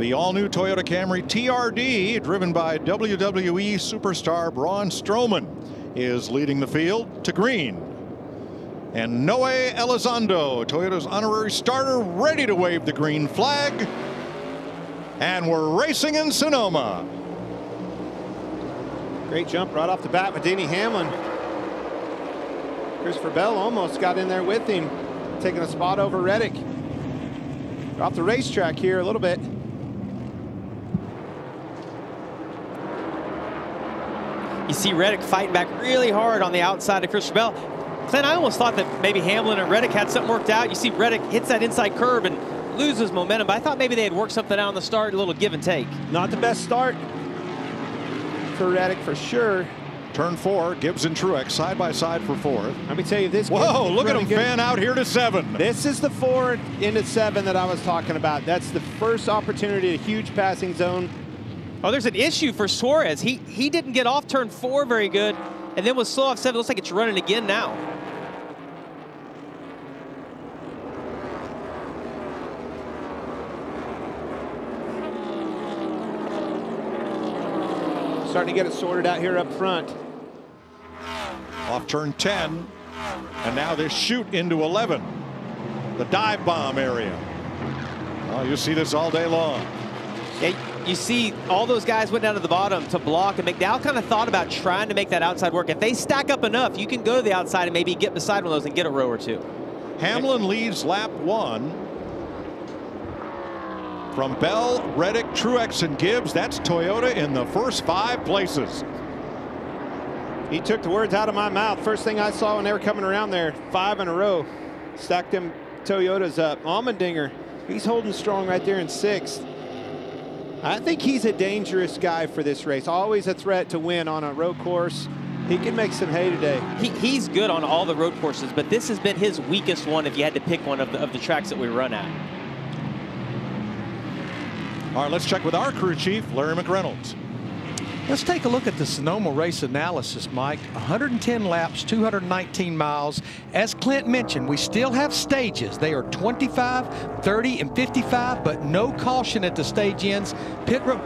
The all-new Toyota Camry TRD, driven by WWE superstar Braun Strowman, is leading the field to green. And Noe Elizondo, Toyota's honorary starter, ready to wave the green flag. And we're racing in Sonoma. Great jump right off the bat with Denny Hamlin. Christopher Bell almost got in there with him, taking a spot over Reddick. Off the racetrack here a little bit. You see Reddick fighting back really hard on the outside of Christopher Bell. Clint, I almost thought that maybe Hamlin and Reddick had something worked out. You see Reddick hits that inside curb and loses momentum, but I thought maybe they had worked something out on the start, a little give and take. Not the best start for Reddick for sure. Turn four, Gibbs and Truex side by side for fourth. Let me tell you this. Whoa, look at him fan out here to seven. This is the four into seven that I was talking about. That's the first opportunity, a huge passing zone. Oh, there's an issue for Suarez. He he didn't get off turn four very good, and then was slow off seven. Looks like it's running again now. Starting to get it sorted out here up front. Off turn 10, and now this shoot into 11. The dive bomb area. Oh, you'll see this all day long. Yeah, you see all those guys went down to the bottom to block, and McDowell kind of thought about trying to make that outside work. If they stack up enough, you can go to the outside and maybe get beside one of those and get a row or two. Hamlin leads lap one. From Bell, Reddick, Truex, and Gibbs, that's Toyota in the first five places. He took the words out of my mouth. First thing I saw when they were coming around there, five in a row. Stacked them Toyotas up. Allmendinger, he's holding strong right there in sixth. I think he's a dangerous guy for this race. Always a threat to win on a road course. He can make some hay today. He, he's good on all the road courses, but this has been his weakest one if you had to pick one of the, of the tracks that we run at. All right, let's check with our crew chief, Larry McReynolds. Let's take a look at the Sonoma race analysis, Mike. 110 laps, 219 miles. As Clint mentioned, we still have stages. They are 25, 30, and 55, but no caution at the stage ends. Pit, ro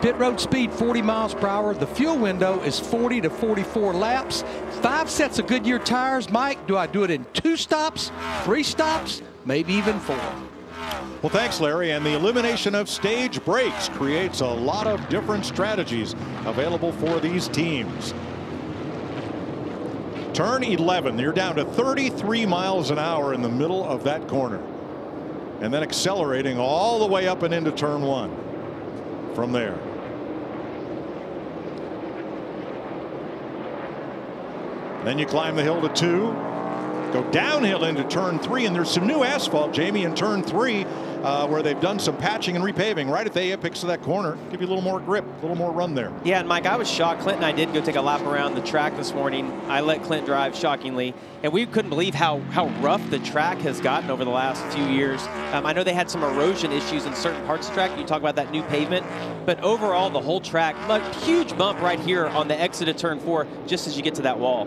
pit road speed 40 miles per hour. The fuel window is 40 to 44 laps. Five sets of Goodyear tires. Mike, do I do it in two stops, three stops, maybe even four? Well, thanks, Larry. And the elimination of stage breaks creates a lot of different strategies available for these teams. Turn 11, you're down to 33 miles an hour in the middle of that corner. And then accelerating all the way up and into turn one from there. Then you climb the hill to two, go downhill into turn three, and there's some new asphalt, Jamie, in turn three, uh, where they've done some patching and repaving right at the apex of that corner. Give you a little more grip, a little more run there. Yeah, and Mike, I was shocked. Clint and I did go take a lap around the track this morning. I let Clint drive, shockingly, and we couldn't believe how, how rough the track has gotten over the last few years. Um, I know they had some erosion issues in certain parts of the track. You talk about that new pavement, but overall, the whole track, a huge bump right here on the exit of turn four, just as you get to that wall.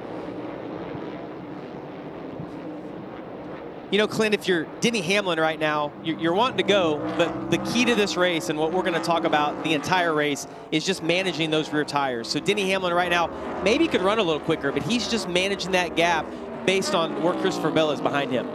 You know, Clint, if you're Denny Hamlin right now, you're, you're, wanting to go, but the key to this race and what we're going to talk about the entire race is just managing those rear tires. So Denny Hamlin right now maybe could run a little quicker, but he's just managing that gap based on where Christopher Bell is behind him.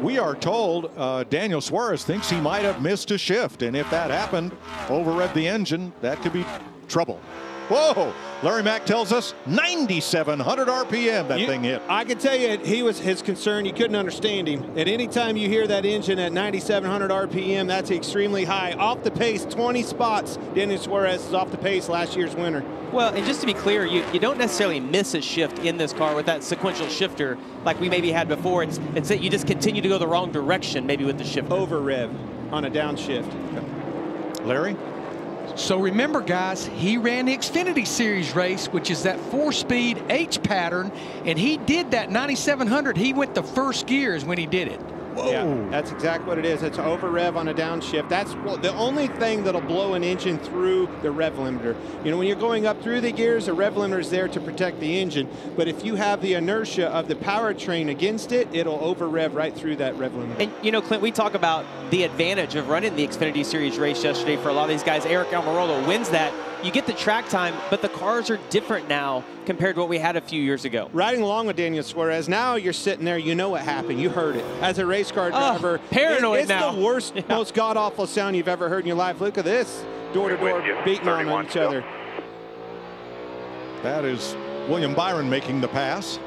We are told uh, Daniel Suarez thinks he might have missed a shift, and if that happened, overrev the engine, that could be trouble. Whoa! Larry Mac tells us 9,700 RPM that you, thing hit. I can tell you, he was his concern. You couldn't understand him. At any time you hear that engine at 9,700 RPM, that's extremely high. Off the pace, 20 spots. Daniel Suarez is off the pace, last year's winner. Well, and just to be clear, you, you don't necessarily miss a shift in this car with that sequential shifter like we maybe had before. It's, it's that you just continue to go the wrong direction, maybe with the shift. Over rev on a downshift. Larry? So remember, guys, he ran the Xfinity Series race, which is that four-speed H pattern, and he did that 9700. He went the first gears when he did it. Whoa. Yeah, that's exactly what it is. It's over rev on a downshift. That's well, the only thing that'll blow an engine through the rev limiter. You know, when you're going up through the gears, the rev limiter is there to protect the engine. But if you have the inertia of the powertrain against it, it'll over rev right through that rev limiter. And you know, Clint, we talk about the advantage of running the Xfinity Series race yesterday for a lot of these guys. Aric Almirola wins that. You get the track time, but the cars are different now compared to what we had a few years ago. Riding along with Daniel Suarez, now you're sitting there, you know what happened, you heard it. As a race car driver, oh, paranoid it, it's now. the worst, yeah. most god-awful sound you've ever heard in your life. Look at this, door-to-door -door beating on each still. other. That is William Byron making the pass.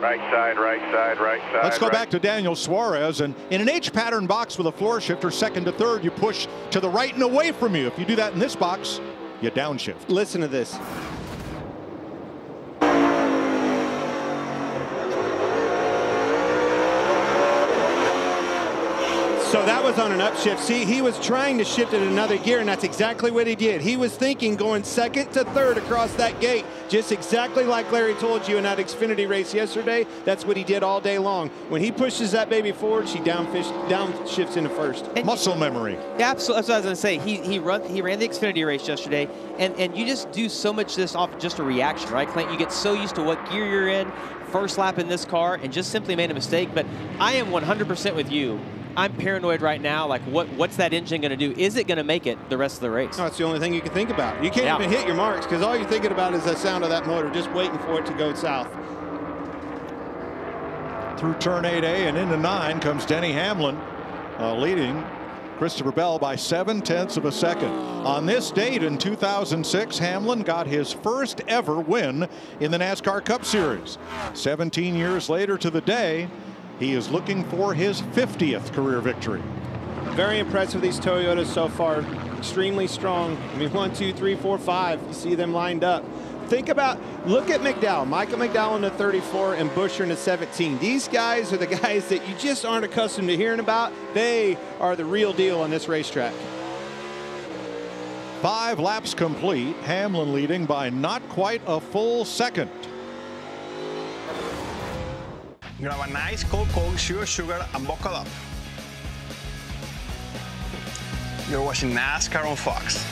Right side, right side, right side. Let's go right. back to Daniel Suarez. And in an H pattern box with a floor shifter, second to third, you push to the right and away from you. If you do that in this box, you downshift. Listen to this. So that was on an upshift. See, he was trying to shift it another gear, and that's exactly what he did. He was thinking going second to third across that gate, just exactly like Larry told you in that Xfinity race yesterday. That's what he did all day long. When he pushes that baby forward, she downfish, downshifts into first. And Muscle memory. Yeah, absolutely. That's what I was going to say. He he run he ran the Xfinity race yesterday, and and you just do so much this off just a reaction, right, Clint? You get so used to what gear you're in, first lap in this car, and just simply made a mistake. But I am 100% with you. I'm paranoid right now. Like, what what's that engine going to do? Is it going to make it the rest of the race? No, that's the only thing you can think about. You can't yeah. even hit your marks because all you're thinking about is the sound of that motor, just waiting for it to go south. Through turn 8A and into 9 comes Denny Hamlin, uh, leading Christopher Bell by seven tenths of a second. On this date in 2006, Hamlin got his first ever win in the NASCAR Cup Series. 17 years later to the day, he is looking for his 50th career victory. Very impressed with these Toyotas so far. Extremely strong. I mean, one, two, three, four, five. You see them lined up. Think about, look at McDowell, Michael McDowell in the 34 and Buescher in the 17. These guys are the guys that you just aren't accustomed to hearing about. They are the real deal on this racetrack. Five laps complete, Hamlin leading by not quite a full second. Grab a nice cold Coke, sugar, sugar, and buckle up. You're watching NASCAR on Fox.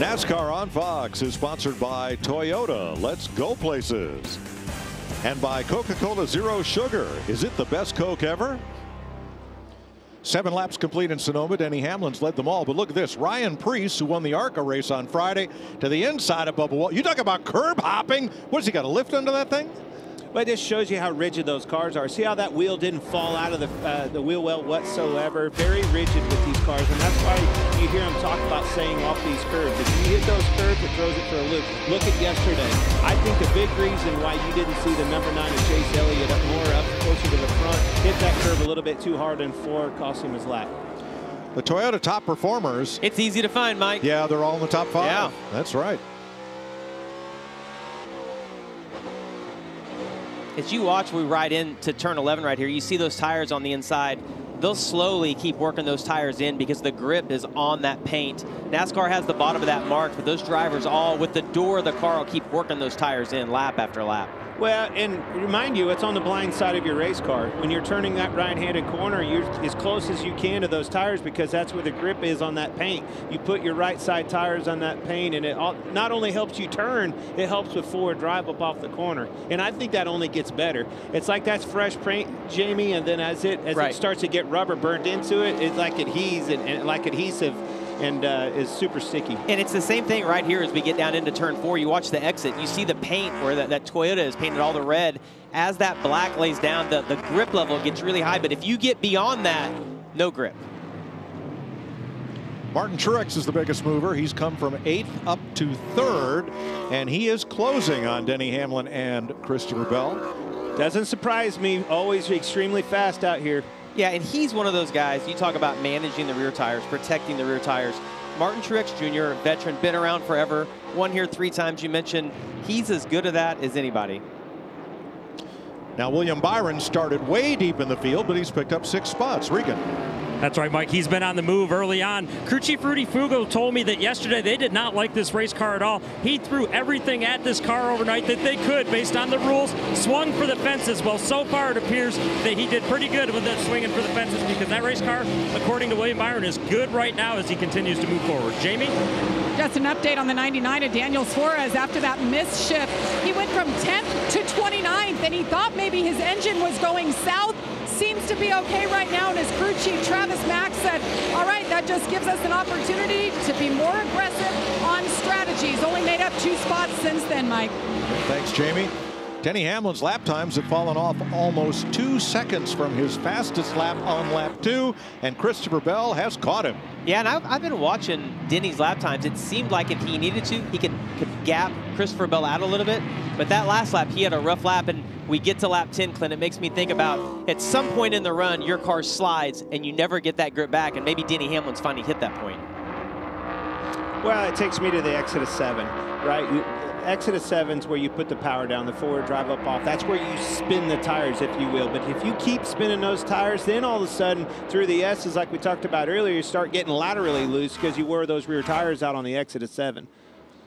NASCAR on Fox is sponsored by Toyota. Let's go places. And by Coca-Cola Zero Sugar. Is it the best Coke ever? Seven laps complete in Sonoma. Denny Hamlin's led them all. But look at this. Ryan Preece, who won the ARCA race on Friday, to the inside of Bubba Wallace. You talk about curb hopping. What has he got a lift under that thing? But it just shows you how rigid those cars are. See how that wheel didn't fall out of the uh, the wheel well whatsoever. Very rigid with these cars, and that's why you hear them talk about saying off these curves. If you hit those curves, it throws it for a loop. Look at yesterday. I think a big reason why you didn't see the number nine of Chase Elliott up more up closer to the front, hit that curve a little bit too hard, and four cost him his lap. The Toyota top performers. It's easy to find, Mike. Yeah, they're all in the top five. Yeah. That's right. As you watch, we ride into turn 11 right here. You see those tires on the inside. They'll slowly keep working those tires in because the grip is on that paint. NASCAR has the bottom of that mark, but those drivers all, with the door of the car, will keep working those tires in lap after lap. Well, and remind you, it's on the blind side of your race car. When you're turning that right-handed corner, you're as close as you can to those tires because that's where the grip is on that paint. You put your right side tires on that paint, and it all, not only helps you turn, it helps with forward drive up off the corner. And I think that only gets better. It's like that's fresh paint, Jamie, and then as it as Right. it starts to get rubber burned into it, it's like adhes and, and like adhesive, and uh, is super sticky. And it's the same thing right here as we get down into turn four. You watch the exit, you see the paint where that, that Toyota is painted all the red. As that black lays down, the, the grip level gets really high. But if you get beyond that, no grip. Martin Truex is the biggest mover. He's come from eighth up to third, and he is closing on Denny Hamlin and Christopher Bell. Doesn't surprise me. Always extremely fast out here. Yeah, and he's one of those guys. You talk about managing the rear tires, protecting the rear tires. Martin Truex Jr., veteran, been around forever, won here three times. You mentioned he's as good at that as anybody. Now, William Byron started way deep in the field, but he's picked up six spots. Regan. That's right, Mike. He's been on the move early on. Crew Chief Rudy Fugle told me that yesterday they did not like this race car at all. He threw everything at this car overnight that they could based on the rules, swung for the fences. Well, so far it appears that he did pretty good with that swinging for the fences because that race car, according to William Byron, is good right now as he continues to move forward. Jamie? Just an update on the 99 of Daniel Suarez after that missed shift. He went from 10th to 29th, and he thought maybe his engine was going south. Seems to be okay right now, and his crew chief Travis Mack said, all right, that just gives us an opportunity to be more aggressive on strategies. Only made up two spots since then, Mike. Thanks, Jamie. Denny Hamlin's lap times have fallen off almost two seconds from his fastest lap on lap two, and Christopher Bell has caught him. Yeah, and I've, I've been watching Denny's lap times. It seemed like if he needed to, he could, could gap Christopher Bell out a little bit. But that last lap, he had a rough lap, and we get to lap 10, Clint. It makes me think about at some point in the run, your car slides, and you never get that grip back, and maybe Denny Hamlin's finally hit that point. Well, it takes me to the exit of seven, right? Exit of seven's where you put the power down, the forward drive up off. That's where you spin the tires, if you will. But if you keep spinning those tires, then all of a sudden, through the S's, like we talked about earlier, you start getting laterally loose because you wore those rear tires out on the exit of seven.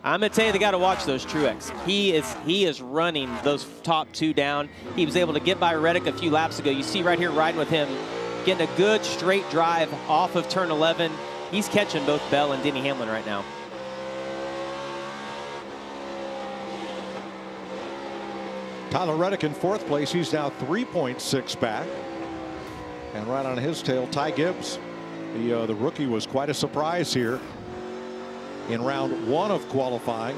I'm gonna tell you, they got to watch those Truex. He is he is running those top two down. He was able to get by Reddick a few laps ago. You see right here riding with him, getting a good straight drive off of turn 11. He's catching both Bell and Denny Hamlin right now. Tyler Reddick in fourth place. He's now 3.6 back. And right on his tail, Ty Gibbs. The, uh, the rookie was quite a surprise here in round one of qualifying.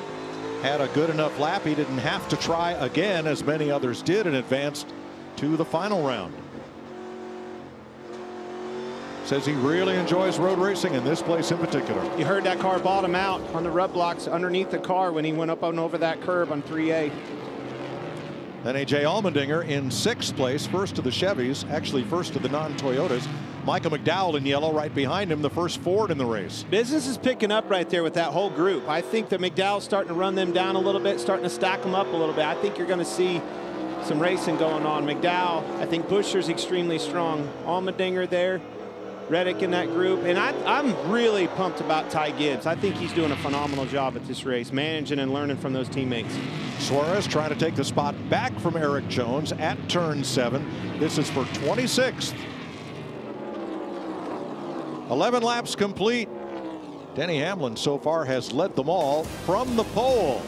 Had a good enough lap. He didn't have to try again, as many others did, and advanced to the final round. Says he really enjoys road racing, and this place in particular. You heard that car bottom out on the rub blocks underneath the car when he went up and over that curb on 3A. Then AJ Allmendinger in sixth place, first to the Chevys, actually first to the non-Toyotas. Michael McDowell in yellow right behind him, the first Ford in the race. Business is picking up right there with that whole group. I think that McDowell's starting to run them down a little bit, starting to stack them up a little bit. I think you're going to see some racing going on. McDowell, I think Buescher's extremely strong. Allmendinger there, Reddick in that group. And I, I'm really pumped about Ty Gibbs. I think he's doing a phenomenal job at this race, managing and learning from those teammates. Suarez trying to take the spot back from Erik Jones at turn seven. This is for 26th. 11 laps complete. Denny Hamlin so far has led them all from the pole.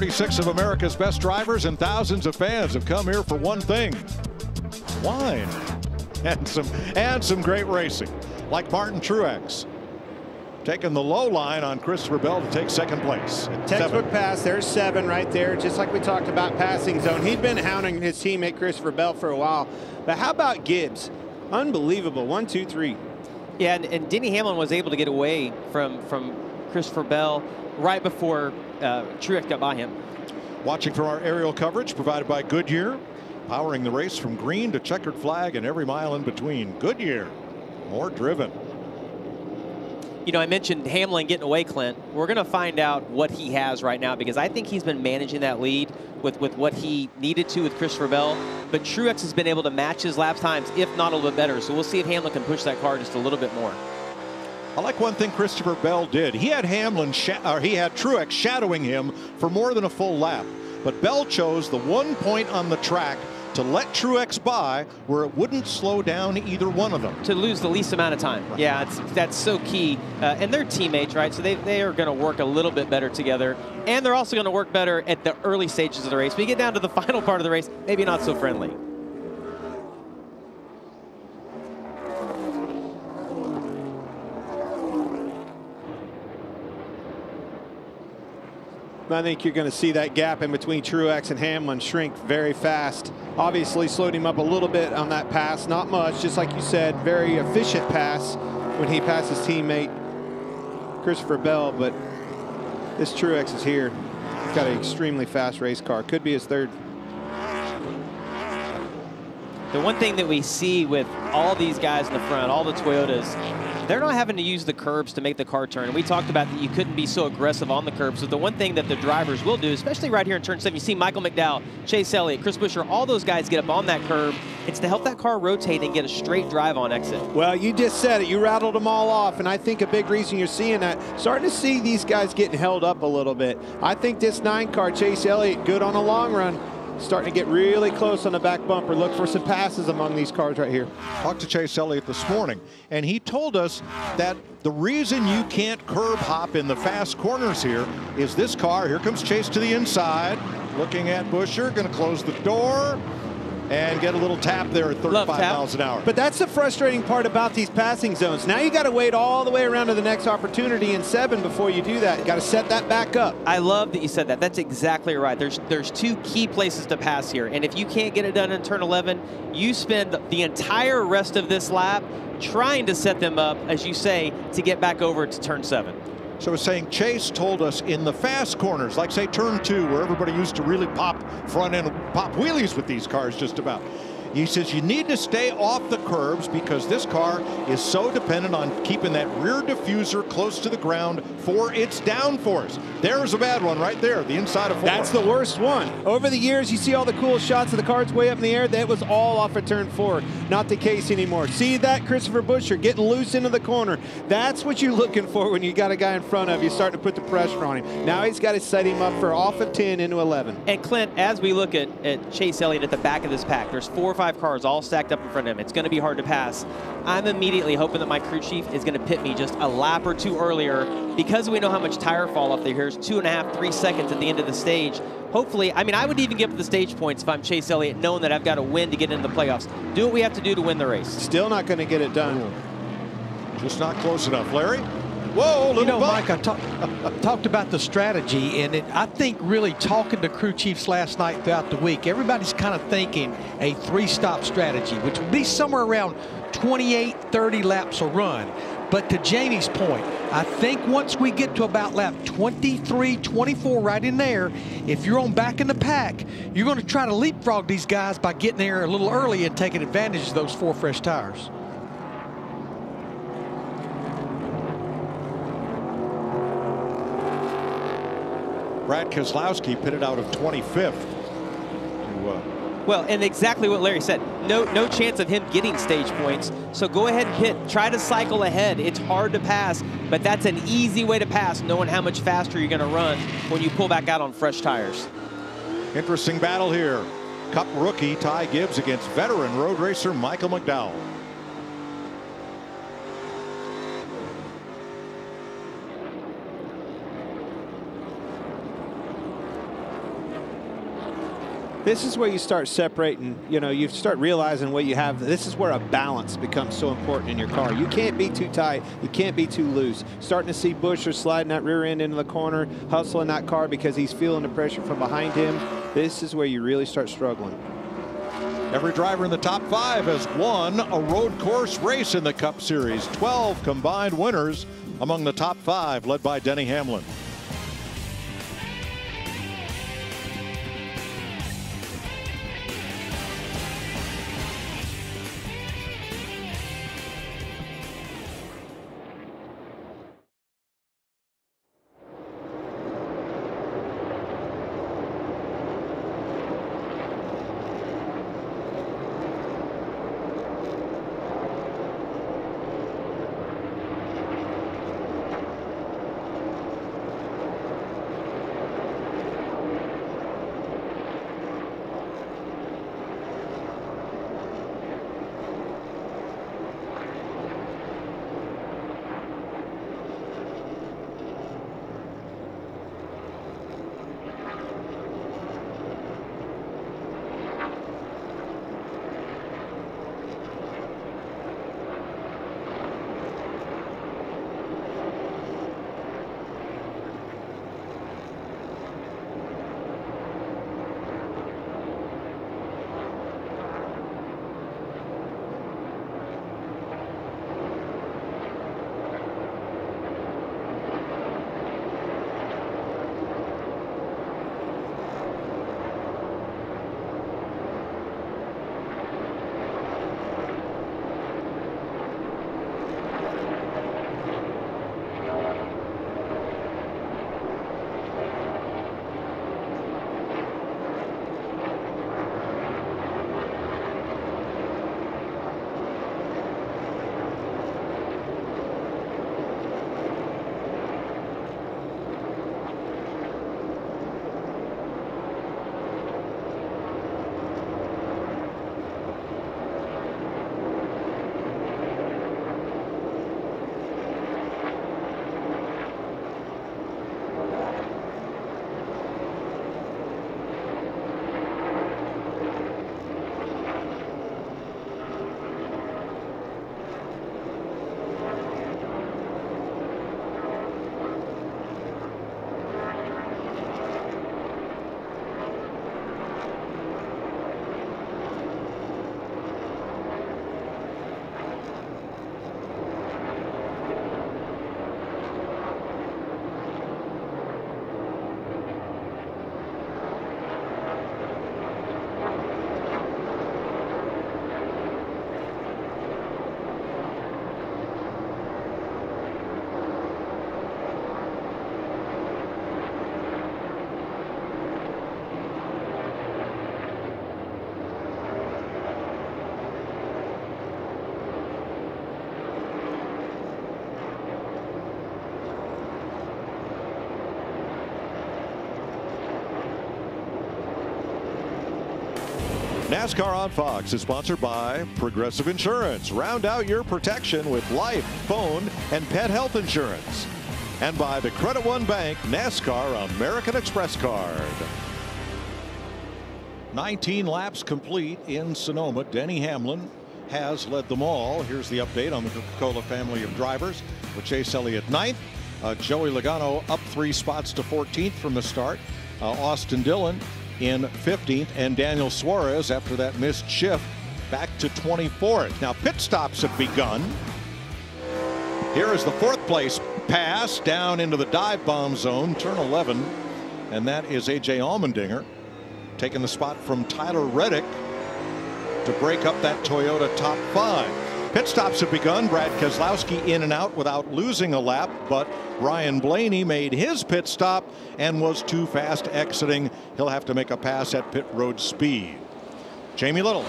Thirty-six of America's best drivers and thousands of fans have come here for one thing: wine and some and some great racing, like Martin Truex taking the low line on Christopher Bell to take second place. Textbook Seven. pass. There's seven right there, just like we talked about passing zone. He'd been hounding his teammate Christopher Bell for a while. But how about Gibbs? Unbelievable. One, two, three. Yeah, and, and Denny Hamlin was able to get away from from Christopher Bell right before uh, Truex got by him. Watching from our aerial coverage provided by Goodyear, powering the race from green to checkered flag and every mile in between. Goodyear, more driven. You know, I mentioned Hamlin getting away, Clint. We're going to find out what he has right now because I think he's been managing that lead with, with what he needed to with Christopher Bell. But Truex has been able to match his lap times, if not a little bit better. So we'll see if Hamlin can push that car just a little bit more. I like one thing Christopher Bell did. He had Hamlin, or he had Truex shadowing him for more than a full lap. But Bell chose the one point on the track to let Truex by where it wouldn't slow down either one of them. To lose the least amount of time. Right. Yeah, that's so key. Uh, and they're teammates, right? So they, they are going to work a little bit better together. And they're also going to work better at the early stages of the race. But you get down to the final part of the race, maybe not so friendly. I think you're going to see that gap in between Truex and Hamlin shrink very fast. Obviously slowed him up a little bit on that pass, not much, just like you said, very efficient pass when he passed his teammate Christopher Bell, but this Truex is here. He's got an extremely fast race car. Could be his third. The one thing that we see with all these guys in the front, all the Toyotas, they're not having to use the curbs to make the car turn. We talked about that you couldn't be so aggressive on the curbs. So the one thing that the drivers will do, especially right here in turn seven, you see Michael McDowell, Chase Elliott, Chris Buescher, all those guys get up on that curb. It's to help that car rotate and get a straight drive on exit. Well, you just said it. You rattled them all off, and I think a big reason you're seeing that, starting to see these guys getting held up a little bit. I think this nine car, Chase Elliott, good on a long run starting to get really close on the back bumper. Look for some passes among these cars right here. Talked to Chase Elliott this morning, and he told us that the reason you can't curb hop in the fast corners here is this car. Here comes Chase to the inside, looking at Buescher, going to close the door and get a little tap there at 35 miles an hour. But that's the frustrating part about these passing zones. Now you got to wait all the way around to the next opportunity in seven before you do that. You got to set that back up. I love that you said that. That's exactly right. There's there's two key places to pass here, and if you can't get it done in turn 11, you spend the entire rest of this lap trying to set them up, as you say, to get back over to turn seven. So it's saying Chase told us in the fast corners, like say turn two, where everybody used to really pop front end, pop wheelies with these cars just about. He says you need to stay off the curbs because this car is so dependent on keeping that rear diffuser close to the ground for its downforce. There's a bad one right there, the inside of four. That's the worst one. Over the years, you see all the cool shots of the cars way up in the air. That was all off of turn four. Not the case anymore. See that, Christopher Buescher getting loose into the corner. That's what you're looking for when you got a guy in front of you starting to put the pressure on him. Now he's got to set him up for off of 10 into 11. And Clint, as we look at, at Chase Elliott at the back of this pack, there's four five cars all stacked up in front of him. It's going to be hard to pass. I'm immediately hoping that my crew chief is going to pit me just a lap or two earlier because we know how much tire fall off there. Here's two and a half, three seconds at the end of the stage. Hopefully, I mean, I would even give up the stage points if I'm Chase Elliott, knowing that I've got to win to get into the playoffs. Do what we have to do to win the race. Still not going to get it done. Just not close enough. Larry? Whoa, you know, Mike, I talk, talked about the strategy, and it, I think really talking to crew chiefs last night throughout the week, everybody's kind of thinking a three-stop strategy, which would be somewhere around 28, 30 laps a run. But to Jamie's point, I think once we get to about lap 23, 24, right in there, if you're on back in the pack, you're going to try to leapfrog these guys by getting there a little early and taking advantage of those four fresh tires. Brad Keselowski pitted out of 25th. To, uh, well, and exactly what Larry said. No, no chance of him getting stage points. So go ahead and pit. Try to cycle ahead. It's hard to pass, but that's an easy way to pass, knowing how much faster you're going to run when you pull back out on fresh tires. Interesting battle here. Cup rookie Ty Gibbs against veteran road racer Michael McDowell. This is where you start separating, you know, you start realizing what you have. This is where a balance becomes so important in your car. You can't be too tight. You can't be too loose. Starting to see Buescher sliding that rear end into the corner, hustling that car because he's feeling the pressure from behind him. This is where you really start struggling. Every driver in the top five has won a road course race in the Cup Series. 12 combined winners among the top five, led by Denny Hamlin. NASCAR on Fox is sponsored by Progressive Insurance. Round out your protection with life, phone, and pet health insurance. And by the Credit One Bank NASCAR American Express card. 19 laps complete in Sonoma. Denny Hamlin has led them all. Here's the update on the Coca-Cola family of drivers with Chase Elliott ninth. Uh, Joey Logano up three spots to 14th from the start. Uh, Austin Dillon in 15th, and Daniel Suarez, after that missed shift, back to 24th. Now, pit stops have begun. Here is the fourth place pass down into the dive bomb zone, turn 11, and that is A.J. Allmendinger taking the spot from Tyler Reddick to break up that Toyota top five. Pit stops have begun. Brad Keselowski in and out without losing a lap, but Ryan Blaney made his pit stop and was too fast exiting. He'll have to make a pass at pit road speed. Jamie Little.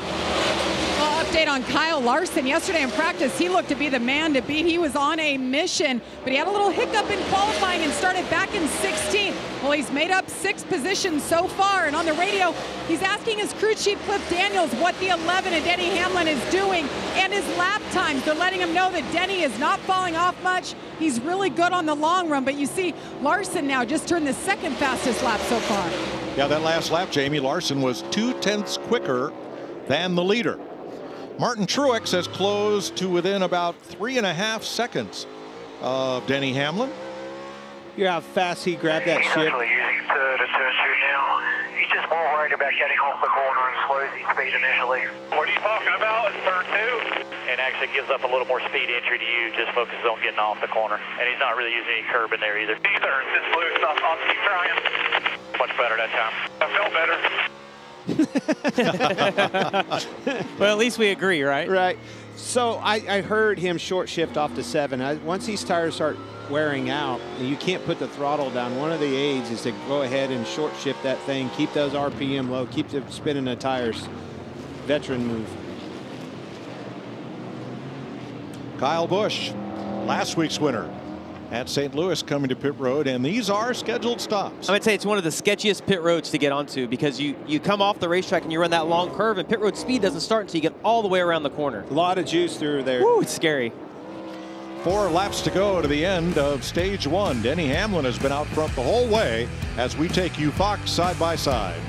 Update on Kyle Larson. Yesterday in practice, he looked to be the man to beat. He was on a mission, but he had a little hiccup in qualifying and started back in 16th. Well, he's made up six positions so far, and on the radio, he's asking his crew chief Cliff Daniels what the 11 and Denny Hamlin is doing and his lap times. They're letting him know that Denny is not falling off much. He's really good on the long run, but you see Larson now just turned the second fastest lap so far. Yeah, that last lap, Jamie Larson was two tenths quicker than the leader. Martin Truex has closed to within about three and a half seconds of Denny Hamlin. You Hear how fast he grabbed that He's ship. actually using third at turn two now. He's just more worried about getting off the corner and slows his speed initially. What are you talking about? It's turn two? And actually gives up a little more speed entry to you, just focuses on getting off the corner. And he's not really using any curb in there either. Either. It's loose. I'll, I'll keep trying. Much better that time. I felt better. Well, at least we agree, right? Right. So I, I heard him short shift off to seven. I, once these tires start wearing out, you can't put the throttle down. One of the aids is to go ahead and short shift that thing, keep those RPM low, keep the spinning the tires. Veteran move. Kyle Busch, last week's winner at St. Louis, coming to pit road, and these are scheduled stops. I would say it's one of the sketchiest pit roads to get onto because you, you come off the racetrack and you run that long curve, and pit road speed doesn't start until you get all the way around the corner. A lot of juice through there. Woo, it's scary. Four laps to go to the end of stage one. Denny Hamlin has been out front the whole way as we take you Fox side by side.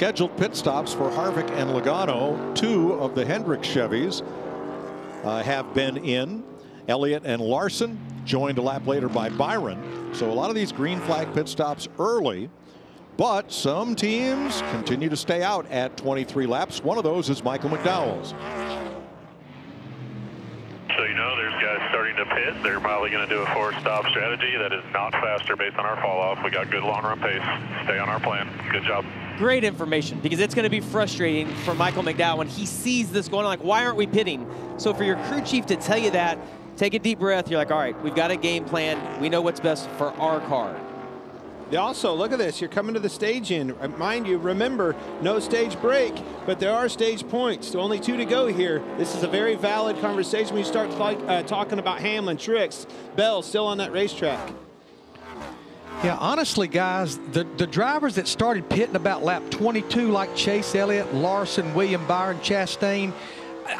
Scheduled pit stops for Harvick and Logano. Two of the Hendrick Chevys uh, have been in. Elliott and Larson joined a lap later by Byron. So a lot of these green flag pit stops early. But some teams continue to stay out at 23 laps. One of those is Michael McDowell's. So you know there's guys starting to pit. They're probably going to do a four-stop strategy that is not faster based on our fall off. We got good long run pace. Stay on our plan. Good job. Great information because it's going to be frustrating for Michael McDowell when he sees this going on. Like, why aren't we pitting? So for your crew chief to tell you that, take a deep breath. You're like, all right, we've got a game plan. We know what's best for our car. Also, look at this. You're coming to the stage in. Uh, mind you, remember, no stage break, but there are stage points. Only two to go here. This is a very valid conversation when you start uh, talking about Hamlin, Truex, Bell still on that racetrack. Yeah, honestly, guys, the, the drivers that started pitting about lap 22, like Chase Elliott, Larson, William Byron, Chastain,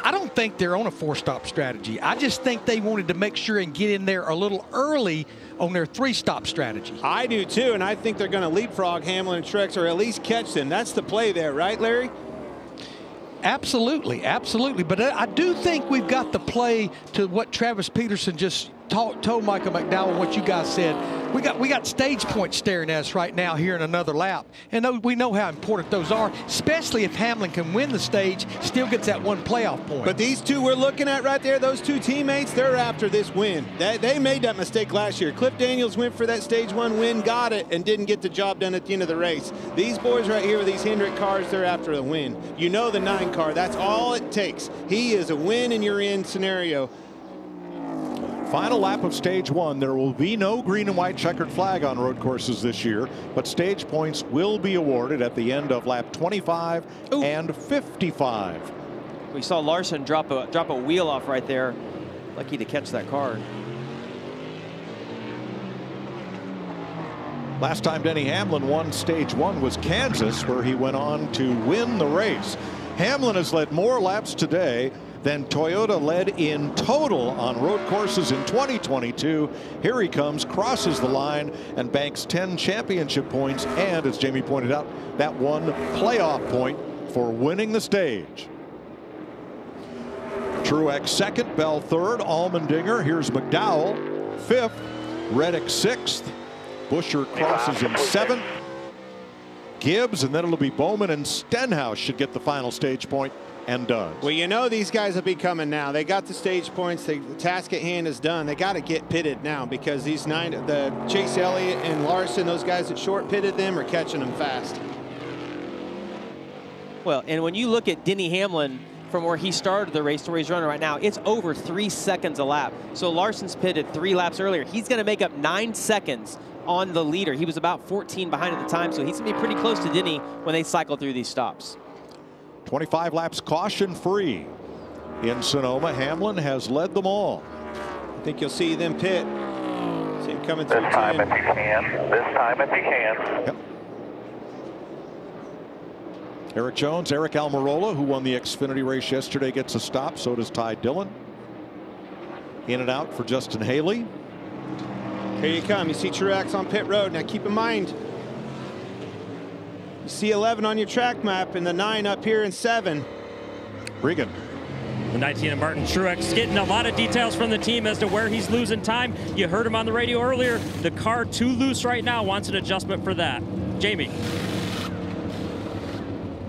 I don't think they're on a four-stop strategy. I just think they wanted to make sure and get in there a little early on their three-stop strategy. I do too, and I think they're going to leapfrog Hamlin and Truex or at least catch them. That's the play there, right, Larry? Absolutely, absolutely. But uh, I do think we've got the play to what Travis Peterson just told, told Michael McDowell what you guys said. We got we got stage points staring at us right now here in another lap, and we know how important those are, especially if Hamlin can win the stage, still gets that one playoff point. But these two we're looking at right there, those two teammates, they're after this win. They, they made that mistake last year. Cliff Daniels went for that stage one win, got it, and didn't get the job done at the end of the race. These boys right here with these Hendrick cars, they're after the win. You know the nine car, that's all it takes. He is a win and you're in scenario. Final lap of stage one. There will be no green and white checkered flag on road courses this year, but stage points will be awarded at the end of lap 25 Ooh. and 55. We saw Larson drop a drop a wheel off right there. Lucky to catch that car. Last time Denny Hamlin won stage one was Kansas, where he went on to win the race. Hamlin has led more laps today than Toyota led in total on road courses in 2022. Here he comes, crosses the line, and banks 10 championship points, and as Jamie pointed out, that one playoff point for winning the stage. Truex second, Bell third, Allmendinger. Here's McDowell fifth, Reddick sixth, Buescher crosses in seventh. Gibbs, and then it'll be Bowman and Stenhouse should get the final stage point and does. Well, you know these guys will be coming now. They got the stage points. the task at hand is done. They got to get pitted now because these nine, the Chase Elliott and Larson, those guys that short pitted them are catching them fast. Well, and when you look at Denny Hamlin from where he started the race to where he's running right now, it's over three seconds a lap. So Larson's pitted three laps earlier. He's going to make up nine seconds on the leader. He was about 14 behind at the time, so he's going to be pretty close to Denny when they cycle through these stops. 25 laps caution free in Sonoma. Hamlin has led them all. I think you'll see them pit. See him coming through. This time 10. if you can. This time if you can. Yep. Erik Jones, Aric Almirola, who won the Xfinity race yesterday, gets a stop. So does Ty Dillon. In and out for Justin Haley. Here you come. You see Truex on pit road. Now keep in mind, you see 11 on your track map and the 9 up here in 7. Regan. The 19 of Martin Truex getting a lot of details from the team as to where he's losing time. You heard him on the radio earlier. The car too loose right now. Wants an adjustment for that. Jamie.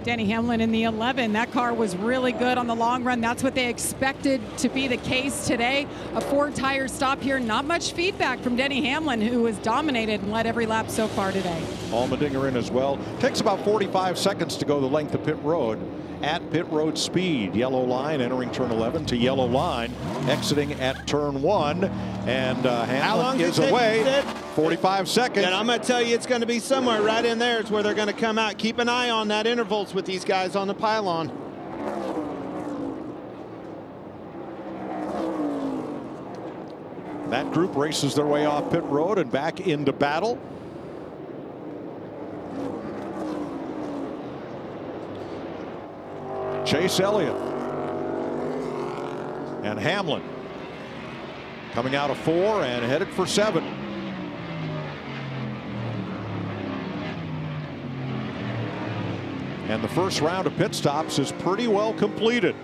Denny Hamlin in the 11. That car was really good on the long run. That's what they expected to be the case today. A four tire stop here. Not much feedback from Denny Hamlin, who has dominated and led every lap so far today. Allmendinger in as well. Takes about 45 seconds to go the length of pit road at pit road speed. Yellow line entering turn 11 to yellow line exiting at turn 1. And uh, Hamlin is away. 45 seconds. And I'm going to tell you, it's going to be somewhere right in there. It's where they're going to come out. Keep an eye on that intervals with these guys on the pylon. That group races their way off pit road and back into battle. Chase Elliott and Hamlin coming out of four and headed for seven. And the first round of pit stops is pretty well completed.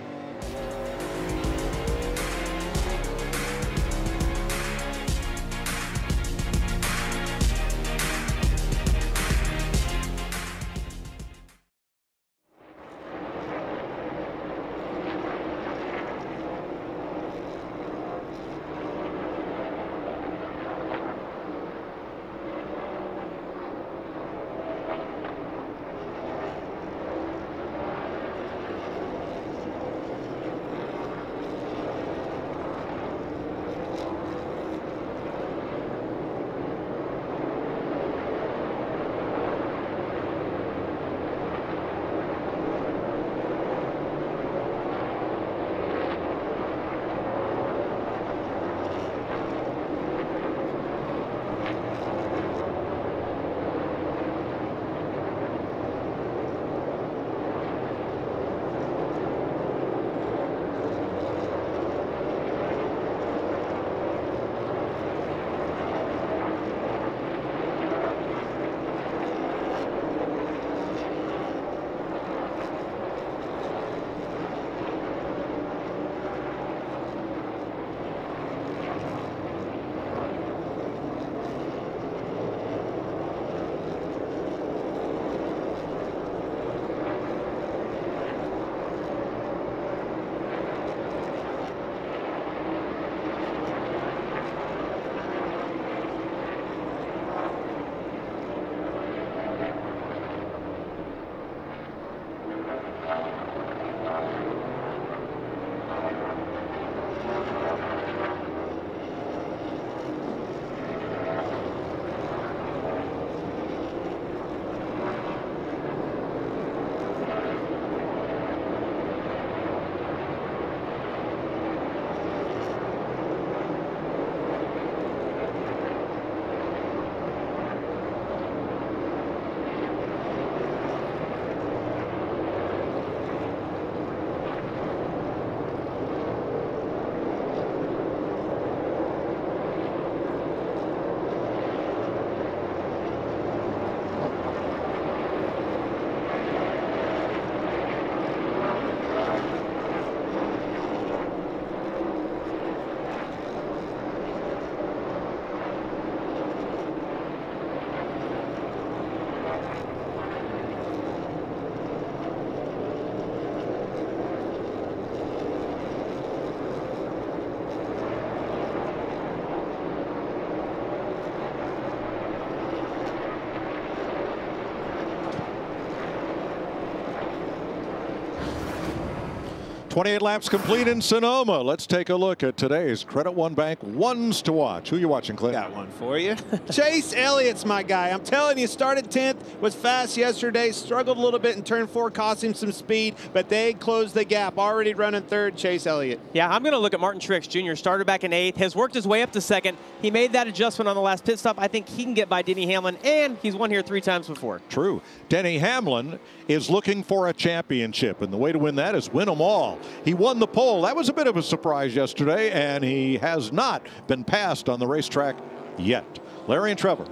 Twenty-eight laps complete in Sonoma. Let's take a look at today's Credit One Bank ones to watch. Who you watching, Clint? Got one for you. Chase Elliott's my guy. I'm telling you, started 10th, was fast yesterday, struggled a little bit in turn four, cost him some speed, but they closed the gap. Already running third, Chase Elliott. Yeah, I'm going to look at Martin Truex Jr. Started back in eighth, has worked his way up to second. He made that adjustment on the last pit stop. I think he can get by Denny Hamlin, and he's won here three times before. True. Denny Hamlin is looking for a championship, and the way to win that is win them all. He won the pole. That was a bit of a surprise yesterday, and he has not been passed on the racetrack yet. Larry and Trevor.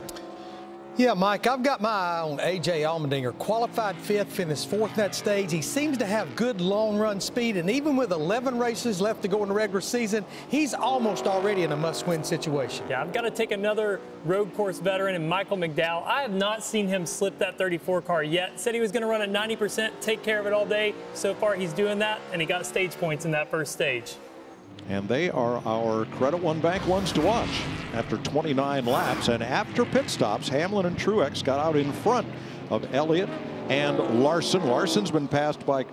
Yeah, Mike, I've got my eye on A.J. Allmendinger. Qualified fifth, finished fourth in that stage. He seems to have good long run speed, and even with 11 races left to go in the regular season, he's almost already in a must win situation. Yeah, I've got to take another road course veteran and Michael McDowell. I have not seen him slip that 34 car yet. Said he was going to run at 90%, take care of it all day. So far, he's doing that, and he got stage points in that first stage. And they are our Credit One Bank ones to watch after 29 laps. And after pit stops, Hamlin and Truex got out in front of Elliott and Larson. Larson's been passed by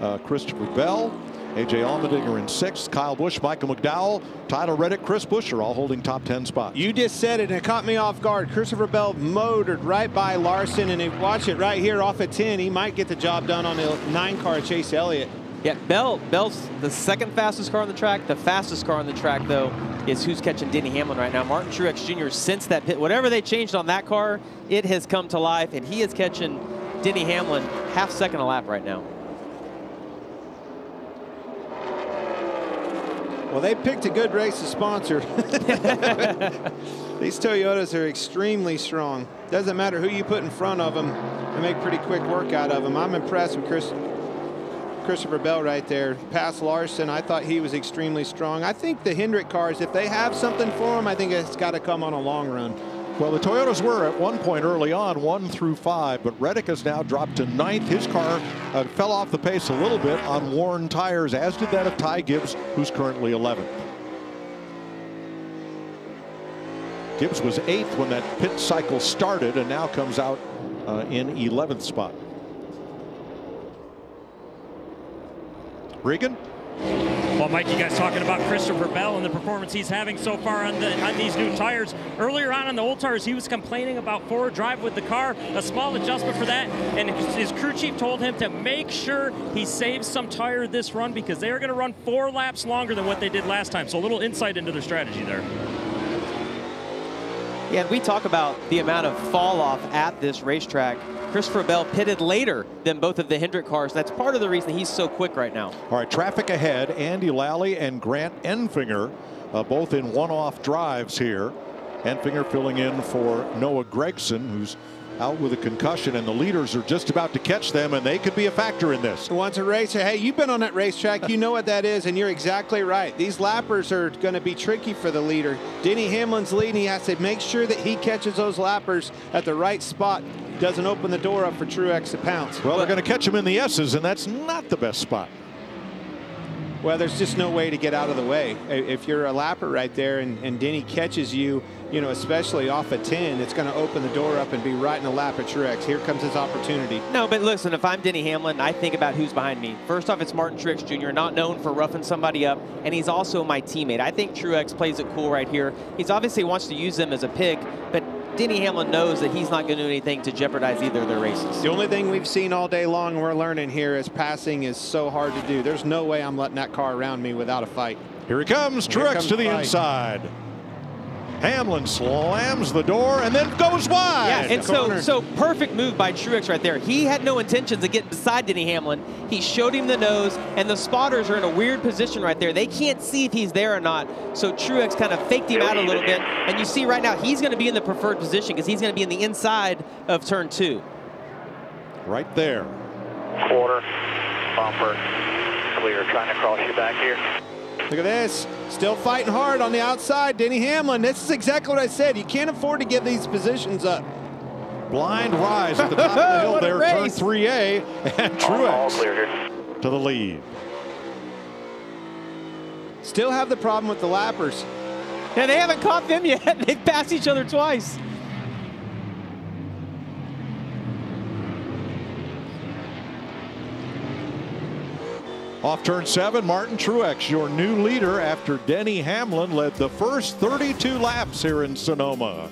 uh, Christopher Bell. A.J. Allmendinger in sixth, Kyle Busch, Michael McDowell, Tyler Reddick, Chris Buescher are all holding top 10 spots. You just said it, and it caught me off guard. Christopher Bell motored right by Larson, and watch it right here off at 10, he might get the job done on the nine car Chase Elliott. Yeah, Bell, Bell's the second fastest car on the track. The fastest car on the track, though, is who's catching Denny Hamlin right now. Martin Truex Jr. since that pit, whatever they changed on that car, it has come to life, and he is catching Denny Hamlin half second a lap right now. Well, they picked a good race to sponsor. These Toyotas are extremely strong. Doesn't matter who you put in front of them, they make pretty quick work out of them. I'm impressed with Chris, Christopher Bell right there. Past Larson, I thought he was extremely strong. I think the Hendrick cars, if they have something for them, I think it's got to come on a long run. Well, the Toyotas were at one point early on, one through five, but Reddick has now dropped to ninth. His car uh, fell off the pace a little bit on worn tires, as did that of Ty Gibbs, who's currently 11th. Gibbs was eighth when that pit cycle started and now comes out uh, in 11th spot. Regan? Well, Mike, you guys talking about Christopher Bell and the performance he's having so far on, the, on these new tires. Earlier on on the old tires, he was complaining about forward drive with the car, a small adjustment for that, and his crew chief told him to make sure he saves some tire this run because they are going to run four laps longer than what they did last time. So a little insight into their strategy there. Yeah, we talk about the amount of fall off at this racetrack. Christopher Bell pitted later than both of the Hendrick cars. That's part of the reason he's so quick right now. All right, traffic ahead. Andy Lally and Grant Enfinger, uh, both in one-off drives here. Enfinger filling in for Noah Gragson, who's out with a concussion, and the leaders are just about to catch them, and they could be a factor in this. Once a racer, hey, you've been on that racetrack, you know what that is, and you're exactly right. These lappers are going to be tricky for the leader. Denny Hamlin's leading. He has to make sure that he catches those lappers at the right spot doesn't open the door up for Truex to pounce. Well, they're going to catch him in the S's, and that's not the best spot. Well, there's just no way to get out of the way. If you're a lapper right there and, and Denny catches you, you know, especially off a 10, it's going to open the door up and be right in the lap of Truex. Here comes his opportunity. No, but listen, if I'm Denny Hamlin, I think about who's behind me. First off, it's Martin Truex Jr., not known for roughing somebody up, and he's also my teammate. I think Truex plays it cool right here. He's obviously wants to use them as a pick, but Denny Hamlin knows that he's not going to do anything to jeopardize either of their races. The only thing we've seen all day long we're learning here is passing is so hard to do. There's no way I'm letting that car around me without a fight. Here he comes, Truex to the fight. inside. Hamlin slams the door and then goes wide. Yeah, and so so perfect move by Truex right there. He had no intentions of getting beside Denny Hamlin. He showed him the nose, and the spotters are in a weird position right there. They can't see if he's there or not. So Truex kind of faked him out a little bit. And you see right now he's going to be in the preferred position because he's going to be in the inside of turn two. Right there. Quarter, bumper, clear. Trying to cross you back here. Look at this. Still fighting hard on the outside. Denny Hamlin. This is exactly what I said. You can't afford to give these positions up. Blind rise at the top of the hill there, turn 3A, and Truex to the lead. Still have the problem with the lappers. Yeah, they haven't caught them yet. They've passed each other twice. Off turn seven, Martin Truex, your new leader after Denny Hamlin led the first 32 laps here in Sonoma.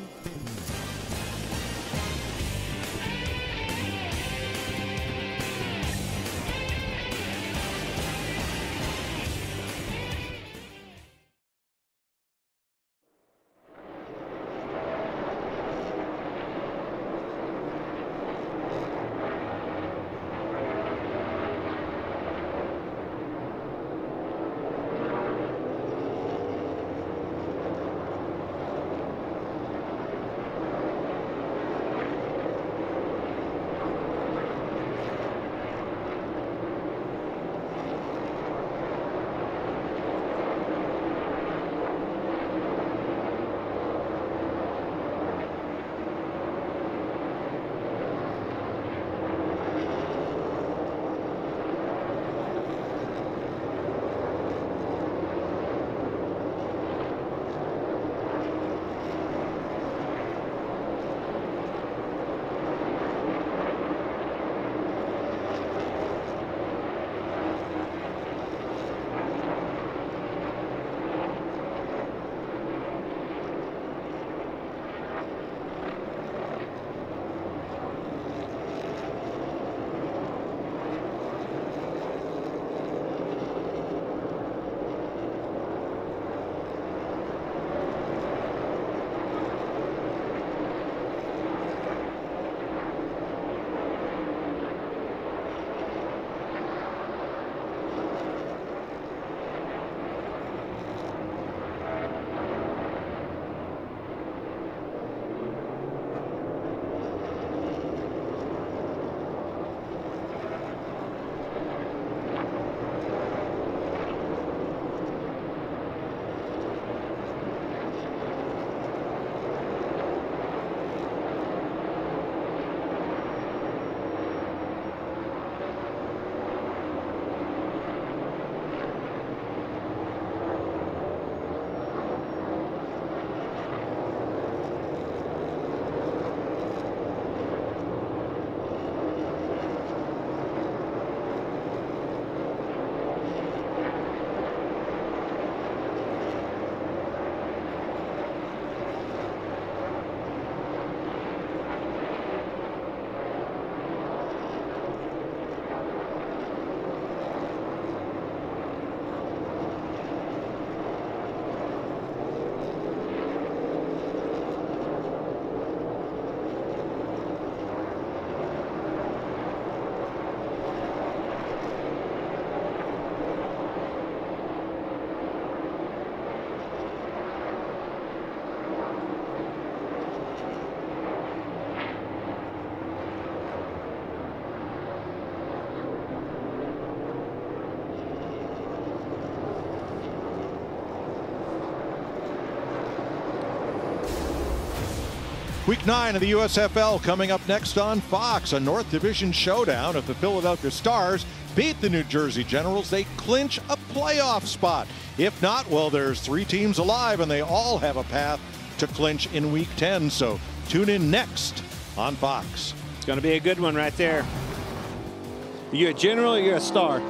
Week 9 of the USFL coming up next on Fox. A North Division showdown. If the Philadelphia Stars beat the New Jersey Generals, they clinch a playoff spot. If not, well, there's three teams alive, and they all have a path to clinch in Week 10. So tune in next on Fox. It's going to be a good one right there. You're a general you're a star?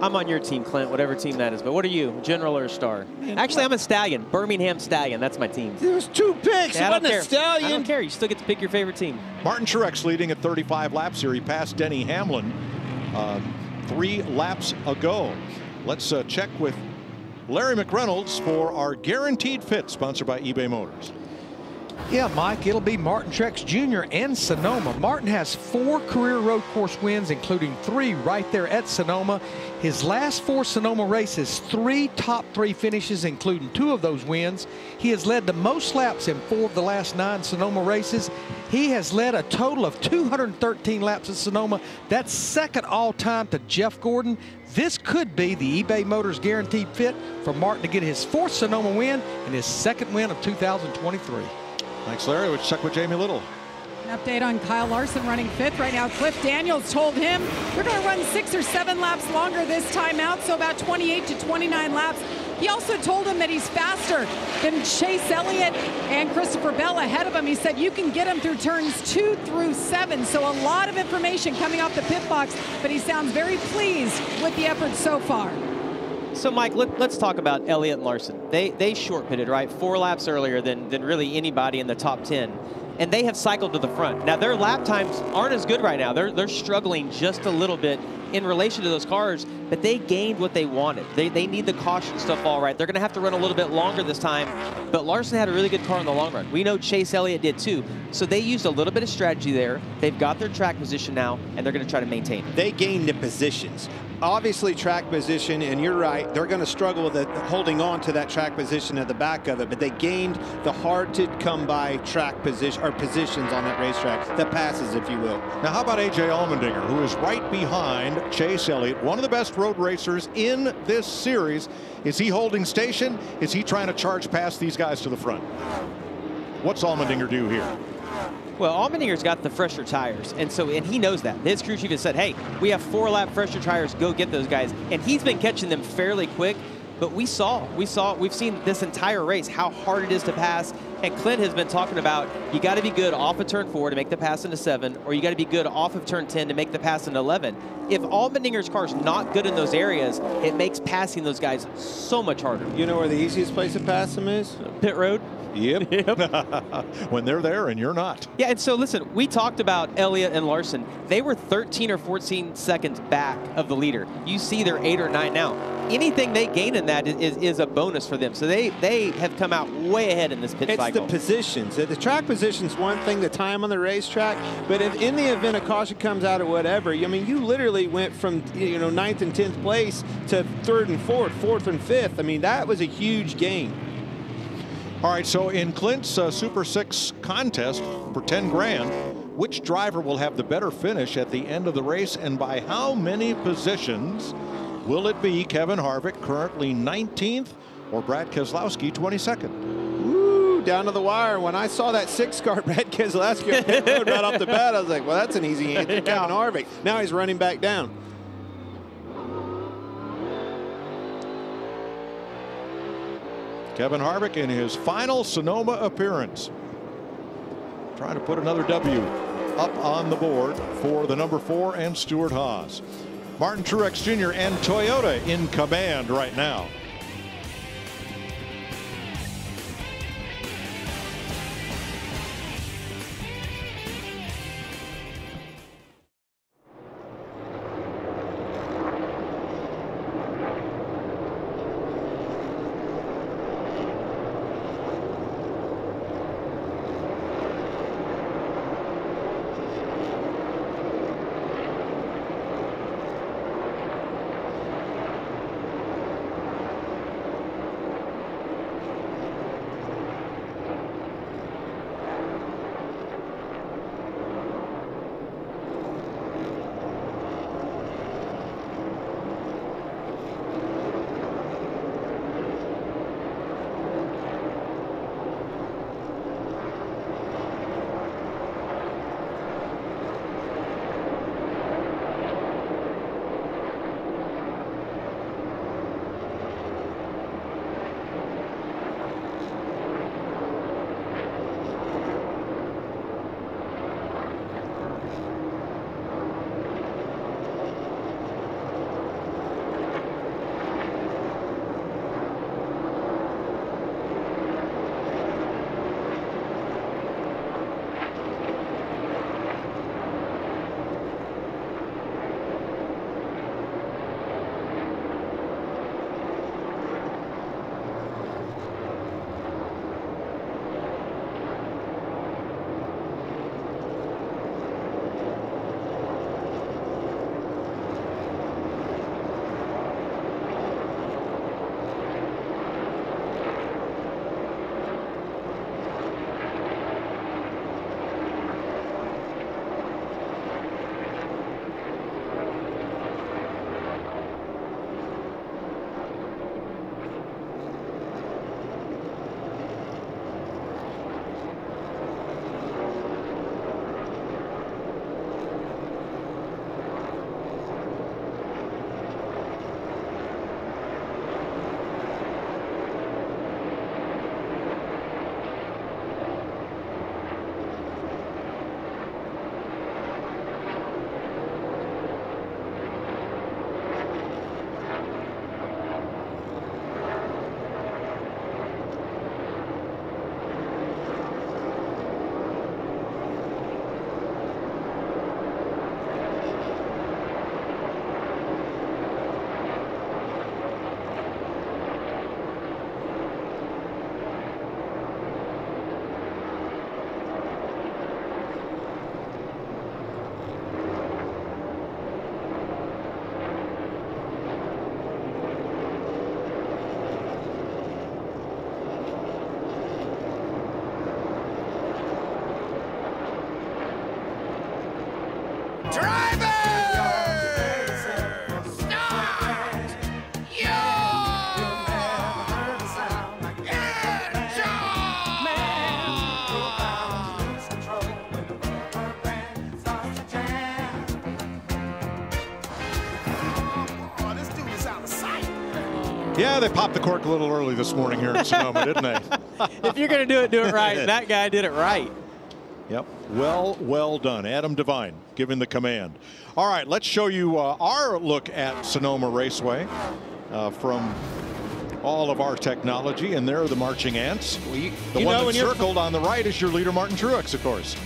I'm on your team, Clint, whatever team that is. But what are you, general or star? Actually, I'm a stallion, Birmingham Stallion. That's my team. There was two picks. Yeah, I don't wasn't care. a stallion. I don't care. You still get to pick your favorite team. Martin Truex leading at 35 laps here. He passed Denny Hamlin uh, three laps ago. Let's uh, check with Larry McReynolds for our guaranteed fit, sponsored by eBay Motors. Yeah, Mike, it'll be Martin Truex Jr. and Sonoma. Martin has four career road course wins, including three right there at Sonoma. His last four Sonoma races, three top three finishes, including two of those wins. He has led the most laps in four of the last nine Sonoma races. He has led a total of 213 laps at Sonoma. That's second all time to Jeff Gordon. This could be the eBay Motors guaranteed fit for Martin to get his fourth Sonoma win and his second win of 2023. Thanks, Larry. Let's check with Jamie Little. An update on Kyle Larson running fifth right now. Cliff Daniels told him we're going to run six or seven laps longer this time out, so about 28 to 29 laps. He also told him that he's faster than Chase Elliott and Christopher Bell ahead of him. He said you can get him through turns two through seven. So a lot of information coming off the pit box, but he sounds very pleased with the effort so far. So, Mike, let, us talk about Elliott and Larson. They they short pitted, right? Four laps earlier than, than really anybody in the top 10. And they have cycled to the front. Now, their lap times aren't as good right now. They're, they're struggling just a little bit in relation to those cars, but they gained what they wanted. They, they need the caution stuff all right. They're going to have to run a little bit longer this time, but Larson had a really good car in the long run. We know Chase Elliott did too. So they used a little bit of strategy there. They've got their track position now, and they're going to try to maintain it. They gained the positions. Obviously, track position, and you're right, they're going to struggle with it, holding on to that track position at the back of it, but they gained the hard to come by track position or positions on that racetrack, the passes, if you will. Now, how about AJ Allmendinger, who is right behind Chase Elliott, one of the best road racers in this series? Is he holding station? Is he trying to charge past these guys to the front? What's Allmendinger do here? Well, Allmendinger's got the fresher tires, and so and he knows that. His crew chief has said, "Hey, we have four lap fresher tires. Go get those guys." And he's been catching them fairly quick. But we saw, we saw, we've seen this entire race how hard it is to pass. And Clint has been talking about you got to be good off of turn four to make the pass into seven, or you got to be good off of turn 10 to make the pass into 11. If Allmendinger's car is not good in those areas, it makes passing those guys so much harder. You know where the easiest place to pass them is? Pit road. Yep. Yep. when they're there and you're not. Yeah, and so listen, we talked about Elliott and Larson. They were 13 or 14 seconds back of the leader. You see they're eight or nine now. Anything they gain in that is, is a bonus for them. So they, they have come out way ahead in this pit it's cycle. the positions. The track position's one thing, the time on the racetrack, but if in the event a caution comes out or whatever, I mean, you literally went from you know ninth and tenth place to third and fourth, fourth and fifth. I mean, that was a huge gain. All right, so in Clint's uh, Super 6 contest for 10 grand, which driver will have the better finish at the end of the race and by how many positions will it be Kevin Harvick, currently 19th, or Brad Keselowski, 22nd? Ooh, down to the wire. When I saw that six car Brad Keselowski on pit road right off the bat, I was like, well, that's an easy answer. Kevin Harvick. Now he's running back down. Kevin Harvick in his final Sonoma appearance. Trying to put another W up on the board for the number four and Stewart-Haas. Martin Truex Jr. and Toyota in command right now. Yeah, they popped the cork a little early this morning here in Sonoma, didn't they? if you're going to do it, do it right. that guy did it right. Yep. Well, well done. Adam Devine giving the command. All right, let's show you uh, our look at Sonoma Raceway uh, from all of our technology. And there are the marching ants. The You one know, that's circled on the right is your leader, Martin Truex, of course.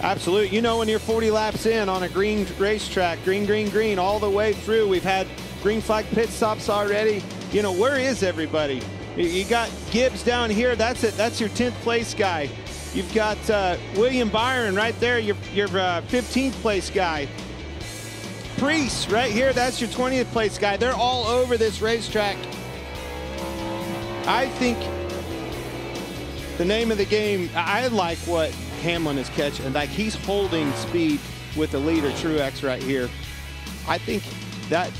Absolutely. You know, when you're 40 laps in on a green racetrack, green, green, green, all the way through, we've had green flag pit stops already. You know, where is everybody? You- got Gibbs down here. That's it. That's your 10th place guy. You've got uh, William Byron right there, your, your uh, 15th place guy. Preece right here, that's your 20th place guy. They're all over this racetrack. I think the name of the game, I I like what Hamlin is catching. Like he's holding speed with the leader, Truex, right here. I think that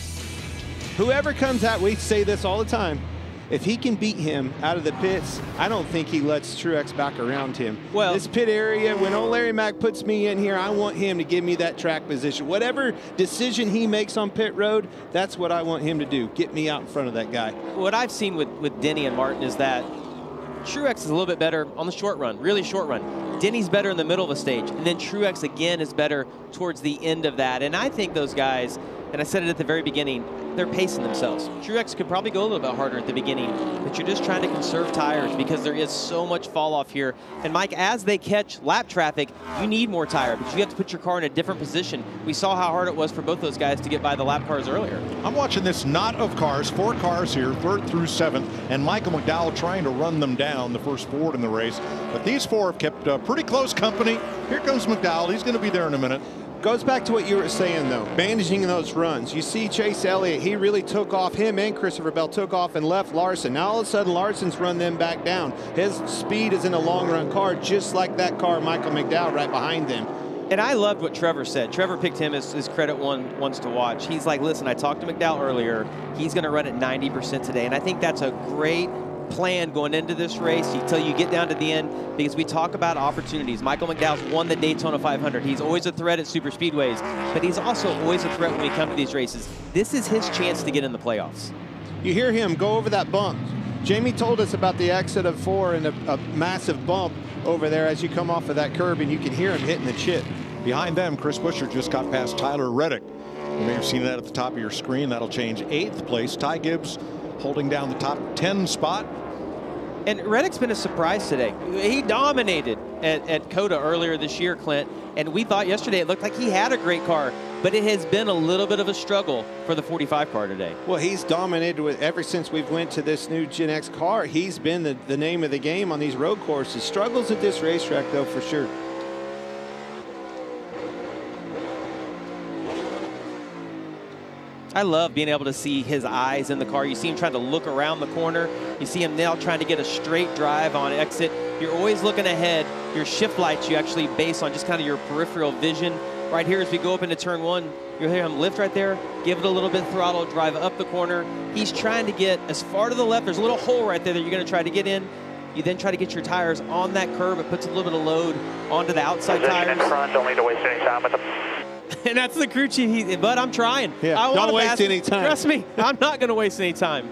whoever comes out, we say this all the time. If he can beat him out of the pits, I don't think he lets Truex back around him. Well- this pit area, when old Larry Mac puts me in here, I want him to give me that track position. Whatever decision he makes on pit road, that's what I want him to do. Get me out in front of that guy. What I've seen with, with Denny and Martin is that Truex is a little bit better on the short run, really short run. Denny's better in the middle of a stage, and then Truex again is better towards the end of that. And I think those guys, and I said it at the very beginning, they're pacing themselves. Truex could probably go a little bit harder at the beginning, but you're just trying to conserve tires because there is so much fall off here. And Mike, as they catch lap traffic, you need more tire because you have to put your car in a different position. We saw how hard it was for both those guys to get by the lap cars earlier. I'm watching this knot of cars, four cars here, third through seventh, and Michael McDowell trying to run them down, the first Ford in the race. But these four have kept uh, pretty close company. Here comes McDowell. He's going to be there in a minute. Goes back to what you were saying, though, managing those runs. You see Chase Elliott, he really took off. Him and Christopher Bell took off and left Larson. Now all of a sudden, Larson's run them back down. His speed is in a long run car, just like that car, Michael McDowell, right behind them. And I loved what Trevor said. Trevor picked him as his credit one ones to watch. He's like, listen, I talked to McDowell earlier. He's going to run at 90% today. And I think that's a great plan going into this race until you get down to the end because we talk about opportunities. Michael McDowell's won the Daytona 500. He's always a threat at super speedways, but he's also always a threat when we come to these races. This is his chance to get in the playoffs. You hear him go over that bump. Jamie told us about the exit of four and a, a massive bump over there as you come off of that curb, and you can hear him hitting the chip. Behind them, Chris Buescher just got past Tyler Reddick. You may have seen that at the top of your screen. That'll change eighth place. Ty Gibbs holding down the top 10 spot. And Reddick's been a surprise today. He dominated at, at COTA earlier this year, Clint. And we thought yesterday it looked like he had a great car, but it has been a little bit of a struggle for the 45 car today. Well, he's dominated with ever since we've went to this new Gen X car. He's been the, the name of the game on these road courses. Struggles at this racetrack, though, for sure. I love being able to see his eyes in the car. You see him trying to look around the corner. You see him now trying to get a straight drive on exit. You're always looking ahead. Your shift lights you actually base on just kind of your peripheral vision. Right here as we go up into turn one, you'll hear him lift right there, give it a little bit throttle, drive up the corner. He's trying to get as far to the left. There's a little hole right there that you're going to try to get in. You then try to get your tires on that curb. It puts a little bit of load onto the outside Position tires. in front, don't need to waste any time with them. And that's the crew chief. He, but I'm trying. Yeah, I don't waste pass- any time. Trust me, I'm not going to waste any time.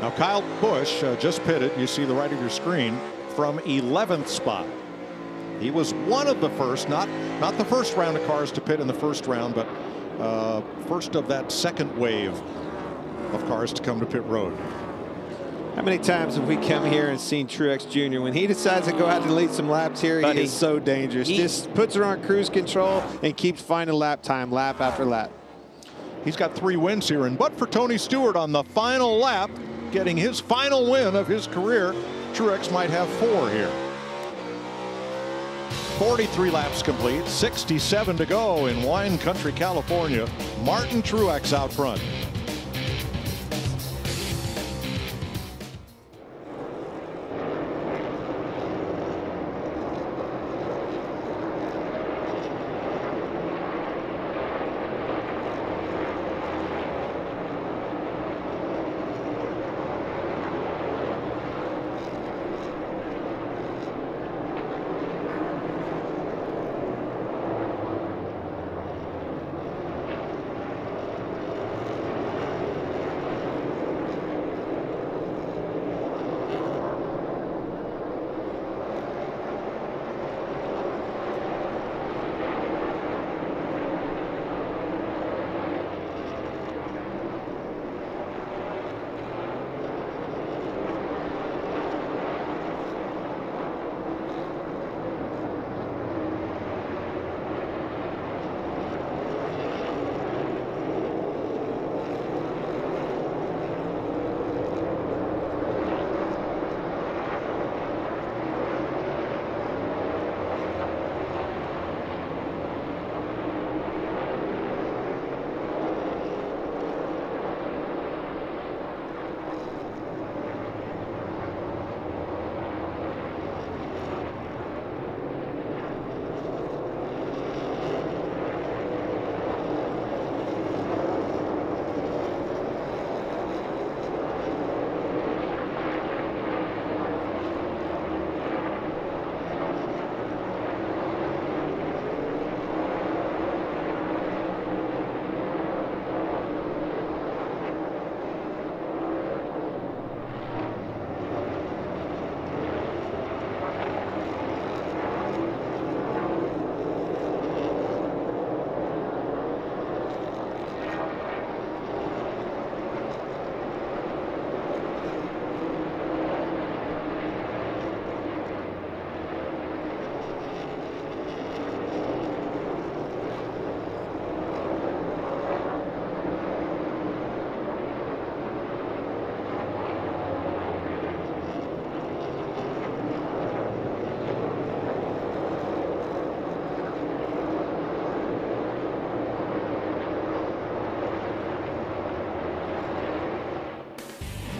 Now, Kyle Busch uh, just pitted. You see the right of your screen from 11th spot. He was one of the first, not not the first round of cars to pit in the first round, but uh, first of that second wave of cars to come to pit road. How many times have we come here and seen Truex Jr. when he decides to go out and lead some laps here? Buddy, he is so dangerous. he- Just puts her on cruise control and keeps finding lap time, lap after lap. He's got three wins here, and but for Tony Stewart on the final lap, getting his final win of his career, Truex might have four here. 43 laps complete, 67 to go in wine country, California. Martin Truex out front.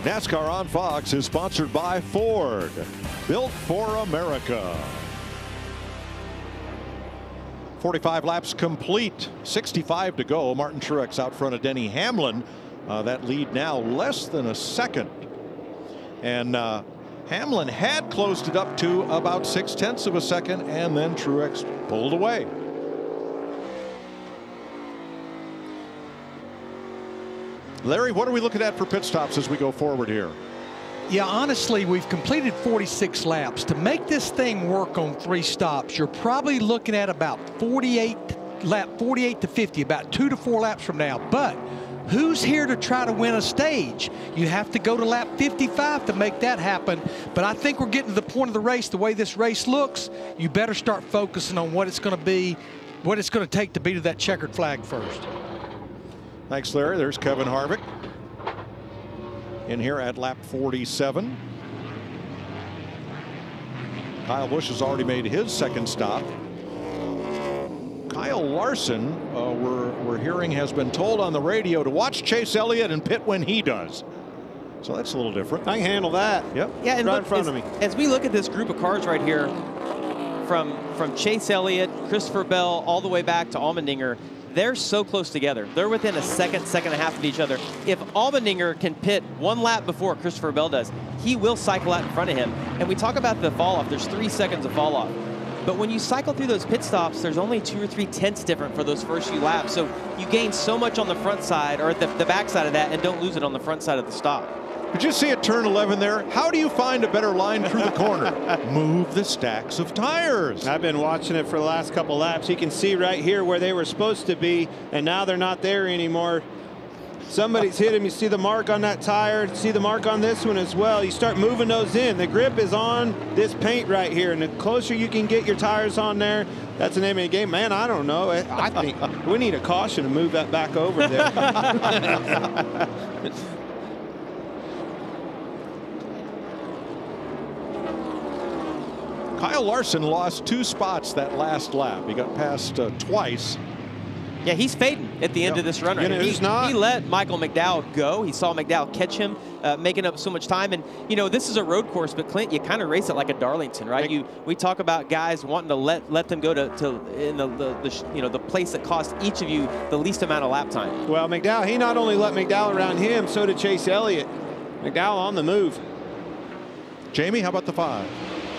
NASCAR on Fox is sponsored by Ford, built for America. 45 laps complete, 65 to go. Martin Truex out front of Denny Hamlin. Uh, that lead now less than a second. And uh, Hamlin had closed it up to about six tenths of a second, and then Truex pulled away. Larry, what are we looking at for pit stops as we go forward here? Yeah, honestly, we've completed 46 laps. To make this thing work on three stops, you're probably looking at about 48 lap 48 to 50, about two to four laps from now. But who's here to try to win a stage? You have to go to lap 55 to make that happen. But I think we're getting to the point of the race, the way this race looks, you better start focusing on what it's going to be, what it's going to take to be to that checkered flag first. Thanks, Larry. There's Kevin Harvick in here at lap 47. Kyle Busch has already made his second stop. Kyle Larson, uh, we're, we're hearing, has been told on the radio to watch Chase Elliott and pit when he does. So that's a little different. I can handle that. Yep. Yeah, and right look, in front as, of me. as we look at this group of cars right here, from from Chase Elliott, Christopher Bell, all the way back to Allmendinger, they're so close together. They're within a second, second and a half of each other. If Allmendinger can pit one lap before Christopher Bell does, he will cycle out in front of him. And we talk about the fall off. There's three seconds of fall off. But when you cycle through those pit stops, there's only two or three tenths different for those first few laps. So you gain so much on the front side or the, the back side of that and don't lose it on the front side of the stop. Did you see at turn 11 there? How do you find a better line through the corner? Move the stacks of tires. I've been watching it for the last couple laps. You can see right here where they were supposed to be, and now they're not there anymore. Somebody's hit him. You see the mark on that tire. See the mark on this one as well. You start moving those in. The grip is on this paint right here, and the closer you can get your tires on there, that's the name of the game. Man, I don't know. I think we need a caution to move that back over there. Kyle Larson lost two spots that last lap. He got passed uh, twice. Yeah, he's fading at the end Yep. of this run right You know. He, not? he let Michael McDowell go. He saw McDowell catch him, uh, making up so much time. And you know, this is a road course, but Clint, you kind of race it like a Darlington, right? You we talk about guys wanting to let let them go to, to in the, the, the you know the place that costs each of you the least amount of lap time. well, McDowell, he not only let McDowell around him, so did Chase Elliott. McDowell on the move. Jamie, how about the five?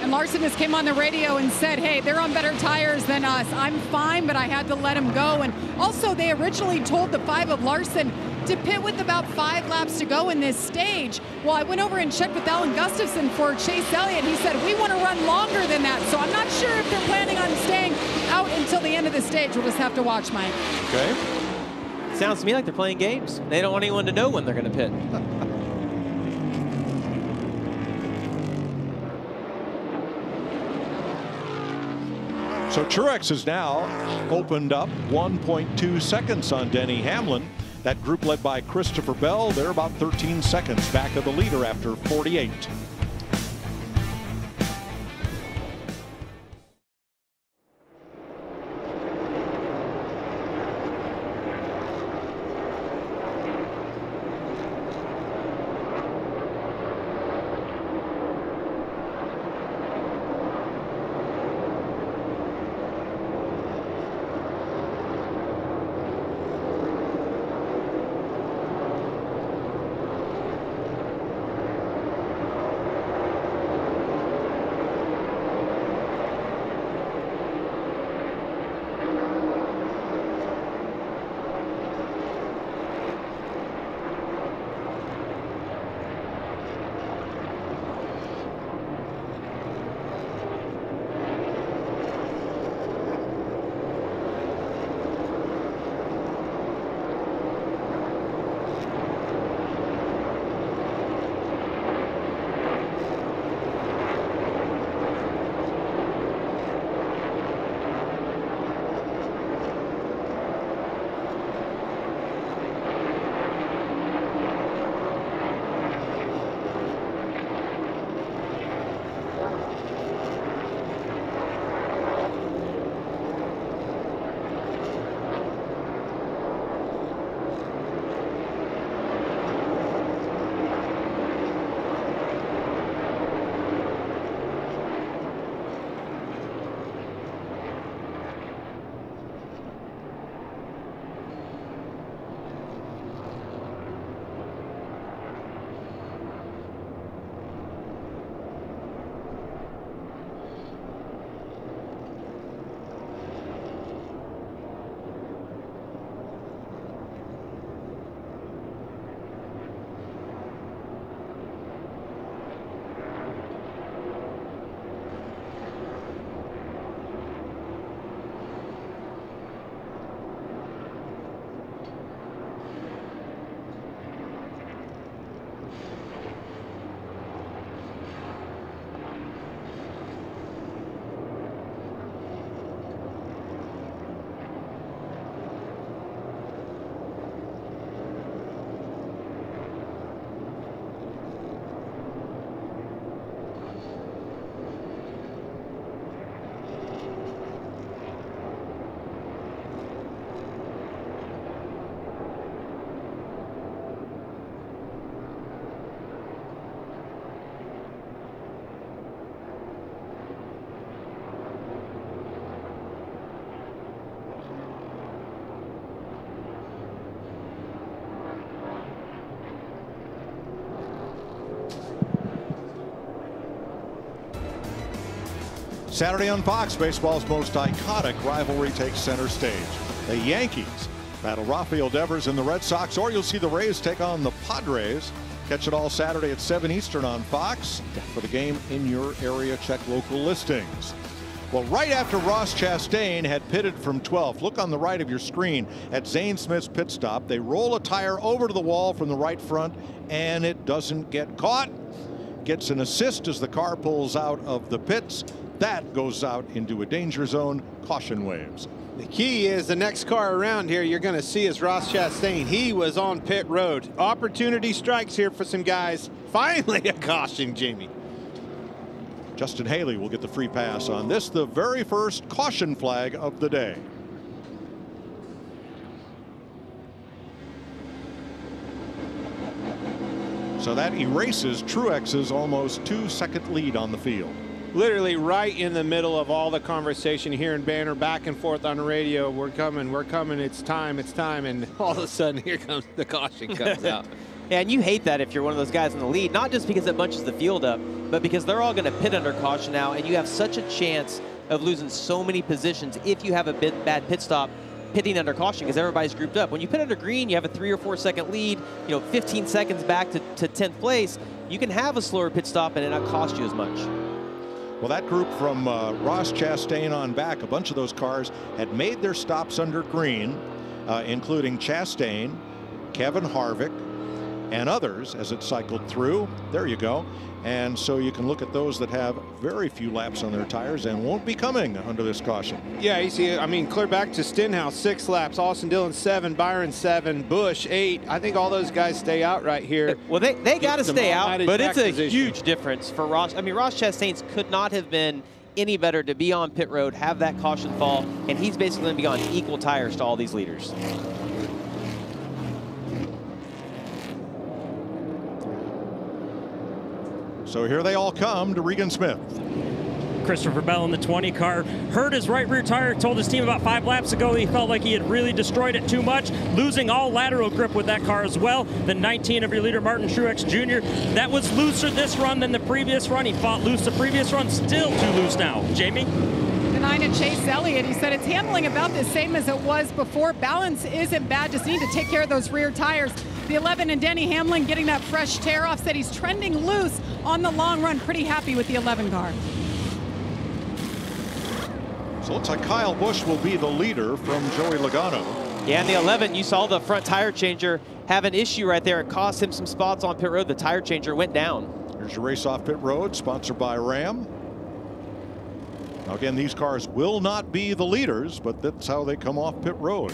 And Larson just came on the radio and said, hey, they're on better tires than us. I'm fine, but I had to let him go. And also, they originally told the five of Larson to pit with about five laps to go in this stage. Well, I went over and checked with Alan Gustafson for Chase Elliott. He said, we want to run longer than that. So I'm not sure if they're planning on staying out until the end of the stage. We'll just have to watch, Mike. Okay. Sounds to me like they're playing games. They don't want anyone to know when they're going to pit. So Truex has now opened up 1.2 seconds on Denny Hamlin. That group led by Christopher Bell. They're about 13 seconds back of the leader after 48. Saturday on Fox, baseball's most iconic rivalry takes center stage. The Yankees battle Rafael Devers and the Red Sox, or you'll see the Rays take on the Padres. Catch it all Saturday at 7 Eastern on Fox. For the game in your area, check local listings. Well, right after Ross Chastain had pitted from 12th, look on the right of your screen at Zane Smith's pit stop. They roll a tire over to the wall from the right front, and it doesn't get caught. Gets an assist as the car pulls out of the pits. That goes out into a danger zone. Caution waves. The key is the next car around here you're going to see is Ross Chastain. He was on pit road. Opportunity strikes here for some guys. Finally a caution, Jamie. Justin Haley will get the free pass on this, the very first caution flag of the day. So that erases Truex's almost two second lead on the field. Literally right in the middle of all the conversation here in Banner back and forth on the radio. We're coming, we're coming, it's time, it's time. And all of a sudden here comes the caution comes out. Yeah, and you hate that if you're one of those guys in the lead, not just because it bunches the field up, but because they're all going to pit under caution now, and you have such a chance of losing so many positions if you have a bit bad pit stop pitting under caution because everybody's grouped up. When you pit under green, you have a three or four second lead, you know, 15 seconds back to, to 10th place. You can have a slower pit stop and it not cost you as much. Well, that group from uh, Ross Chastain on back, a bunch of those cars had made their stops under green, uh, including Chastain, Kevin Harvick, and others as it cycled through. There you go. And so you can look at those that have very few laps on their tires and won't be coming under this caution. Yeah, you see, I mean, clear back to Stenhouse, six laps, Austin Dillon, seven, Byron, seven, Busch, eight. I think all those guys stay out right here. Well, they, they got to stay out, but it's a position. huge difference for Ross. I mean, Ross Chastain's could not have been any better to be on pit road, have that caution fall, and he's basically going to be on equal tires to all these leaders. So here they all come to Regan Smith. Christopher Bell in the 20 car hurt his right rear tire. Told his team about five laps ago he felt like he had really destroyed it too much, losing all lateral grip with that car as well. The 19 of your leader, Martin Truex Jr., that was looser this run than the previous run. He fought loose the previous run, still too loose now. Jamie? The nine of Chase Elliott, he said it's handling about the same as it was before. Balance isn't bad, just need to take care of those rear tires. The 11 and Denny Hamlin getting that fresh tear off, said he's trending loose on the long run. Pretty happy with the 11 car. So it looks like Kyle Busch will be the leader from Joey Logano. Yeah, and the 11, you saw the front tire changer have an issue right there. It cost him some spots on pit road. The tire changer went down. Here's your race off pit road, sponsored by Ram. Now again, these cars will not be the leaders, but that's how they come off pit road.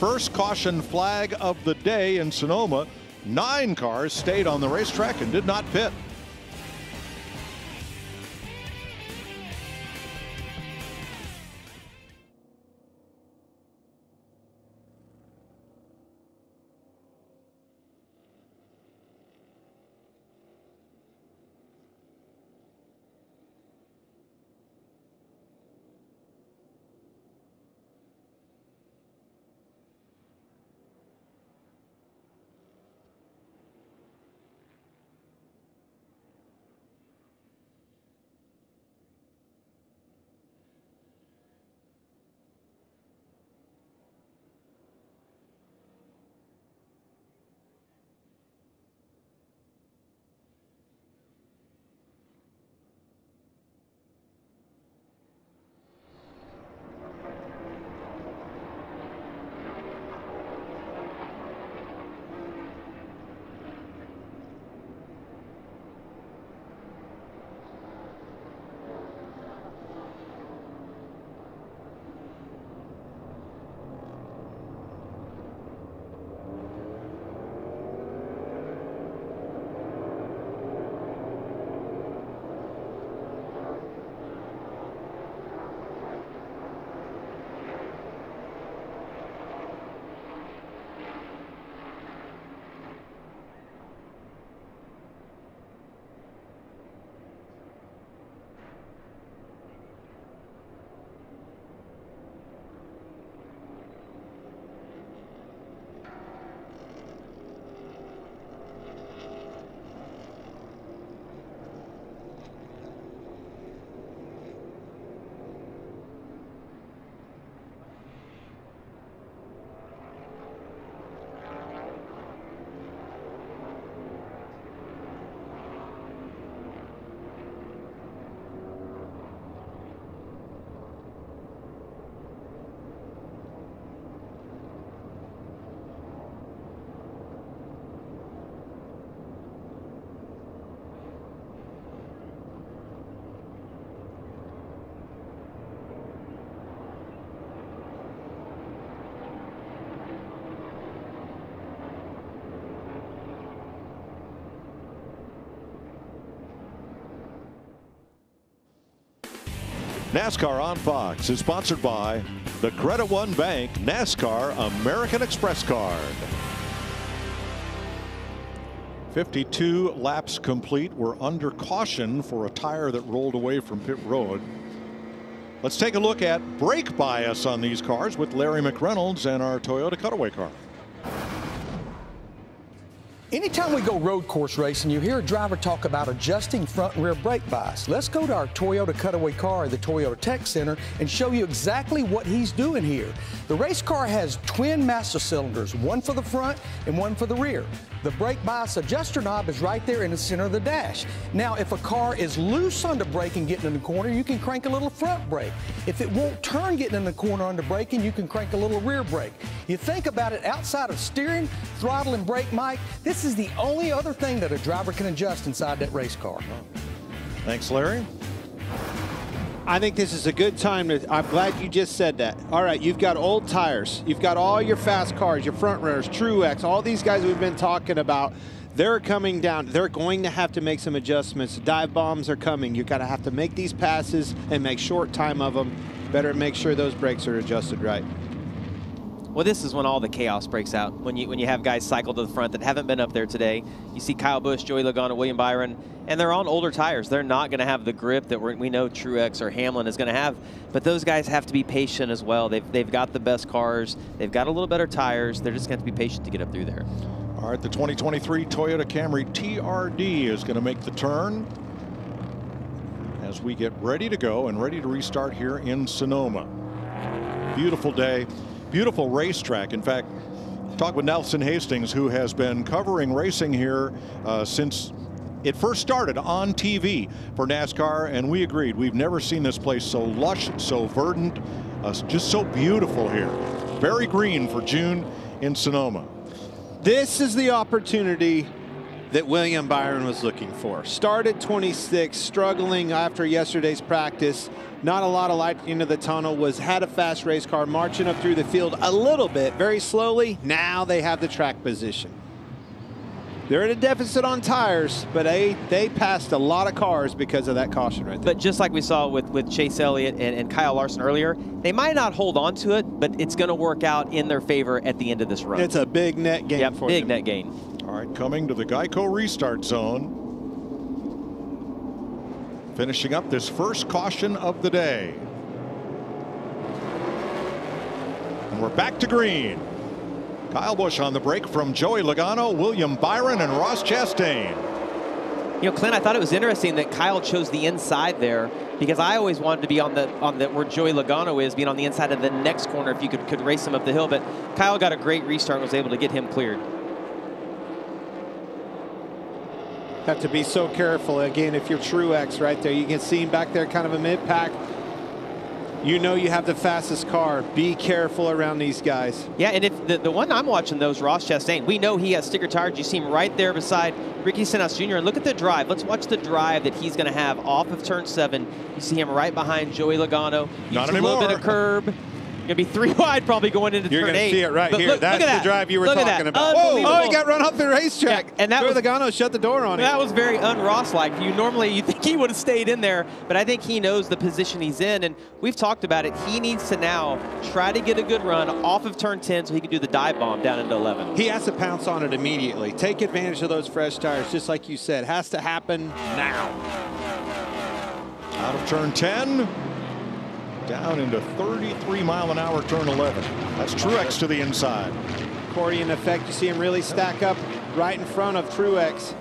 First caution flag of the day in Sonoma. Nine cars stayed on the racetrack and did not pit. NASCAR on Fox is sponsored by the Credit One Bank NASCAR American Express card. 52 laps complete. We're under caution for a tire that rolled away from pit road. Let's take a look at brake bias on these cars with Larry McReynolds and our Toyota Cutaway car. Anytime we go road course racing, you hear a driver talk about adjusting front and rear brake bias. Let's go to our Toyota Cutaway car at the Toyota Tech Center and show you exactly what he's doing here. The race car has twin master cylinders, one for the front and one for the rear. The brake bias adjuster knob is right there in the center of the dash. Now, if a car is loose under braking getting in the corner, you can crank a little front brake. If it won't turn getting in the corner under braking, you can crank a little rear brake. You think about it outside of steering, throttle, and brake, Mike, this is the only other thing that a driver can adjust inside that race car. Thanks, Larry. I think this is a good time to. I'm glad you just said that. All right, you've got old tires. You've got all your fast cars, your front runners, Truex, all these guys we've been talking about. They're coming down. They're going to have to make some adjustments. Dive bombs are coming. You're going to have to make these passes and make short time of them. Better make sure those brakes are adjusted right. Well, this is when all the chaos breaks out. When you when you have guys cycle to the front that haven't been up there today. You see Kyle Busch, Joey Logano, William Byron, and they're on older tires. They're not going to have the grip that we know Truex or Hamlin is going to have. But those guys have to be patient as well. They've they've got the best cars. They've got a little better tires. They're just going to be patient to get up through there. All right, the 2023 Toyota Camry TRD is going to make the turn as we get ready to go and ready to restart here in Sonoma. Beautiful day. Beautiful racetrack. In fact, talk with Nelson Hastings, who has been covering racing here uh, since it first started on TV for NASCAR, and we agreed. We've never seen this place so lush, so verdant, uh, just so beautiful here. Very green for June in Sonoma. This is the opportunity that William Byron was looking for. Started 26, struggling after yesterday's practice. Not a lot of light into the tunnel. Was had a fast race car marching up through the field a little bit, very slowly. Now they have the track position. They're at a deficit on tires, but they, they passed a lot of cars because of that caution right there. But just like we saw with, with Chase Elliott and, and Kyle Larson earlier, they might not hold on to it, but it's going to work out in their favor at the end of this run. It's a big net gain yep, for big them. net gain. All right, coming to the Geico restart zone. Finishing up this first caution of the day. And we're back to green. Kyle Busch on the break from Joey Logano, William Byron, and Ross Chastain. You know, Clint, I thought it was interesting that Kyle chose the inside there because I always wanted to be on the on the where Joey Logano is, being on the inside of the next corner if you could could race him up the hill. But Kyle got a great restart and was able to get him cleared. Have to be so careful again if you're Truex right there. You can see him back there, kind of a mid-pack. You know you have the fastest car. Be careful around these guys. Yeah, and if the, the one I'm watching, those is Ross Chastain. We know he has sticker tires. You see him right there beside Ricky Stenhouse Jr. And look at the drive. Let's watch the drive that he's going to have off of turn seven. You see him right behind Joey Logano. Not anymore. a little bit of curb. Going to be three wide probably going into You're turn gonna eight. see it right But here. Look, That's look at the that. drive you were Look talking about. Whoa! Oh, he got run off the racetrack. Yeah, and that Joey was- Logano shut the door on him. That was very un-Ross-like. You normally you think he would have stayed in there, but I think he knows the position he's in, and we've talked about it. He needs to now try to get a good run off of turn 10 so he can do the dive bomb down into 11. He has to pounce on it immediately. Take advantage of those fresh tires, just like you said. Has to happen now. Out of turn 10, down into 33 mile an hour turn 11. That's Truex to the inside. Accordion effect. You see him really stack up right in front of Truex.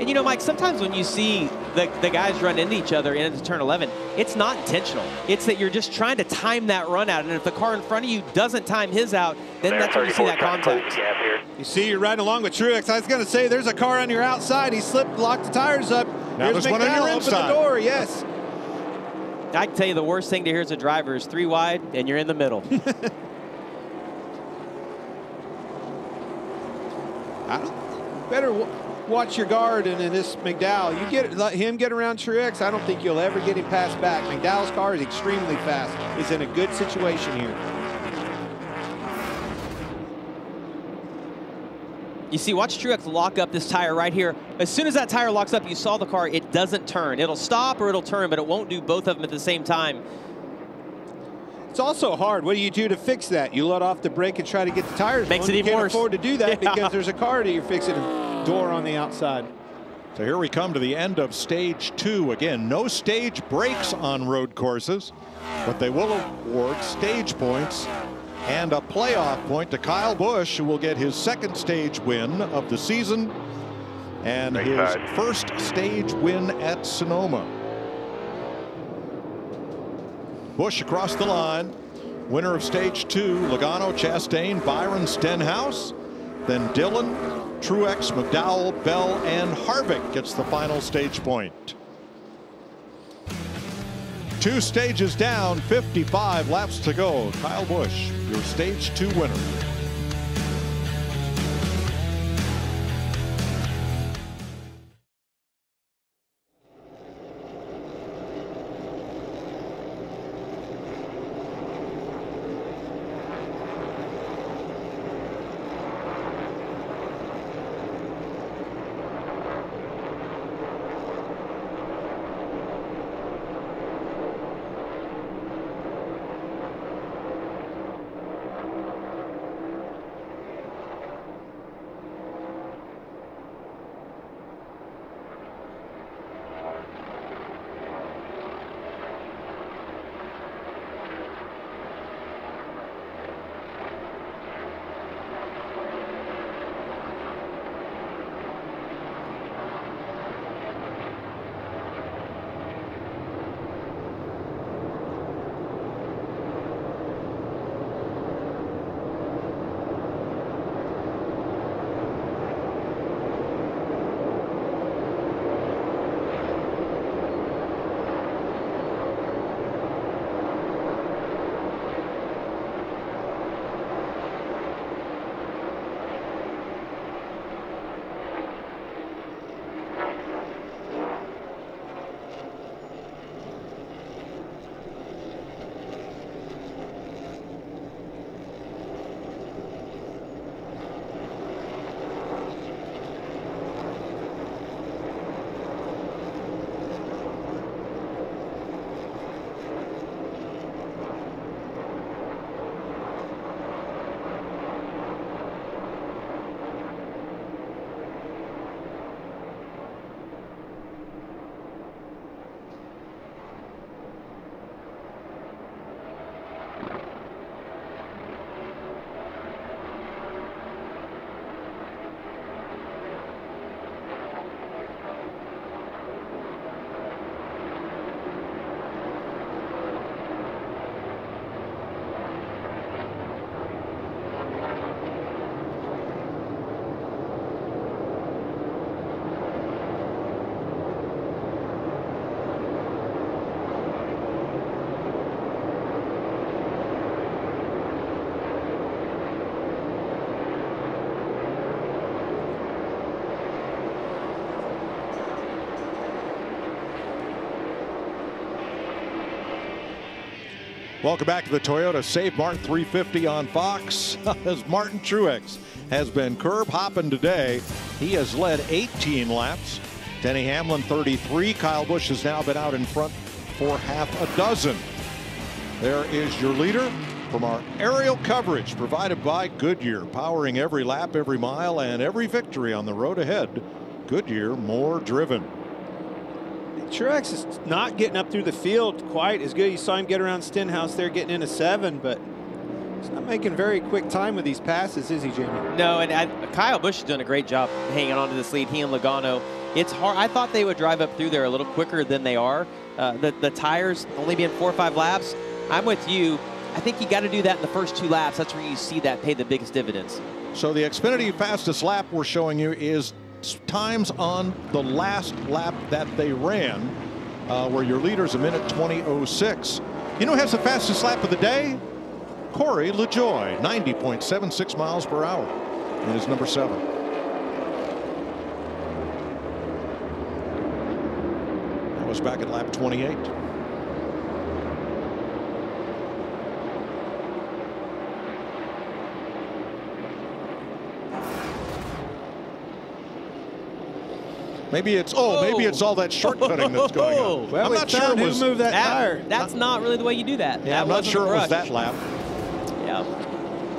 And you know, Mike, sometimes when you see the, the guys run into each other into turn 11, it's not intentional. It's that you're just trying to time that run out. And if the car in front of you doesn't time his out, then that's when you see that contact. You see, you're riding along with Truex. I was going to say, there's a car on your outside. He slipped, locked the tires up. Now Here's there's one on your McDowell, Open inside. the door, yes. I can tell you the worst thing to hear as a driver is three wide and you're in the middle. I don't, better w- watch your guard and in this McDowell. You get let him get around Truex. I don't think you'll ever get him passed back. McDowell's car is extremely fast. He's in a good situation here. You see, watch Truex lock up this tire right here. As soon as that tire locks up, you saw the car, it doesn't turn. It'll stop or it'll turn, but it won't do both of them at the same time. It's also hard. What do you do to fix that? You let off the brake and try to get the tires. Makes going. it you even can't worse. afford to do that Yeah. because there's a car that you're fixing a door on the outside. So here we come to the end of stage two. Again, no stage breaks on road courses, but they will award stage points and a playoff point to Kyle Busch, who will get his second stage win of the season and Right his side. first stage win at Sonoma. Busch across the line. Winner of stage two, Logano, Chastain, Byron, Stenhouse. Then Dillon, Truex, McDowell, Bell, and Harvick gets the final stage point. Two stages down, 55 laps to go. Kyle Busch, your stage two winner. Welcome back to the Toyota Save Mart 350 on Fox. As Martin Truex has been curb hopping today, he has led 18 laps. Denny Hamlin 33. Kyle Busch has now been out in front for half a dozen. There is your leader from our aerial coverage provided by Goodyear, powering every lap, every mile, and every victory on the road ahead. Goodyear, more driven. Truex is not getting up through the field quite as good. You saw him get around Stenhouse there, getting into seven, but he's not making very quick time with these passes, is he, Jamie? No, and I, Kyle Busch has done a great job hanging on to this lead. He and Logano. It's hard. I thought they would drive up through there a little quicker than they are. Uh, the, the tires only being four or five laps. I'm with you. I think you got to do that in the first two laps. That's where you see that pay the biggest dividends. So the Xfinity fastest lap we're showing you is times on the last lap that they ran, uh, where your leader's a minute 20.06. You know who has the fastest lap of the day? Corey LaJoie, 90.76 miles per hour, and is number seven. That was back at lap 28. Maybe it's oh, maybe it's all that shortcutting that's going on. Well, I'm not sure found it who was. moved that, tire. That's not really the way you do that. Yeah, that I'm not sure the it was that lap. Yeah.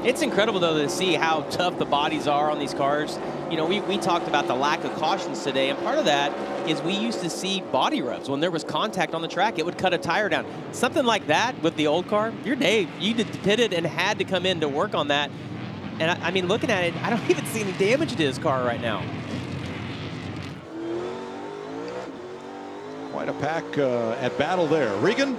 It's incredible, though, to see how tough the bodies are on these cars. You know, we, we talked about the lack of cautions today, and part of that is we used to see body rubs. When there was contact on the track, it would cut a tire down. Something like that with the old car, your Dave, you did pitted and had to come in to work on that. And I, I mean, looking at it, I don't even see any damage to his car right now. Quite a pack uh, at battle there. Regan,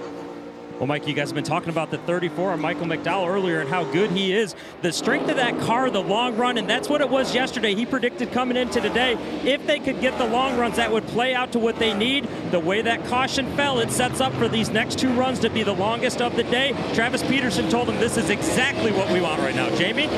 Well, Mike, you guys have been talking about the 34 and Michael McDowell earlier and how good he is. The strength of that car, the long run, and that's what it was yesterday. He predicted coming into today, if they could get the long runs, that would play out to what they need. The way that caution fell, it sets up for these next two runs to be the longest of the day. Travis Peterson told him this is exactly what we want right now. Jamie?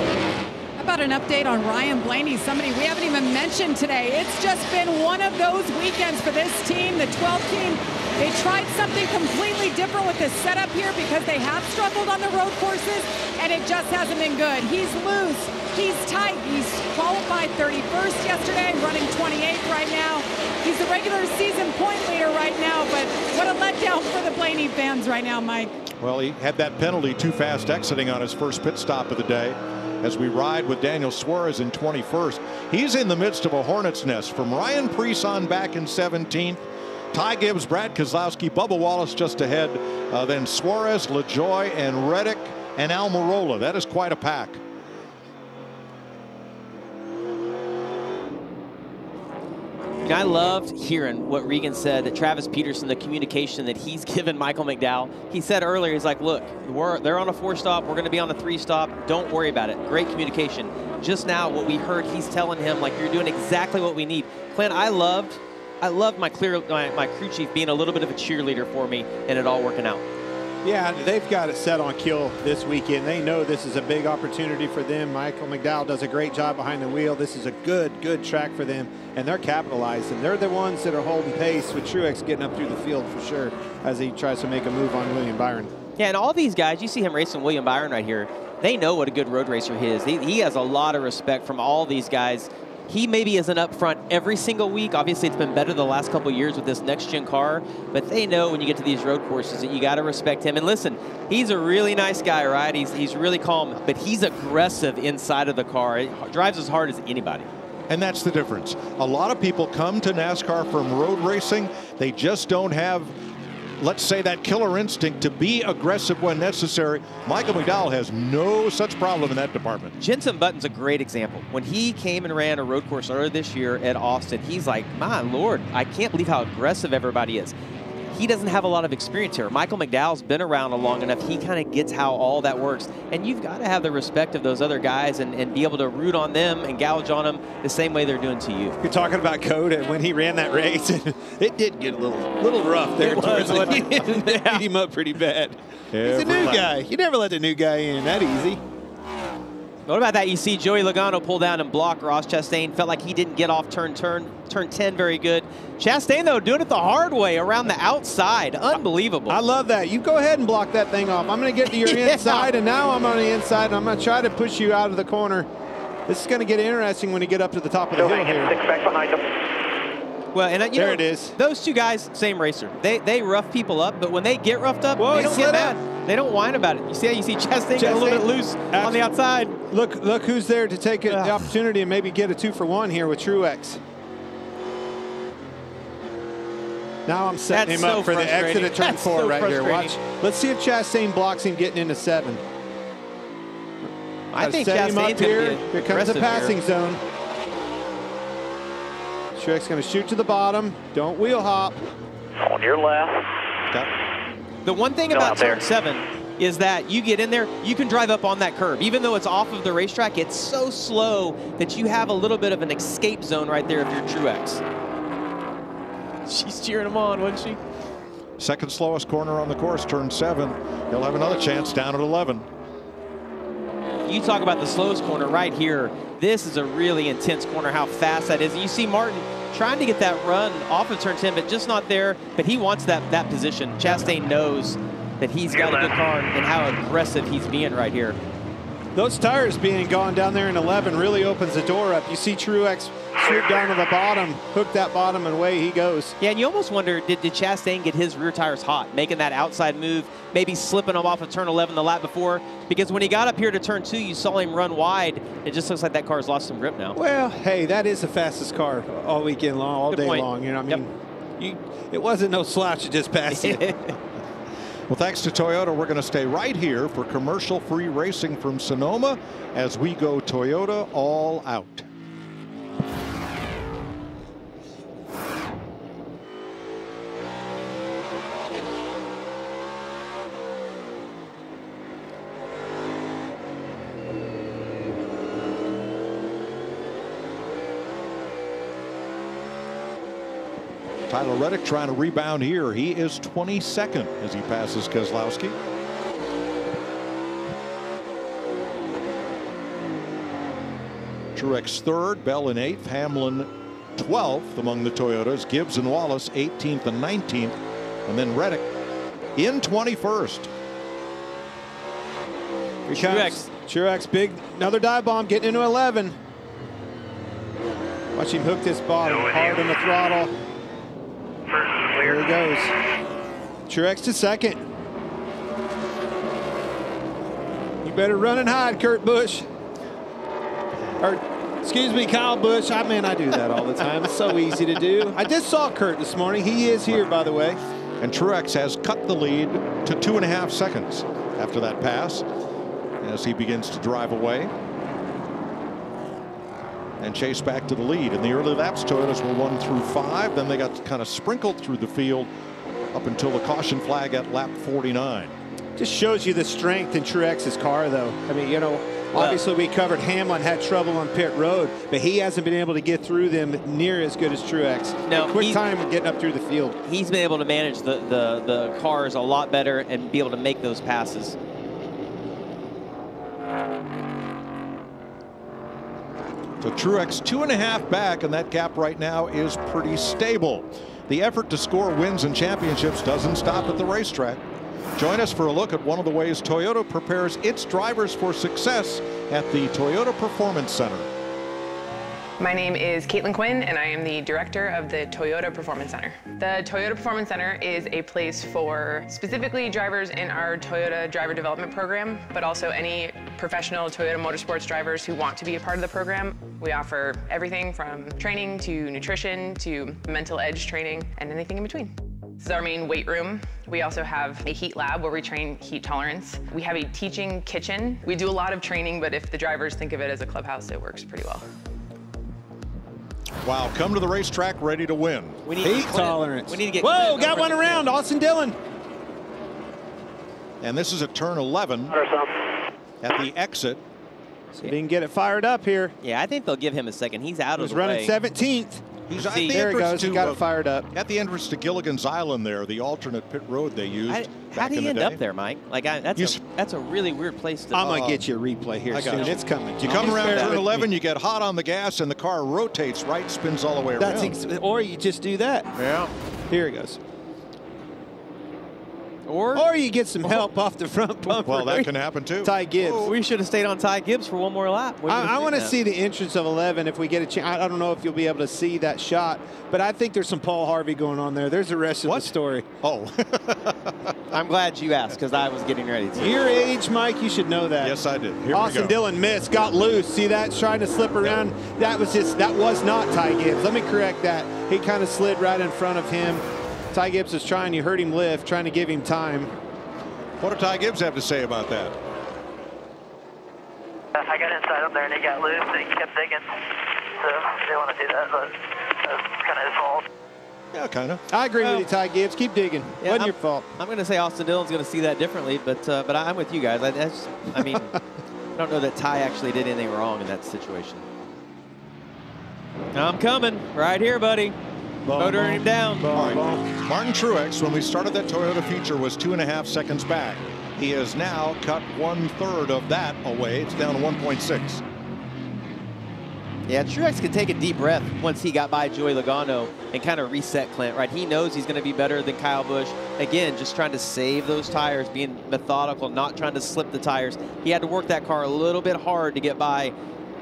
About an update on Ryan Blaney, somebody we haven't even mentioned today. It's just been one of those weekends for this team, the 12 team. They tried something completely different with this setup here because they have struggled on the road courses, and it just hasn't been good. He's loose, he's tight, he's qualified 31st yesterday, running 28th right now. He's the regular season point leader right now, but what a letdown for the Blaney fans right now, Mike. well, he had that penalty too fast exiting on his first pit stop of the day. As we ride with Daniel Suarez in 21st, he's in the midst of a hornet's nest from Ryan Preece on back in 17th. Ty Gibbs, Brad Keselowski, Bubba Wallace just ahead. Uh, then Suarez, LaJoie, and Reddick and Almirola. That is quite a pack. I loved hearing what Regan said that Travis Peterson, the communication that he's given Michael McDowell. He said earlier, he's like, look, we're, they're on a four stop. We're going to be on a three stop. Don't worry about it. Great communication. Just now, what we heard, he's telling him, like, you're doing exactly what we need. Clint, I loved, I loved my clear, my, my crew chief being a little bit of a cheerleader for me and it all working out. Yeah, they've got it set on kill this weekend. They know this is a big opportunity for them. Michael McDowell does a great job behind the wheel. This is a good, good track for them, and they're capitalizing. They're the ones that are holding pace with Truex getting up through the field for sure as he tries to make a move on William Byron. Yeah, and all these guys, you see him racing William Byron right here. They know what a good road racer he is. He, he has a lot of respect from all these guys. He maybe isn't up front every single week. Obviously, it's been better the last couple years with this next gen car, but they know when you get to these road courses that you got to respect him. And listen, he's a really nice guy, right? He's, he's really calm, but he's aggressive inside of the car. He drives as hard as anybody. And that's the difference. A lot of people come to NASCAR from road racing. They just don't have, let's say, that killer instinct to be aggressive when necessary. Michael McDowell has no such problem in that department. Jenson Button's a great example. When he came and ran a road course earlier this year at Austin, he's like, my lord, I can't believe how aggressive everybody is. He doesn't have a lot of experience here. Michael McDowell's been around long enough. He kind of gets how all that works. And you've got to have the respect of those other guys and, and be able to root on them and gouge on them the same way they're doing to you. You're talking about COTA when he ran that race. it did get a little little rough there. It was, towards the wasn't it? end. They beat him up pretty bad. He's a new lap. guy. You never let the new guy in that easy. What about that? You see Joey Logano pull down and block Ross Chastain. Felt like he didn't get off turn turn turn 10 very good. Chastain, though, doing it the hard way around the outside. Unbelievable. I love that. You go ahead and block that thing off. I'm going to get to your Yeah. inside, and now I'm on the inside, and I'm going to try to push you out of the corner. This is going to get interesting when you get up to the top of the hill here. Six back behind them. Well, and uh, you There know, it is. Those two guys, same racer. They they rough people up, but when they get roughed up, Whoa, they don't get mad. They don't whine about it. You see how you see Chastain get a little bit loose on the outside. Look, look who's there to take it, the opportunity and maybe get a two for one here with Truex. Now I'm setting That's him so up for the exit at turn That's four so right here. Watch. Let's see if Chastain blocks him getting into seven. I Gotta think set him up Chastain's here. Here comes the passing here. zone. Truex going to shoot to the bottom. Don't wheel hop. On your left. The one thing Still about out there. turn seven is that you get in there, you can drive up on that curb. Even though it's off of the racetrack, it's so slow that you have a little bit of an escape zone right there if you're Truex. She's cheering him on, wasn't she? Second slowest corner on the course, turn seven. He'll have another chance down at 11. You talk about the slowest corner right here. This is a really intense corner, how fast that is. And you see Martin trying to get that run off of turn 10, but just not there. But he wants that, that position. Chastain knows that he's got a good car and how aggressive he's being right here. Those tires being gone down there in 11 really opens the door up. You see Truex swoop down to the bottom, hook that bottom, and away he goes. Yeah, and you almost wonder, did, did Chastain get his rear tires hot, making that outside move, maybe slipping him off of turn 11 the lap before? Because when he got up here to turn two, you saw him run wide. It just looks like that car's lost some grip now. Well, hey, that is the fastest car all weekend long, all Good day point. long. You know, what I Yep. mean, you, it wasn't no slouch, it just passed it. Well, thanks to Toyota, we're going to stay right here for commercial-free racing from Sonoma as we go Toyota all out. Tyler Reddick trying to rebound here. He is 22nd as he passes Keselowski. Truex third, Bell in eighth, Hamlin 12th among the Toyotas, Gibbs and Wallace 18th and 19th, and then Reddick in 21st. Here comes Truex, big, another dive bomb, getting into 11. Watch him hook this bottom, hard on the throttle. There he goes. Truex to second. You better run and hide, Kurt Busch. Or, excuse me, Kyle Busch. I mean, I do that all the time. It's so easy to do. I just saw Kurt this morning. He is here, by the way. And Truex has cut the lead to two and a half seconds after that pass as he begins to drive away and chase back to the lead. In the early laps, Toyotas were one through five. Then they got kind of sprinkled through the field up until the caution flag at lap 49. Just shows you the strength in Truex's car, though. I mean, you know, obviously we covered Hamlin had trouble on pit road, but he hasn't been able to get through them near as good as Truex. No, A quick time getting up through the field. He's been able to manage the, the, the cars a lot better and be able to make those passes. So Truex two and a half back, and that gap right now is pretty stable. The effort to score wins and championships doesn't stop at the racetrack. Join us for a look at one of the ways Toyota prepares its drivers for success at the Toyota Performance Center. My name is Caitlin Quinn, and I am the director of the Toyota Performance Center. The Toyota Performance Center is a place for specifically drivers in our Toyota Driver Development Program, but also any professional Toyota Motorsports drivers who want to be a part of the program. We offer everything from training to nutrition to mental edge training and anything in between. This is our main weight room. We also have a heat lab where we train heat tolerance. We have a teaching kitchen. We do a lot of training, but if the drivers think of it as a clubhouse, it works pretty well. Wow, come to the racetrack ready to win. We Heat tolerance. We need to get Whoa, got one to- around. Austin Dillon. And this is at turn 11 at the exit. See if he can get it fired up here. Yeah, I think they'll give him a second. He's out He was of the running way. 17th. He's at the There he entrance goes. He to, got uh, it fired up. At the entrance to Gilligan's Island there, the alternate pit road they used. How, back how did in the end day. up there, Mike? Like, I, that's You a, s- that's a really weird place to. I'm going Uh, to get you a replay here I got soon. you. It's coming. You come around bear turn 11, you get hot on the gas, and the car rotates right, spins all the way That's around. ex- or you just do that. yeah. Here he goes. Or Or you get some help off the front bumper. Well, that can happen too. Ty Gibbs. we should have stayed on Ty Gibbs for one more lap. We I, I want to see the entrance of 11 if we get a chance. I I don't know if you'll be able to see that shot, but I think there's some Paul Harvey going on there. There's the rest of What? the story. Oh, I'm glad you asked because I was getting ready to. Your age, Mike, you should know that. yes, I did. Here Austin we go. Dillon missed, got loose. See that? Trying to slip around. That was just, that was not Ty Gibbs. Let me correct that. He kind of slid right in front of him. Ty Gibbs is trying, you heard him lift, trying to give him time. What did Ty Gibbs have to say about that? I got inside up there and he got loose and he kept digging. So I didn't want to do that, but that's kind of his fault. Yeah, kind of. I agree Well- with you, Ty Gibbs. Keep digging. Yeah, Wasn't I'm- your fault. I'm going to say Austin Dillon's going to see that differently, but uh, but I'm with you guys. I, that's, I mean, I don't know that Ty actually did anything wrong in that situation. I'm coming right here, buddy. Motoring him down. All right. Martin Truex, when we started that Toyota feature, was two and a half seconds back. He has now cut one third of that away. It's down to 1.6. Yeah, Truex could take a deep breath once he got by Joey Logano and kind of reset Clint, right? He knows he's going to be better than Kyle Busch. Again, just trying to save those tires, being methodical, not trying to slip the tires. He had to work that car a little bit hard to get by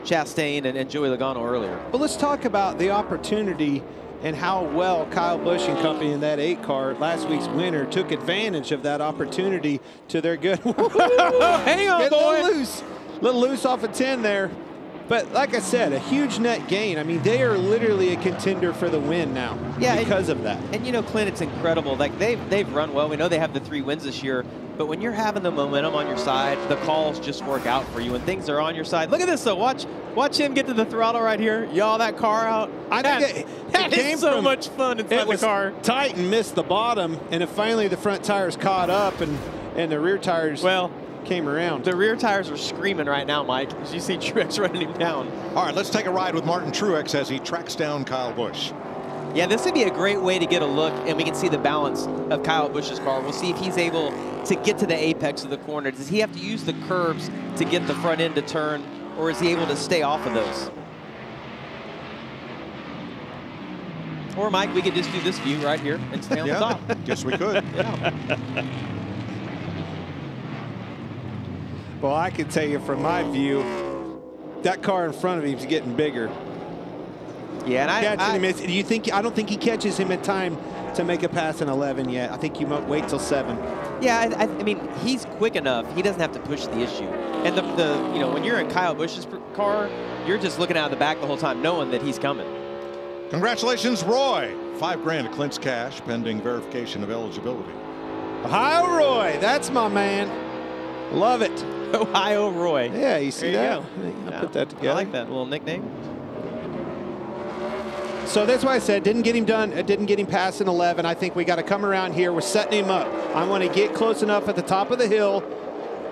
Chastain and, and Joey Logano earlier. But let's talk about the opportunity and how well Kyle Busch and company in that eight car, last week's winner, took advantage of that opportunity to their good. Hang on, Get boy. A little loose, little loose off of 10 there. But like I said, a huge net gain. I mean, they are literally a contender for the win now Yeah, because and, of that. And you know, Clint, it's incredible. Like they've they've run well. We know they have the three wins this year. But when you're having the momentum on your side, the calls just work out for you. and things are on your side, look at this. though. watch watch him get to the throttle right here. Y'all, that car out. I that, think it, that it is came so from, much fun inside it was the car. tight and missed the bottom, and then finally the front tires caught up, and and the rear tires well came around. The rear tires are screaming right now, Mike, as you see Truex running him down. All right, let's take a ride with Martin Truex as he tracks down Kyle Busch. Yeah, this would be a great way to get a look, and we can see the balance of Kyle Busch's car. We'll see if he's able to get to the apex of the corner. Does he have to use the curbs to get the front end to turn, or is he able to stay off of those? Or, Mike, we could just do this view right here and stay on yeah, the top. Guess we could. yeah. Well, I can tell you from my view, that car in front of him is getting bigger. Yeah, and I, Catching I, him, is- do you think? I don't think he catches him in time to make a pass in 11 yet. I think you might wait till seven. Yeah, I, I, I mean, he's quick enough. He doesn't have to push the issue. And the, the, you know, when you're in Kyle Busch's car, you're just looking out of the back the whole time, knowing that he's coming. Congratulations, Roy. Five grand of Clint's cash pending verification of eligibility. Ohio Roy, that's my man. Love it. Ohio Roy. Yeah, you see There you that? go. I put that together. I like that little nickname. So that's why I said didn't get him done. It didn't get him past an 11. I think we got to come around here. We're setting him up. I want to get close enough at the top of the hill.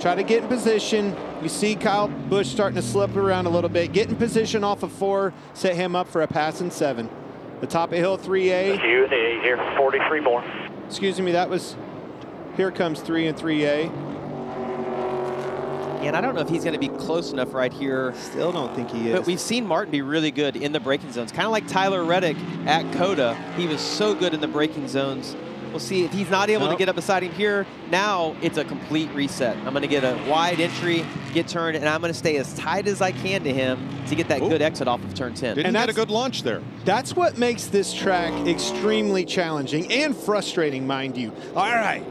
Try to get in position. You see Kyle Busch starting to slip around a little bit. Get in position off of four. Set him up for a pass in seven. The top of hill 3A. You, the here, 43 more. Excuse me, that was. Here comes three and 3A. And I don't know if he's going to be close enough right here. Still don't think he is. But we've seen Martin be really good in the braking zones, kind of like Tyler Reddick at COTA. He was so good in the braking zones. We'll see if he's not able Nope. to get up beside him here. Now it's a complete reset. I'm going to get a wide entry, get turned, and I'm going to stay as tight as I can to him to get that Ooh. good exit off of turn 10. Didn't And get a good launch there. That's what makes this track extremely challenging and frustrating, mind you. All right,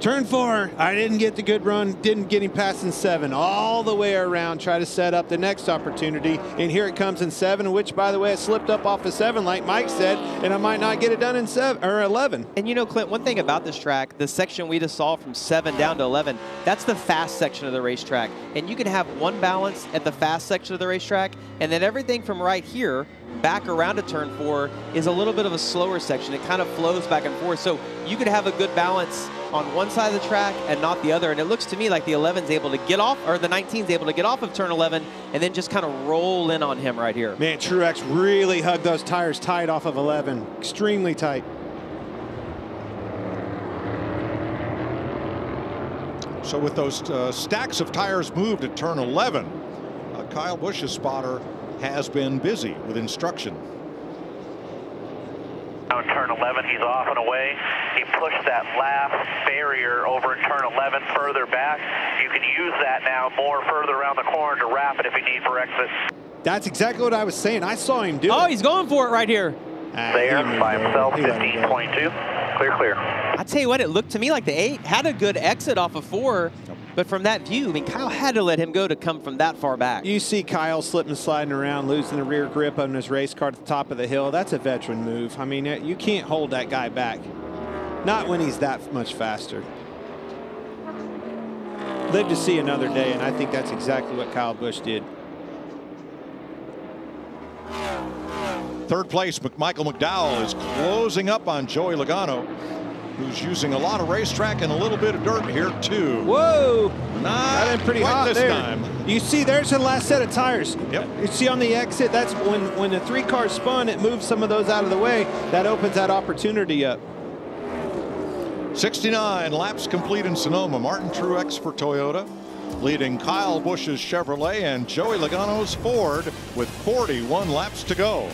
turn four. I didn't get the good run, didn't get him past in seven. All the way around, try to set up the next opportunity. And here it comes in seven, which, by the way, I slipped up off of seven, like Mike said, and I might not get it done in seven or 11. And you know, Clint, one thing about this track, the section we just saw from 7 down to 11, that's the fast section of the racetrack. And you can have one balance at the fast section of the racetrack, and then everything from right here back around to turn 4 is a little bit of a slower section. It kind of flows back and forth. So you could have a good balance on one side of the track and not the other. And it looks to me like the 11's able to get off, or the 19's able to get off of turn 11 and then just kind of roll in on him right here. Man, Truex really hugged those tires tight off of 11, extremely tight. So with those uh, stacks of tires moved at turn 11, uh, Kyle Busch's spotter has been busy with instruction. On turn 11, he's off and away. He pushed that last barrier over in turn 11 further back. You can use that now more further around the corner to wrap it if you need for exit. That's exactly what I was saying. I saw him do Oh, it. he's going for it right here. Ah, There, he by himself, He let him go. 15.2. Clear, clear. I tell you what, it looked to me like the eight had a good exit off of four, but from that view, I mean, Kyle had to let him go to come from that far back. You see Kyle slipping, sliding around, losing the rear grip on his race car at the top of the hill. That's a veteran move. I mean, you can't hold that guy back. Not when he's that much faster. Live to see another day, and I think that's exactly what Kyle Busch did. Third place, Mc- Michael McDowell is closing up on Joey Logano, who's using a lot of racetrack and a little bit of dirt here too. Whoa! Not Got in pretty quite hot this there. time. You see, there's the last set of tires. Yep. You see on the exit, that's when when the three cars spun, it moves some of those out of the way. That opens that opportunity up. 69 laps complete in Sonoma. Martin Truex for Toyota, leading Kyle Busch's Chevrolet and Joey Logano's Ford with 41 laps to go.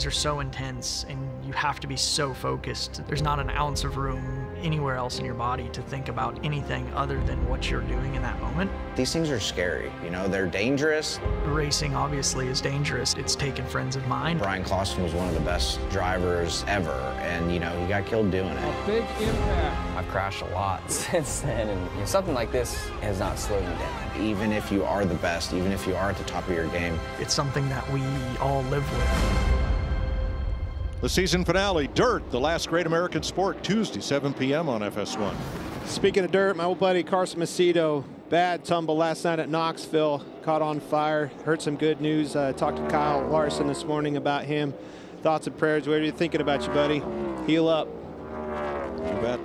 Things are so intense and you have to be so focused. There's not an ounce of room anywhere else in your body to think about anything other than what you're doing in that moment. These things are scary, you know, they're dangerous. Racing obviously is dangerous. It's taken friends of mine. Bryan Clauson was one of the best drivers ever, and, you know, he got killed doing it. A big impact. I've crashed a lot since then, and you know, something like this has not slowed me down. Even if you are the best, even if you are at the top of your game, it's something that we all live with. The season finale, Dirt, the last great American sport, Tuesday, 7 p.m. on FS1. Speaking of dirt, my old buddy Carson Macedo, bad tumble last night at Knoxville, caught on fire. Heard some good news. Uh, talked to Kyle Larson this morning about him. Thoughts and prayers. What are you thinking about you, buddy? Heal up. You bet.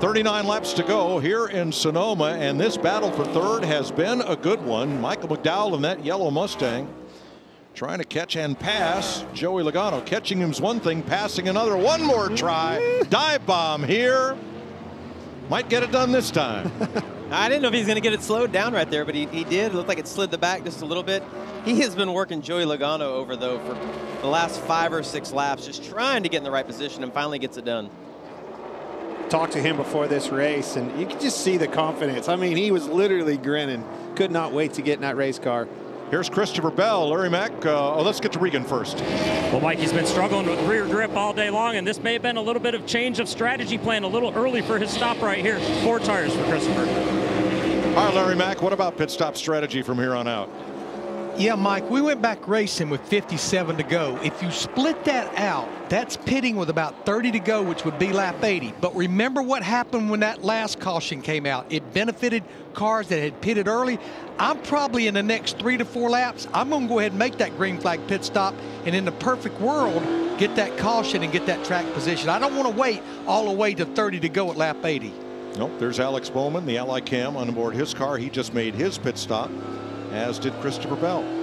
39 laps to go here in Sonoma, and this battle for third has been a good one. Michael McDowell in that yellow Mustang trying to catch and pass. Joey Logano catching him's one thing, passing another. One more try. Dive bomb here. Might get it done this time. I didn't know if he was going to get it slowed down right there, but he, he did. It looked like it slid the back just a little bit. He has been working Joey Logano over, though, for the last five or six laps, just trying to get in the right position and finally gets it done talked to him before this race, and you could just see the confidence. I mean, he was literally grinning. Could not wait to get in that race car. Here's Christopher Bell, Larry Mac. Uh, oh, let's get to Regan first. Well, Mike, he's been struggling with rear grip all day long, and this may have been a little bit of change of strategy plan a little early for his stop right here. Four tires for Christopher. All right, Larry Mac, what about pit stop strategy from here on out? Yeah, Mike, we went back racing with 57 to go. If you split that out, that's pitting with about 30 to go, which would be lap 80. But remember what happened when that last caution came out. It benefited cars that had pitted early. I'm probably in the next three to four laps, I'm going to go ahead and make that green flag pit stop. And in the perfect world, get that caution and get that track position. I don't want to wait all the way to 30 to go at lap 80. Nope, there's Alex Bowman, the Ally Cam on board his car. He just made his pit stop as did Christopher Bell.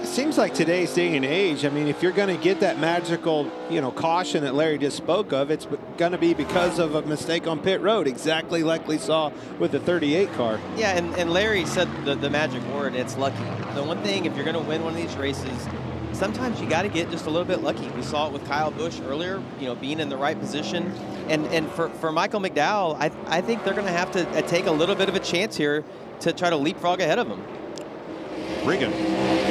It seems like today's day and age, I mean, if you're going to get that magical, you know, caution that Larry just spoke of, it's going to be because of a mistake on pit road, exactly like we saw with the 38 car. Yeah, and, and Larry said the, the magic word, it's lucky. The one thing, if you're going to win one of these races, sometimes you got to get just a little bit lucky. We saw it with Kyle Busch earlier, you know, being in the right position. And and for, for Michael McDowell, I, I think they're going to have to uh, take a little bit of a chance here to try to leapfrog ahead of him. Regan.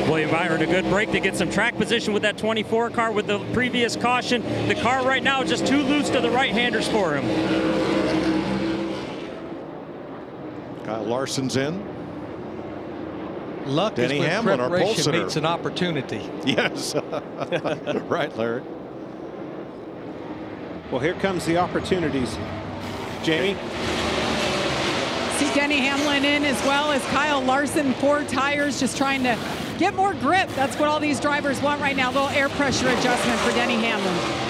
William Byron, a good break to get some track position with that 24 car with the previous caution. The car right now just too loose to the right-handers for him. Kyle Larson's in. Luck Denny is when Hamlin, our preparation meets an opportunity. Yes. right, Larry. Well, here comes the opportunities. Jamie? See Denny Hamlin in as well as Kyle Larson, four tires, just trying to get more grip. That's what all these drivers want right now. A little air pressure adjustment for Denny Hamlin.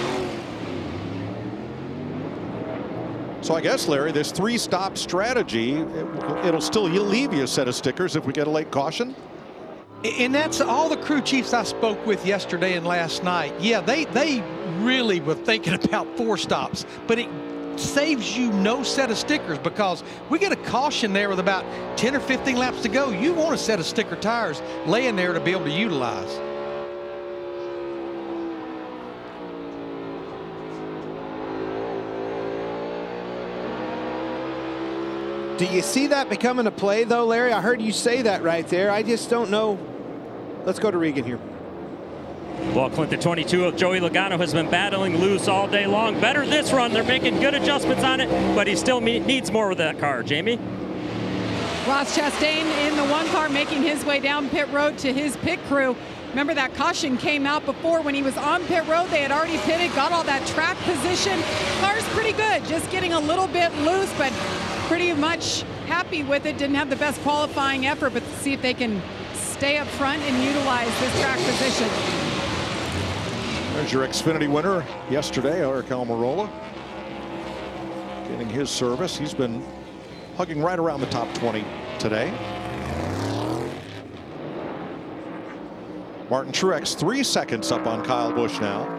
So I guess, Larry, this three-stop strategy, it, will still leave you a set of stickers if we get a late caution. And that's all the crew chiefs I spoke with yesterday and last night. Yeah, they they really were thinking about four stops, but it saves you no set of stickers because we get a caution there with about 10 or 15 laps to go. You want a set of sticker tires laying there to be able to utilize. Do you see that becoming a play, though, Larry? I heard you say that right there. I just don't know. Let's go to Regan here. Well, Clint, the 22 of Joey Logano has been battling loose all day long. Better this run. They're making good adjustments on it, but he still needs more with that car. Jamie? Ross Chastain in the one car making his way down pit road to his pit crew. Remember that caution came out before when he was on pit road. They had already pitted, got all that track position. Car's pretty good, just getting a little bit loose, but pretty much happy with it. Didn't have the best qualifying effort, but see if they can stay up front and utilize this track position. There's your Xfinity winner yesterday, Aric Almirola. Getting his service. He's been hugging right around the top 20 today. Martin Truex three seconds up on Kyle Busch now.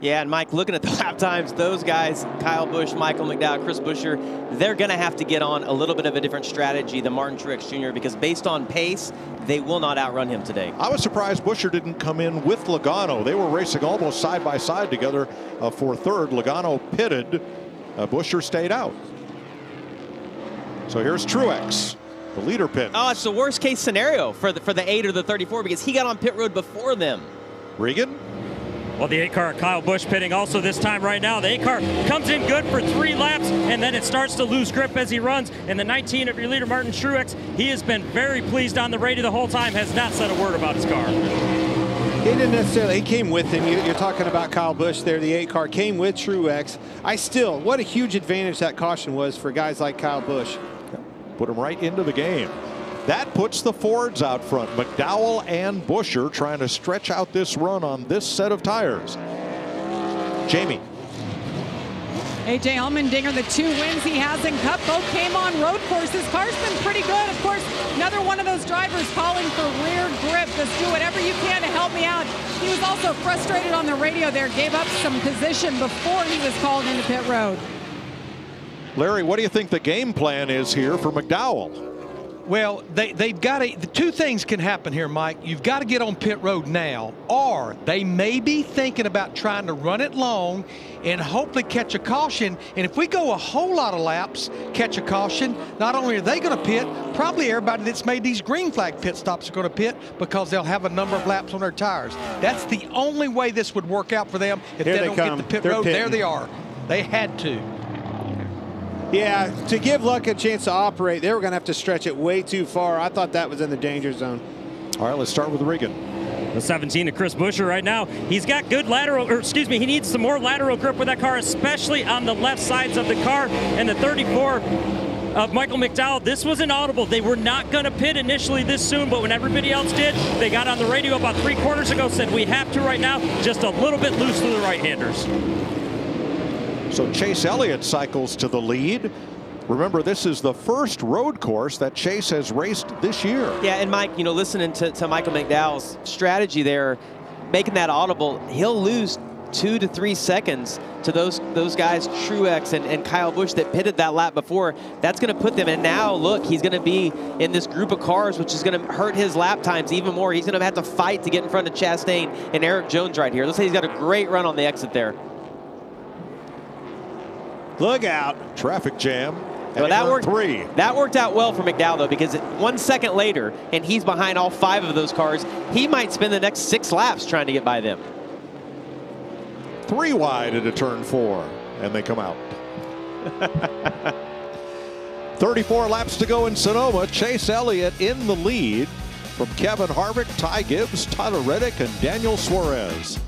Yeah, and Mike, looking at the lap times, those guys, Kyle Busch, Michael McDowell, Chris Buescher, they're going to have to get on a little bit of a different strategy than Martin Truex Jr. because based on pace, they will not outrun him today. I was surprised Buescher didn't come in with Logano. They were racing almost side by side together uh, for third. Logano pitted. Uh, Buescher stayed out. So here's Truex, the leader pit. Oh, it's the worst case scenario for the, for the 8 or the 34 because he got on pit road before them. Regan? Well, the 8 car, Kyle Busch pitting also this time right now. The 8 car comes in good for three laps, and then it starts to lose grip as he runs. And the 19 of your leader, Martin Truex, he has been very pleased on the radio the whole time, has not said a word about his car. He didn't necessarily, he came with him. You, are talking about Kyle Busch there, the 8 car came with Truex. I still, what a huge advantage that caution was for guys like Kyle Busch. Put him right into the game. That puts the Fords out front. McDowell and Buescher trying to stretch out this run on this set of tires. Jamie. AJ Allmendinger, the two wins he has in Cup, both came on road courses. Car's been pretty good. Of course, another one of those drivers calling for rear grip. Just do whatever you can to help me out. He was also frustrated on the radio there, gave up some position before he was called into pit road. Larry, what do you think the game plan is here for McDowell? Well, they, they've got to, the two things can happen here, Mike. You've got to get on pit road now, or they may be thinking about trying to run it long and hopefully catch a caution. And if we go a whole lot of laps, catch a caution, not only are they going to pit, probably everybody that's made these green flag pit stops are going to pit because they'll have a number of laps on their tires. That's the only way this would work out for them if Here they, they don't come. get the pit They're road. pitting. There they are. They had to. Yeah, to give Luck a chance to operate, they were going to have to stretch it way too far. I thought that was in the danger zone. All right, let's start with Regan. The 17 of Chris Buescher right now. He's got good lateral, or excuse me, he needs some more lateral grip with that car, especially on the left sides of the car. And the 34 of Michael McDowell, this was inaudible. They were not going to pit initially this soon, but when everybody else did, they got on the radio about three quarters ago, said we have to right now, just a little bit loose to the right-handers. So Chase Elliott cycles to the lead. Remember, this is the first road course that Chase has raced this year. Yeah, and Mike, you know, listening to, to Michael McDowell's strategy there, making that audible, he'll lose two to three seconds to those those guys, Truex and, and Kyle Busch, that pitted that lap before. That's going to put them, and now look, he's going to be in this group of cars, which is going to hurt his lap times even more. He's going to have to fight to get in front of Chastain and Erik Jones right here. Let's say he's got a great run on the exit there. Look out. Traffic jam. Well, that worked. Three. That worked out well for McDowell though, because one second later, and he's behind all five of those cars. He might spend the next six laps trying to get by them. Three wide into turn four, and they come out. 34 laps to go in Sonoma. Chase Elliott in the lead from Kevin Harvick, Ty Gibbs, Tyler Reddick, and Daniel Suarez.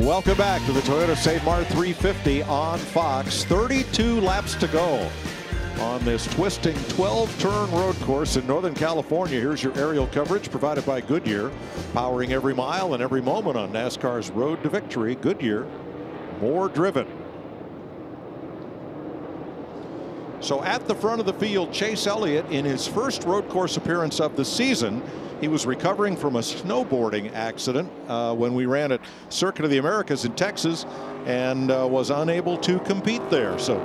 Welcome back to the Toyota Save Mart 350 on Fox. 32 laps to go on this twisting 12-turn road course in Northern California. Here's your aerial coverage provided by Goodyear, powering every mile and every moment on NASCAR's road to victory. Goodyear, more driven. So at the front of the field, Chase Elliott in his first road course appearance of the season he was recovering from a snowboarding accident uh, when we ran at Circuit of the Americas in Texas and uh, was unable to compete there. So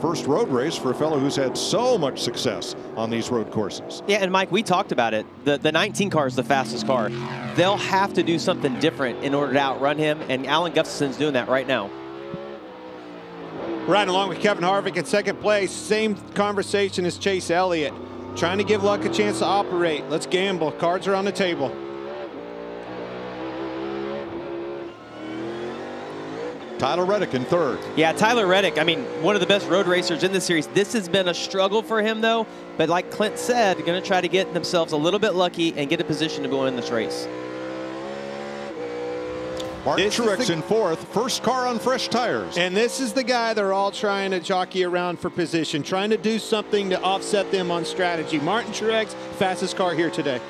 first road race for a fellow who's had so much success on these road courses. Yeah, and Mike, we talked about it. The, the 19 car is the fastest car. They'll have to do something different in order to outrun him, and Alan Gustafson's doing that right now. Riding along with Kevin Harvick in second place. Same conversation as Chase Elliott. Trying to give luck a chance to operate. Let's gamble. Cards are on the table. Tyler Reddick in third. Yeah, Tyler Reddick, I mean, one of the best road racers in the series. This has been a struggle for him, though. But like Clint said, going to try to get themselves a little bit lucky and get a position to go in this race. Martin this Truex the, in fourth, first car on fresh tires. And this is the guy they're all trying to jockey around for position, trying to do something to offset them on strategy. Martin Truex, fastest car here today.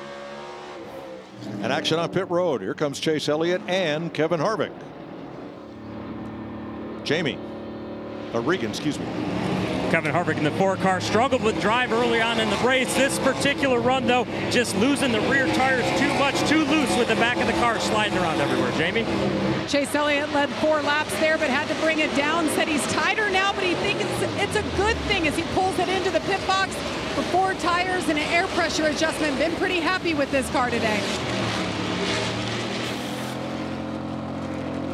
And action on pit road. Here comes Chase Elliott and Kevin Harvick. Jamie, uh, Regan, excuse me. Kevin Harvick in the four car struggled with drive early on in the race. This particular run, though, just losing the rear tires too much, too loose with the back of the car sliding around everywhere. Jamie? Chase Elliott led four laps there, but had to bring it down. Said he's tighter now, but he thinks it's, it's a good thing as he pulls it into the pit box for four tires and an air pressure adjustment. Been pretty happy with this car today.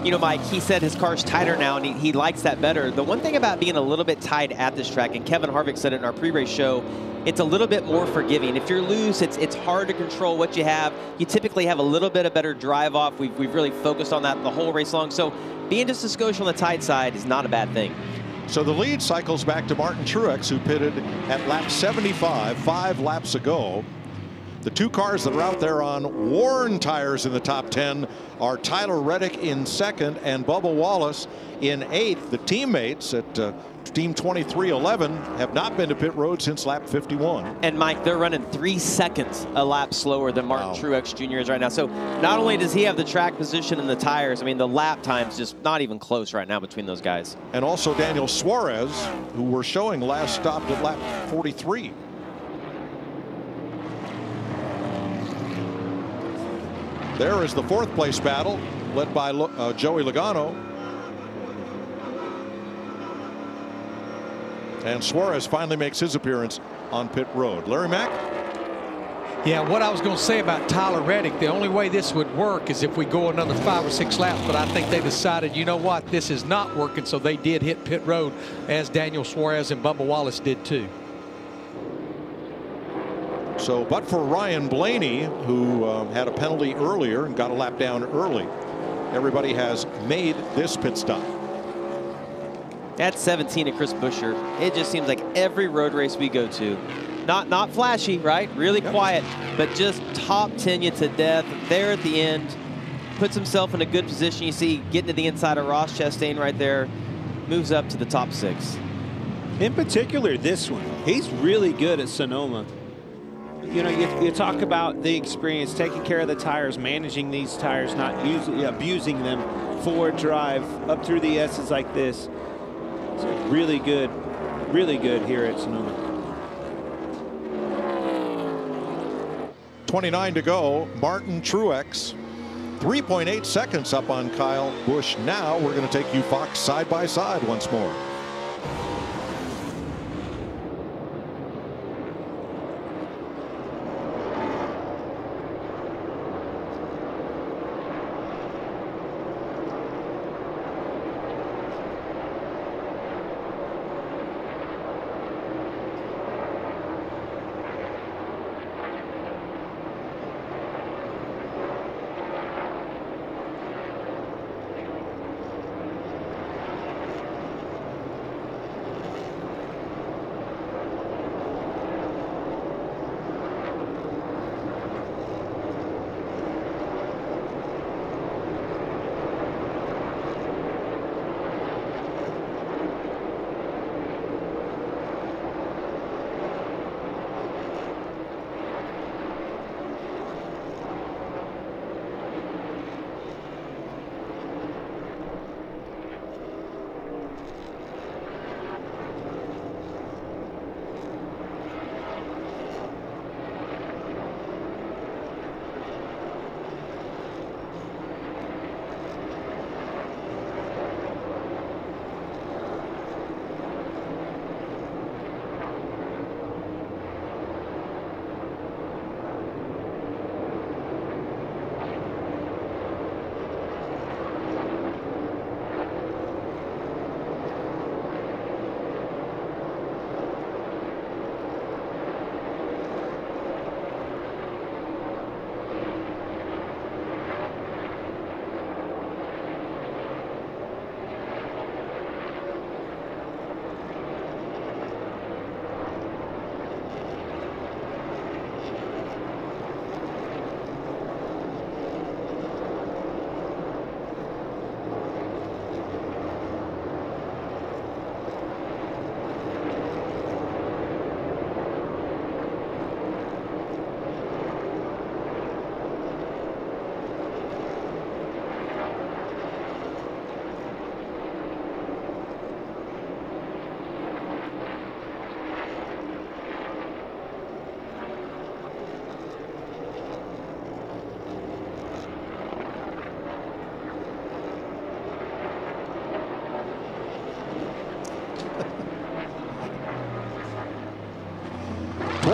You know, Mike, he said his car's tighter now, and he, he likes that better. The one thing about being a little bit tight at this track, and Kevin Harvick said it in our pre-race show, it's a little bit more forgiving. If you're loose, it's it's hard to control what you have. You typically have a little bit of better drive off. We've, we've really focused on that the whole race long. So being just a skosh on the tight side is not a bad thing. So the lead cycles back to Martin Truex, who pitted at lap 75, five laps ago. The two cars that are out there on worn tires in the top 10 are Tyler Reddick in second and Bubba Wallace in eighth. The teammates at uh, Team 23XI have not been to pit road since lap 51. And Mike, they're running three seconds a lap slower than Martin wow. Truex Jr. is right now. So not only does he have the track position and the tires, I mean, the lap time's just not even close right now between those guys. And also Daniel Suarez, who we're showing last stopped at lap 43. There is the fourth place battle led by uh, Joey Logano. And Suarez finally makes his appearance on pit road. Larry Mac. Yeah, what I was going to say about Tyler Reddick, the only way this would work is if we go another five or six laps. But I think they decided, you know what, this is not working. So they did hit pit road as Daniel Suarez and Bubba Wallace did too. So, but for Ryan Blaney, who uh, had a penalty earlier and got a lap down early, everybody has made this pit stop. That's 17 of Chris Buescher. It just seems like every road race we go to, not not flashy, right? Really yep. quiet, but just top 10 you to death. There at the end, puts himself in a good position. You see getting to the inside of Ross Chastain right there, moves up to the top six. In particular, this one. He's really good at Sonoma you know, you, you, talk about the experience, taking care of the tires, managing these tires, not using, abusing them, forward drive, up through the S's like this. It's really good, really good here at Sonoma. 29 to go. Martin Truex, 3.8 seconds up on Kyle Busch. Now we're going to take you Fox side by side once more.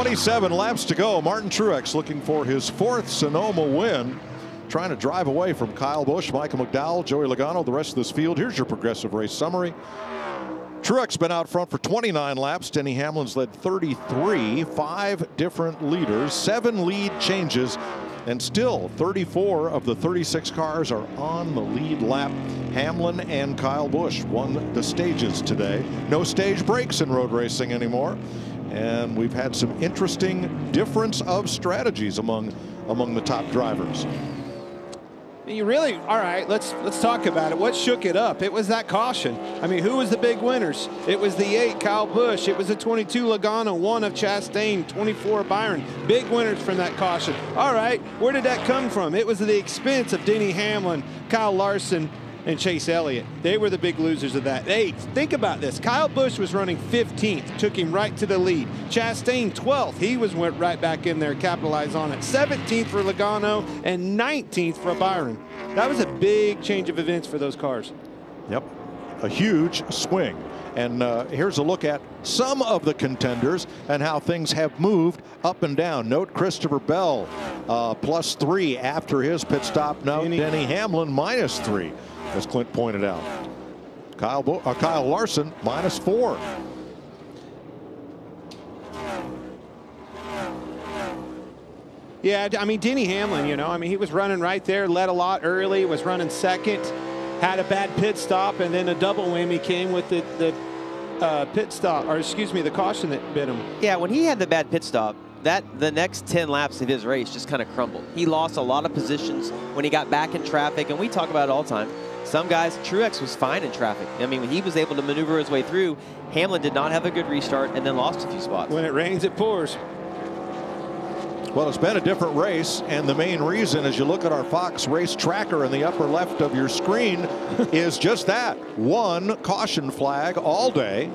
27 laps to go. Martin Truex looking for his fourth Sonoma win. Trying to drive away from Kyle Busch, Michael McDowell, Joey Logano, the rest of this field. Here's your progressive race summary. Truex been out front for 29 laps. Denny Hamlin's led 33, five different leaders, seven lead changes, and still 34 of the 36 cars are on the lead lap. Hamlin and Kyle Busch won the stages today. No stage breaks in road racing anymore. And we've had some interesting difference of strategies among among the top drivers. You really, all right, let's let's talk about it. What shook it up? It was that caution. I mean, who was the big winners? It was the eight, Kyle Busch. It was the 22, Logano, one of Chastain, 24, Byron. Big winners from that caution. All right, where did that come from? It was at the expense of Denny Hamlin, Kyle Larson, and Chase Elliott. They were the big losers of that. Hey, think about this. Kyle Busch was running 15th, took him right to the lead. Chastain 12th, he was went right back in there, capitalized on it. 17th for Logano and 19th for Byron. That was a big change of events for those cars. Yep, a huge swing. And uh, here's a look at some of the contenders and how things have moved up and down. Note Christopher Bell uh, plus three after his pit stop. Now Denny, Denny Hamlin minus three as Clint pointed out. Kyle, Bo uh, Kyle Larson minus four. Yeah, I mean, Denny Hamlin, you know, I mean, he was running right there, led a lot early, was running second, had a bad pit stop, and then a double whammy came with the, the uh, pit stop, or excuse me, the caution that bit him. Yeah, when he had the bad pit stop, that the next 10 laps of his race just kind of crumbled. He lost a lot of positions when he got back in traffic, and we talk about it all the time. Some guys, Truex was fine in traffic. I mean, when he was able to maneuver his way through, Hamlin did not have a good restart and then lost a few spots. When it rains, it pours. Well, it's been a different race, and the main reason, as you look at our Fox race tracker in the upper left of your screen, is just that one caution flag all day.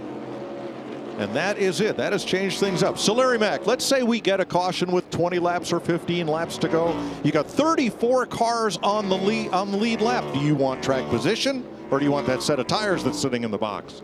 And that is it. That has changed things up. So, Larry Mac, let's say we get a caution with 20 laps or 15 laps to go. You got 34 cars on the lead on the lead lap. Do you want track position, or do you want that set of tires that's sitting in the box?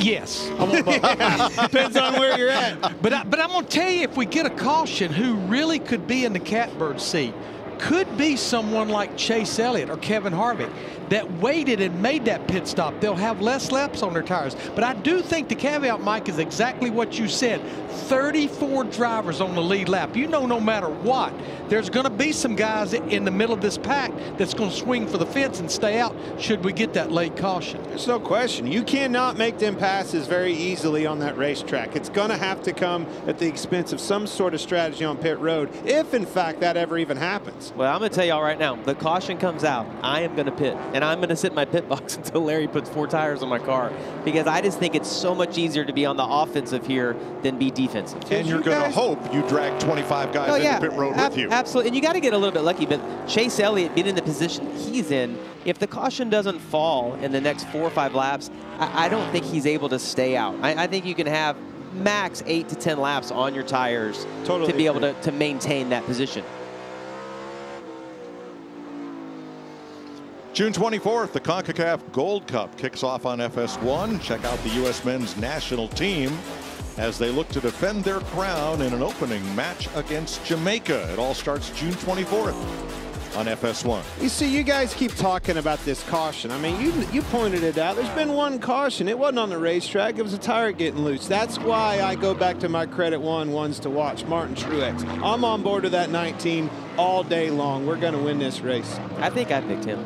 Yes. Depends on where you're at. But I, but I'm going to tell you, if we get a caution, who really could be in the catbird seat could be someone like Chase Elliott or Kevin Harvick that waited and made that pit stop. They'll have less laps on their tires. But I do think the caveat, Mike, is exactly what you said. 34 drivers on the lead lap. You know, no matter what, there's going to be some guys in the middle of this pack that's going to swing for the fence and stay out should we get that late caution. There's no question. You cannot make them passes very easily on that racetrack. It's going to have to come at the expense of some sort of strategy on pit road, if in fact that ever even happens. Well, I'm going to tell y'all right now, the caution comes out, I am going to pit. And I'm going to sit in my pit box until Larry puts four tires on my car because I just think it's so much easier to be on the offensive here than be defensive. And you're you going to hope you drag 25 guys oh, yeah, into pit road ab- with you. Absolutely. And you got to get a little bit lucky, but Chase Elliott being in the position he's in, if the caution doesn't fall in the next four or five laps, I, I don't think he's able to stay out. I, I think you can have max eight to 10 laps on your tires totally to be agree. able to, to maintain that position. June 24th, the CONCACAF Gold Cup kicks off on FS1. Check out the U.S. men's national team as they look to defend their crown in an opening match against Jamaica. It all starts June 24th on FS1. You see, you guys keep talking about this caution. I mean, you you pointed it out. There's been one caution. It wasn't on the racetrack. It was a tire getting loose. That's why I go back to my credit one ones to watch. Martin Truex. I'm on board with that 19 all day long. We're going to win this race. I think I picked him.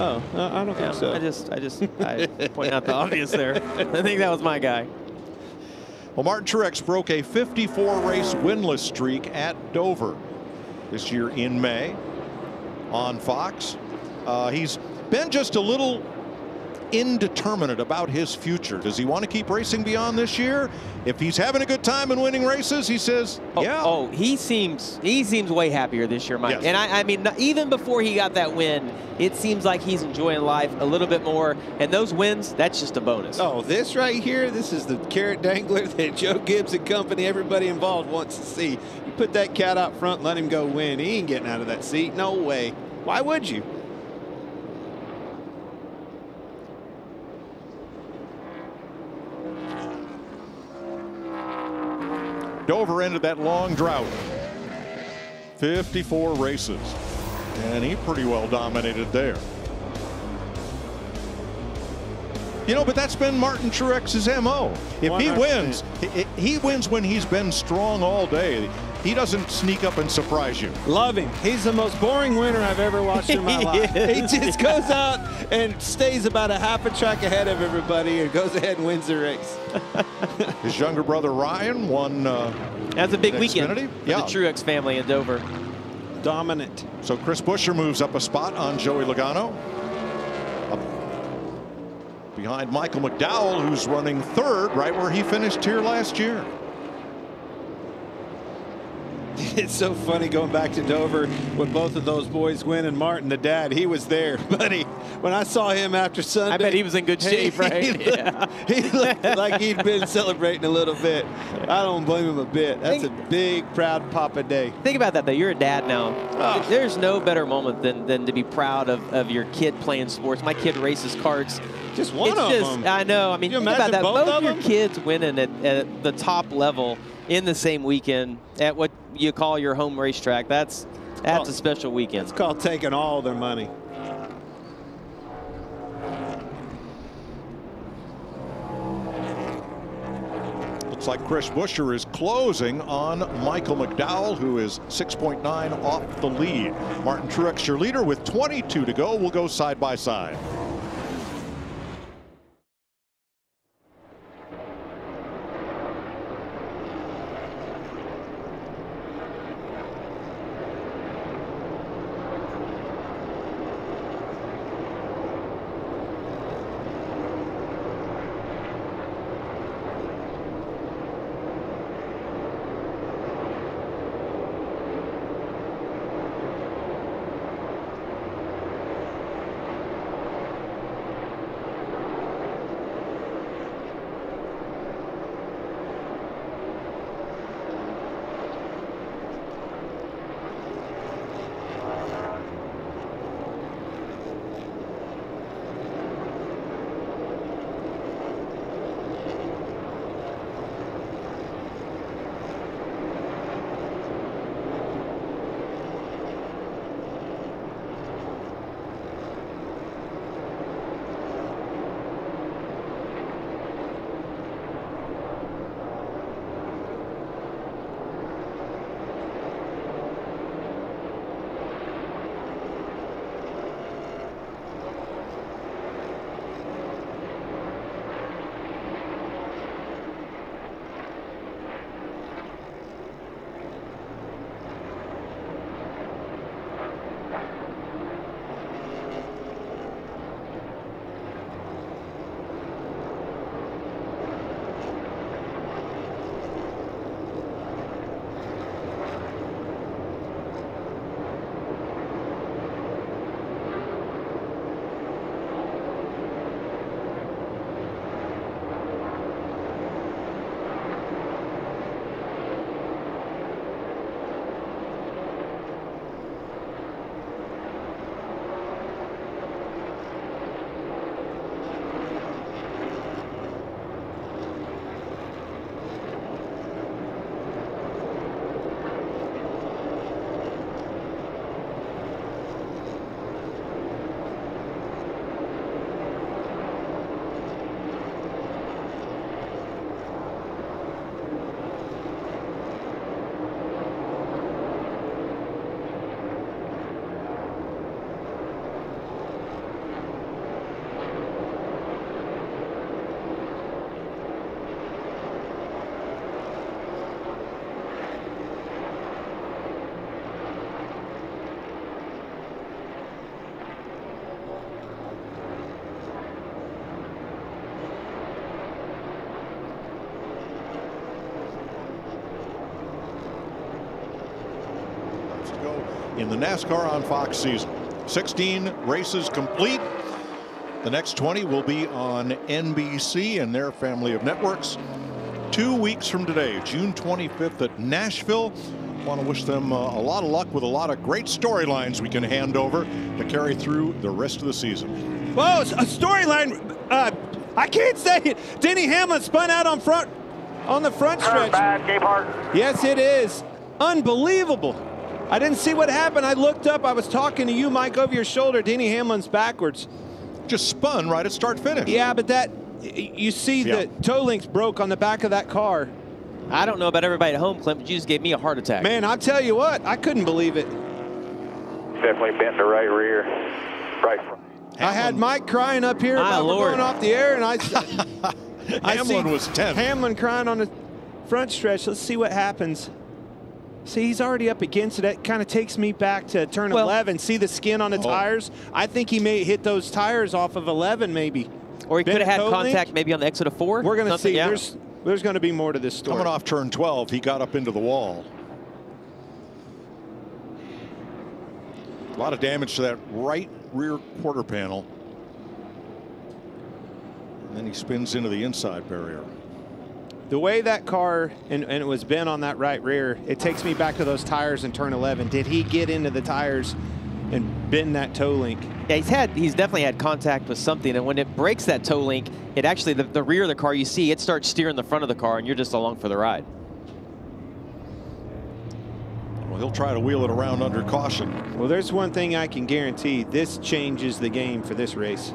Oh, I don't Yeah, think so. I just, I just, I point out the obvious there. I think that was my guy. Well, Martin Truex broke a 54 race winless streak at Dover this year in May on Fox. Uh, he's been just a little indeterminate about his future. Does he want to keep racing beyond this year? If he's having a good time and winning races, he says, Oh, yeah. oh, he seems he seems way happier this year, Mike. Yes. And I, I mean, even before he got that win, it seems like he's enjoying life a little bit more. And those wins, that's just a bonus. Oh, this right here, this is the carrot dangler that Joe Gibbs and company, everybody involved wants to see. You put that cat out front, let him go win. He ain't getting out of that seat. No way. Why would you? Dover ended that long drought. 54 races. And he pretty well dominated there. You know, but that's been Martin Truex's MO. If he 100%. wins, he, he wins when he's been strong all day. He doesn't sneak up and surprise you. Love him. He's the most boring winner I've ever watched in my He life. He just goes out and stays about a half a track ahead of everybody and goes ahead and wins the race. His younger brother Ryan won. Uh, That's a big at weekend Xfinity. for Yeah. the Truex family in Dover. Dominant. So Chris Buescher moves up a spot on Joey Logano. Up behind Michael McDowell, who's running third, right where he finished here last year. It's so funny going back to Dover when both of those boys win and Martin, the dad, he was there. Buddy, when I saw him after Sunday. I bet he was in good shape, he- right? He, looked, he looked like he'd been celebrating a little bit. I don't blame him a bit. That's a big, proud Papa day. Think about that, though. You're a dad now. Oh. There's no better moment than, than to be proud of, of your kid playing sports. My kid races karts. Just one it's of just, them. I know. I mean, think about that. both of your them? kids winning at, at the top level in the same weekend at what you call your home racetrack. That's that's Well, a special weekend. It's called taking all their money. Looks like Chris Buescher is closing on Michael McDowell, who is 6.9 off the lead. Martin Truex, your leader, with 22 to go. We'll go side by side. In the NASCAR on Fox season. 16 races complete. The next 20 will be on NBC and their family of networks. Two weeks from today, June 25th at Nashville. Want to wish them uh, a lot of luck with a lot of great storylines we can hand over to carry through the rest of the season. Whoa, a storyline. Uh, I can't say it. Denny Hamlin spun out on front on the front stretch. bad, Yes, it is. Unbelievable. I didn't see what happened. I looked up. I was talking to you, Mike, over your shoulder. Denny Hamlin's backwards. Just spun right at start finish. Yeah, but that you see Yeah. the toe links broke on the back of that car. I don't know about everybody at home, Clint, but you just gave me a heart attack. Man, I'll tell you what, I couldn't believe it. Definitely bent the right rear. Right front. I had Mike crying up here My about we're going off the air, and I, I Hamlin see was tense. Hamlin crying on the front stretch. Let's see what happens. See, he's already up against it. That kind of takes me back to turn Well- 11. See the skin on the Oh. tires? I think he may hit those tires off of 11, maybe. Or he could have had toe contact maybe on the exit of four. We're going to see. yeah. There's there's going to be more to this story. Coming off turn 12, he got up into the wall. A lot of damage to that right rear quarter panel. And then he spins into the inside barrier. The way that car and, and it was bent on that right rear, it takes me back to those tires in turn 11. Did he get into the tires and bend that toe link? Yeah, he's had he's definitely had contact with something, and when it breaks that toe link, it actually the, the rear of the car you see it starts steering the front of the car, and you're just along for the ride. Well, he'll try to wheel it around under caution. Well, there's one thing I can guarantee. This changes the game for this race.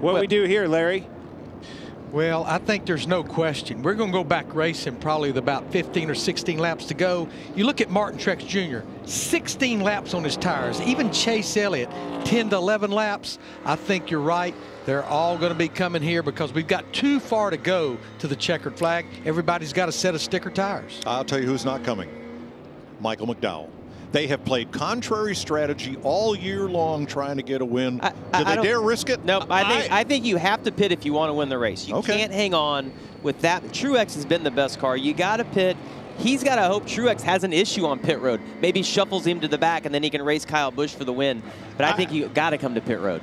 What we do here, Larry? Well, I think there's no question. We're going to go back racing probably with about 15 or 16 laps to go. You look at Martin Truex Jr., 16 laps on his tires. Even Chase Elliott, 10 to 11 laps. I think you're right. They're all going to be coming here because we've got too far to go to the checkered flag. Everybody's got a set of sticker tires. I'll tell you who's not coming. Michael McDowell. They have played contrary strategy all year long trying to get a win. I- Do I they don't- dare risk it? No, I think I, think you have to pit if you want to win the race. You Okay. can't hang on with that. Truex has been the best car. You got to pit. He's got to hope Truex has an issue on pit road. Maybe shuffles him to the back, and then he can race Kyle Busch for the win. But I, think you got to come to pit road.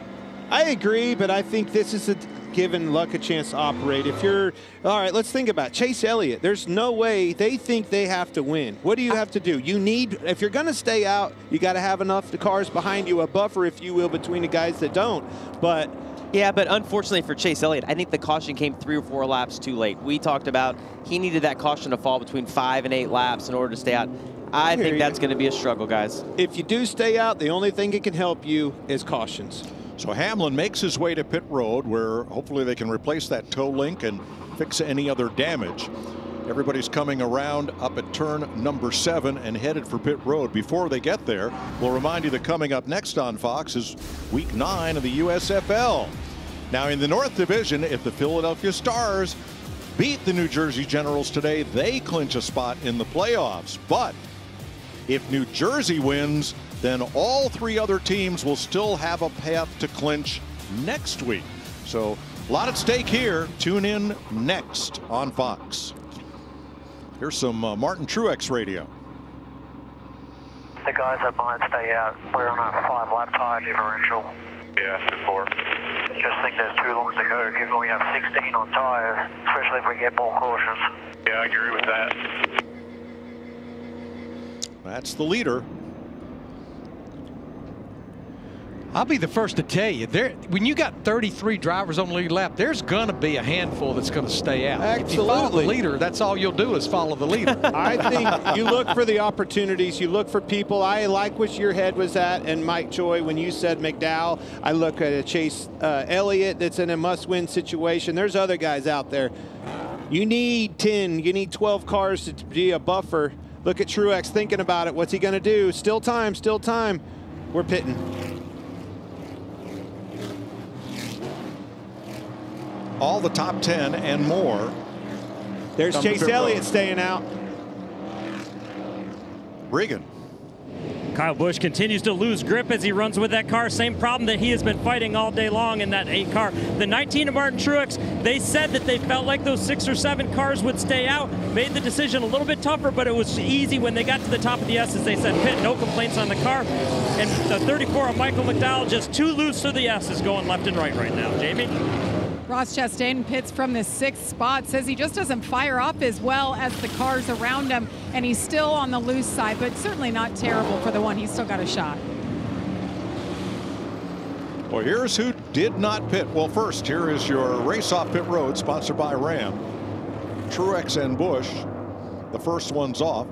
I agree, but I think this is a giving Luck a chance to operate. If you're all right, let's think about it. Chase Elliott. There's no way they think they have to win. What do you have to do? You need if you're going to stay out, you got to have enough the cars behind you, a buffer, if you will, between the guys that don't. But Yeah, but unfortunately for Chase Elliott, I think the caution came three or four laps too late. We talked about he needed that caution to fall between five and eight laps in order to stay out. I think that's going to be a struggle, guys. if you do stay out, the only thing that can help you is cautions. So Hamlin makes his way to pit road where hopefully they can replace that toe link and fix any other damage. Everybody's coming around up at turn number seven and headed for pit road. Before they get there, we'll remind you that coming up next on Fox is week nine of the USFL. Now in the North Division, if the Philadelphia Stars beat the New Jersey Generals today, they clinch a spot in the playoffs. But if New Jersey wins, then all three other teams will still have a path to clinch next week. So a lot at stake here. Tune in next on Fox. Here's some uh, Martin Truex radio. The guys that might stay out, we're on a five lap tire differential. Yeah, two four. Just think there's too long to go given we have 16 on tires, especially if we get more cautions. Yeah, I agree with that. That's the leader. I'll be the first to tell you, there when you got 33 drivers on the lead lap, there's going to be a handful that's going to stay out. If you follow the leader, that's all you'll do is follow the leader. I think you look for the opportunities. You look for people. I like what your head was at, and Mike Joy when you said McDowell. I look at a Chase uh, Elliott that's in a must-win situation. There's other guys out there. You need 10. You need 12 cars to be a buffer. Look at Truex thinking about it. What's he going to do? Still time. Still time. We're pitting. All the top 10 and more. There's Chase pit road. Elliott staying out. Regan. Kyle Busch continues to lose grip as he runs with that car. Same problem that he has been fighting all day long in that eight car. The 19 of Martin Truex, they said that they felt like those six or seven cars would stay out. Made the decision a little bit tougher, but it was easy when they got to the top of the S's. They said pit, no complaints on the car. And the 34 of Michael McDowell just too loose to the S's going left and right right now. Jamie? Ross Chastain pits from the sixth spot, says he just doesn't fire up as well as the cars around him, and he's still on the loose side, but certainly not terrible for the one. He's still got a shot. Well, here's who did not pit. Well, first, here is your race off pit road, sponsored by Ram. Truex and Busch, The first one's off.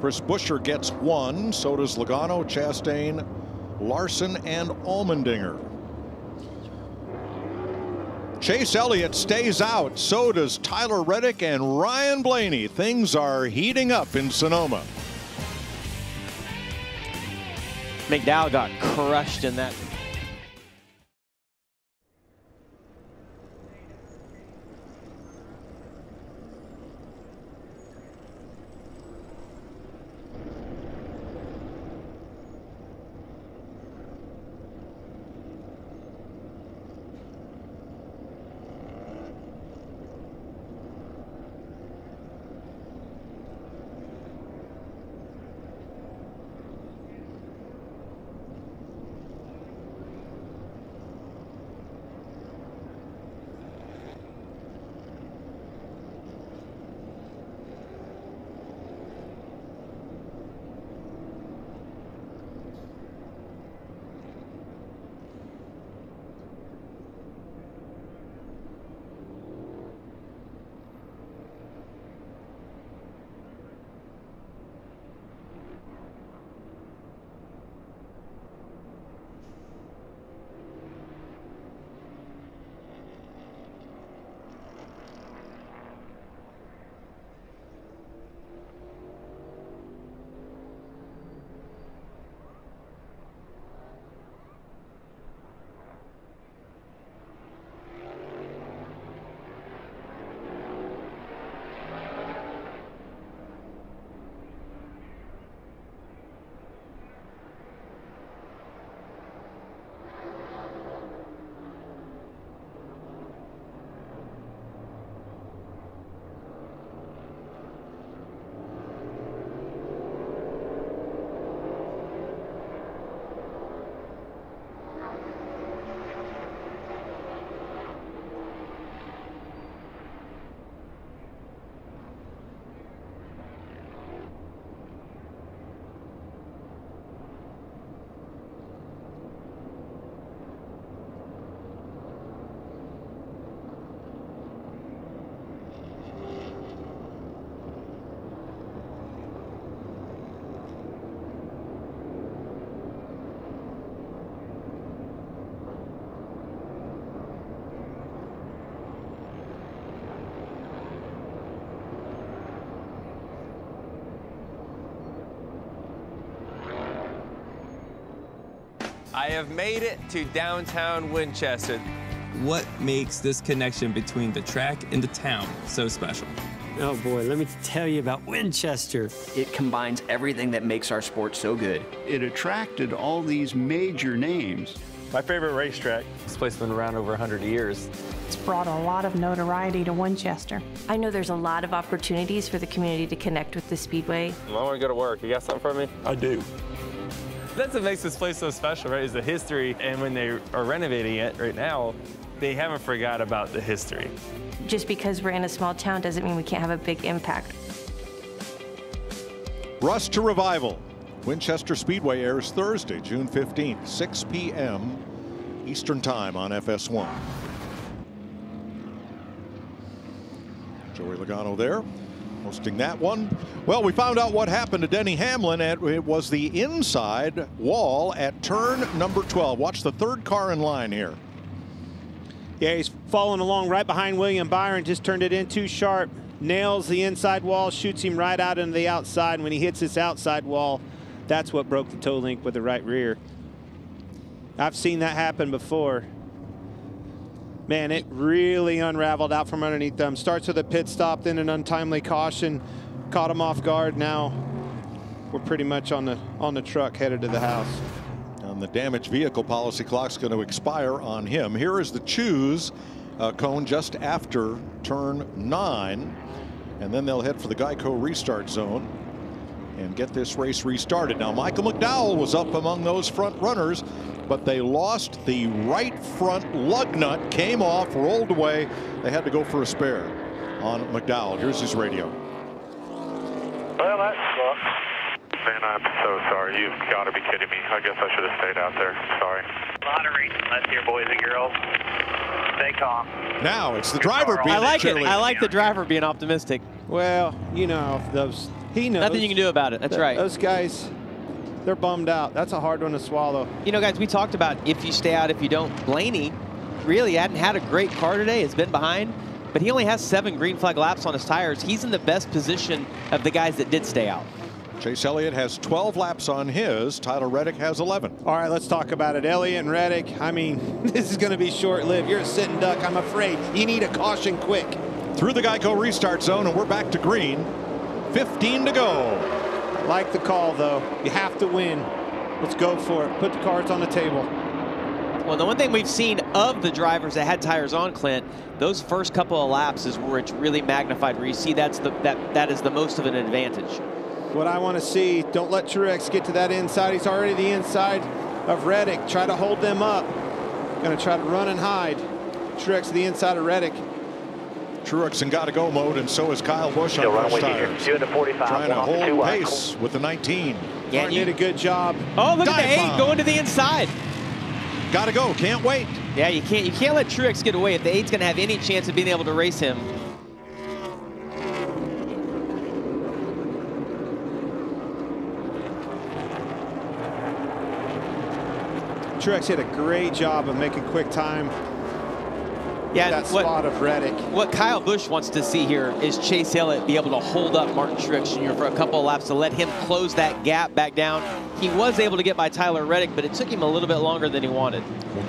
Chris Buescher gets one. So does Logano, Chastain, Larson, and Allmendinger. Chase Elliott stays out. So does Tyler Reddick and Ryan Blaney. Things are heating up in Sonoma. McDowell got crushed in that I have made it to downtown Winchester. What makes this connection between the track and the town so special? Oh boy, let me tell you about Winchester. It combines everything that makes our sport so good. It attracted all these major names. My favorite racetrack. This place has been around over 100 years. It's brought a lot of notoriety to Winchester. I know there's a lot of opportunities for the community to connect with the Speedway. I want to go to work. You got something for me? I do. That's what makes this place so special, right? Is the history. And when they are renovating it right now, they haven't forgot about the history. Just because we're in a small town doesn't mean we can't have a big impact. Rush to Revival. Winchester Speedway airs Thursday, June 15th, 6 p.m. Eastern Time on FS1. Joey Logano there, hosting that one. Well, we found out what happened to Denny Hamlin. At, it was the inside wall at turn number 12. Watch the third car in line here. Yeah, he's following along right behind William Byron, just turned it in too sharp. Nails the inside wall, shoots him right out into the outside. And when he hits this outside wall, that's what broke the toe link with the right rear. I've seen that happen before. Man, it really unraveled out from underneath them. Starts with a pit stop, then an untimely caution. Caught him off guard. Now we're pretty much on the on the truck headed to the house. And the damaged vehicle policy clock's going to expire on him. Here is the choose uh, cone just after turn nine. And then they'll head for the Geico restart zone and get this race restarted. Now, Michael McDowell was up among those front runners, but they lost the right front lug nut, came off, rolled away. They had to go for a spare on McDowell. Here's his radio. Well, that sucks. Man, I'm so sorry. You've got to be kidding me. I guess I should have stayed out there. Sorry. A lot of racing left here, boys and girls. Stay calm. Now it's the driver being I like it. I like the driver being optimistic. Well, you know, those he knows. Nothing you can do about it. That's Th- right. Those guys, they're bummed out. That's a hard one to swallow. You know, guys, we talked about if you stay out, if you don't. Blaney really hadn't had a great car today. Has been behind, but he only has seven green flag laps on his tires. He's in the best position of the guys that did stay out. Chase Elliott has 12 laps on his. Tyler Reddick has 11. All right, let's talk about it. Elliott and Reddick, I mean, this is going to be short-lived. You're a sitting duck, I'm afraid. You need a caution quick. Through the Geico restart zone, and we're back to green. 15 to go. Like the call, though. You have to win. Let's go for it. Put the cards on the table. Well, the one thing we've seen of the drivers that had tires on, Clint, those first couple of laps is where it's really magnified, where you see that's the that that is the most of an advantage. What I want to see, don't let Truex get to that inside. He's already the inside of Reddick. Try to hold them up. Going to try to run and hide. Truex to the inside of Reddick. Truex in gotta go mode, and so is Kyle Busch Still on running fresh with tires. Two into 45. Trying to one off the two hold pace with the 19. Yeah, Martin you- did a good job. Oh, look at the eight bomb. going to the inside. Gotta go, can't wait. Yeah, you can't you can't let Truex get away. If the eight's going to have any chance of being able to race him, Truex did a great job of making quick time. Yeah, that what- spot of Reddick. What Kyle Busch wants to see here is Chase Elliott be able to hold up Martin Truex Jr. for a couple of laps to let him close that gap back down. He was able to get by Tyler Reddick, but it took him a little bit longer than he wanted.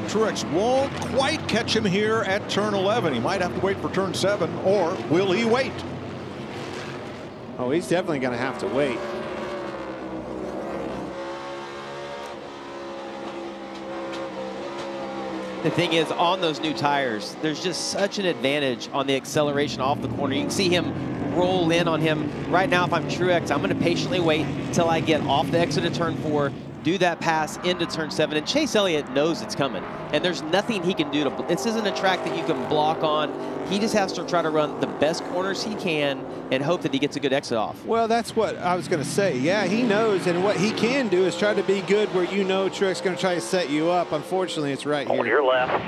Truex won't quite catch him here at turn 11. He might have to wait for turn 7, or will he wait? Oh, he's definitely going to have to wait. The thing is, on those new tires, there's just such an advantage on the acceleration off the corner. You can see him roll in on him. Right now, if I'm Truex, I'm going to patiently wait until I get off the exit of turn four, do that pass into turn seven, and Chase Elliott knows it's coming. And there's nothing he can do to, this isn't a track that you can block on. He just has to try to run the best corners he can and hope that he gets a good exit off. Well, that's what I was going to say. Yeah, he knows, and what he can do is try to be good where you know Truex going to try to set you up. Unfortunately, it's right Hold here. your left.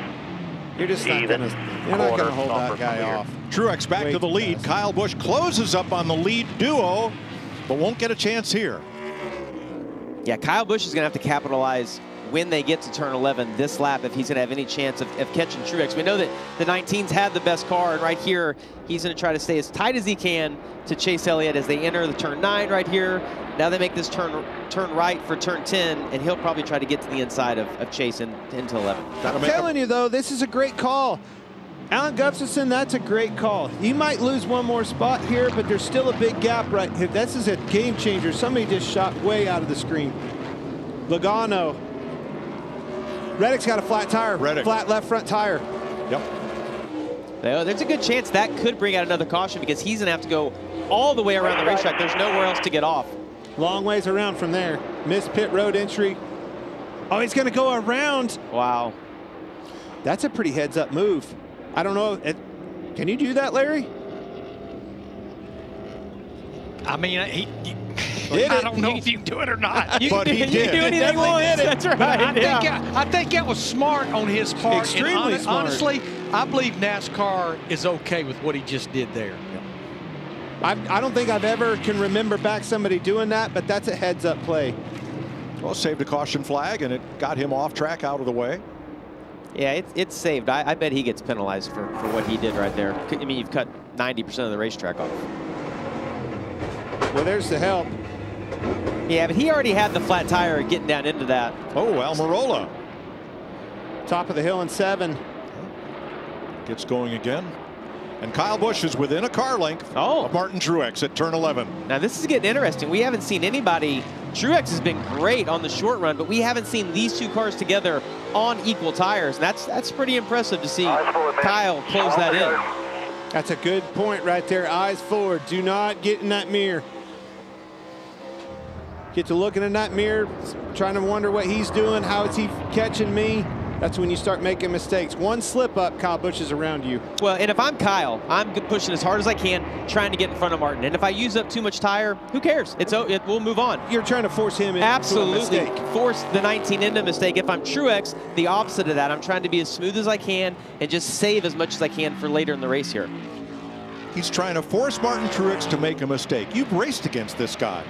You're just not going to. You're not gonna hold that guy off. Truex back Way to the lead. fast. Kyle Busch closes up on the lead duo, but won't get a chance here. Yeah, Kyle Busch is going to have to capitalize when they get to turn 11 this lap if he's going to have any chance of, of catching Truex. We know that the 19s had the best car, and right here, he's going to try to stay as tight as he can to Chase Elliott as they enter the turn 9 right here. Now they make this turn turn right for turn 10, and he'll probably try to get to the inside of, of Chase in, into 11. I'm telling you, though, this is a great call. Alan Gustafson, that's a great call. You might lose one more spot here, but there's still a big gap right here. This is a game changer. Somebody just shot way out of the screen. Logano. Reddick's got a flat tire. Reddick. Flat left front tire. Yep. Now, There's a good chance that could bring out another caution because he's going to have to go all the way around the racetrack. There's nowhere else to get off. Long ways around from there. Missed pit road entry. Oh, he's going to go around. Wow. That's a pretty heads up move. I don't know. It, can you do that, Larry? I mean, uh, he, he- Did I it. don't know if you can do it or not. You But can he do, you can did. do anything Definitely once. did. That's right. But I think, yeah. that, I think that was smart on his part. Extremely hon- smart. Honestly, I believe NASCAR is okay with what he just did there. I, I don't think I've ever can remember back somebody doing that, but that's a heads up play. Well, saved a caution flag, and it got him off track out of the way. Yeah, it's, it's saved. I, I bet he gets penalized for, for what he did right there. I mean, you've cut 90% of the racetrack off. Well, there's the help. Yeah, but he already had the flat tire getting down into that. Oh, Almirola Top of the hill in seven. gets going again. And Kyle Busch is within a car length Oh. of Martin Truex at turn 11. Now, this is getting interesting. We haven't seen anybody. Truex has been great on the short run, but we haven't seen these two cars together on equal tires. And that's that's pretty impressive to see Kyle close that in. That's a good point right there. Eyes forward. Do not get in that mirror. Get to looking in that mirror, trying to wonder what he's doing. How is he catching me? That's when you start making mistakes. One slip up, Kyle Busch is around you. Well, and if I'm Kyle, I'm pushing as hard as I can, trying to get in front of Martin. And if I use up too much tire, who cares? It's it, we'll move on. You're trying to force him into Absolutely. a mistake. Force the 19 into a mistake. If I'm Truex, the opposite of that. I'm trying to be as smooth as I can and just save as much as I can for later in the race here. He's trying to force Martin Truex to make a mistake. You've raced against this guy.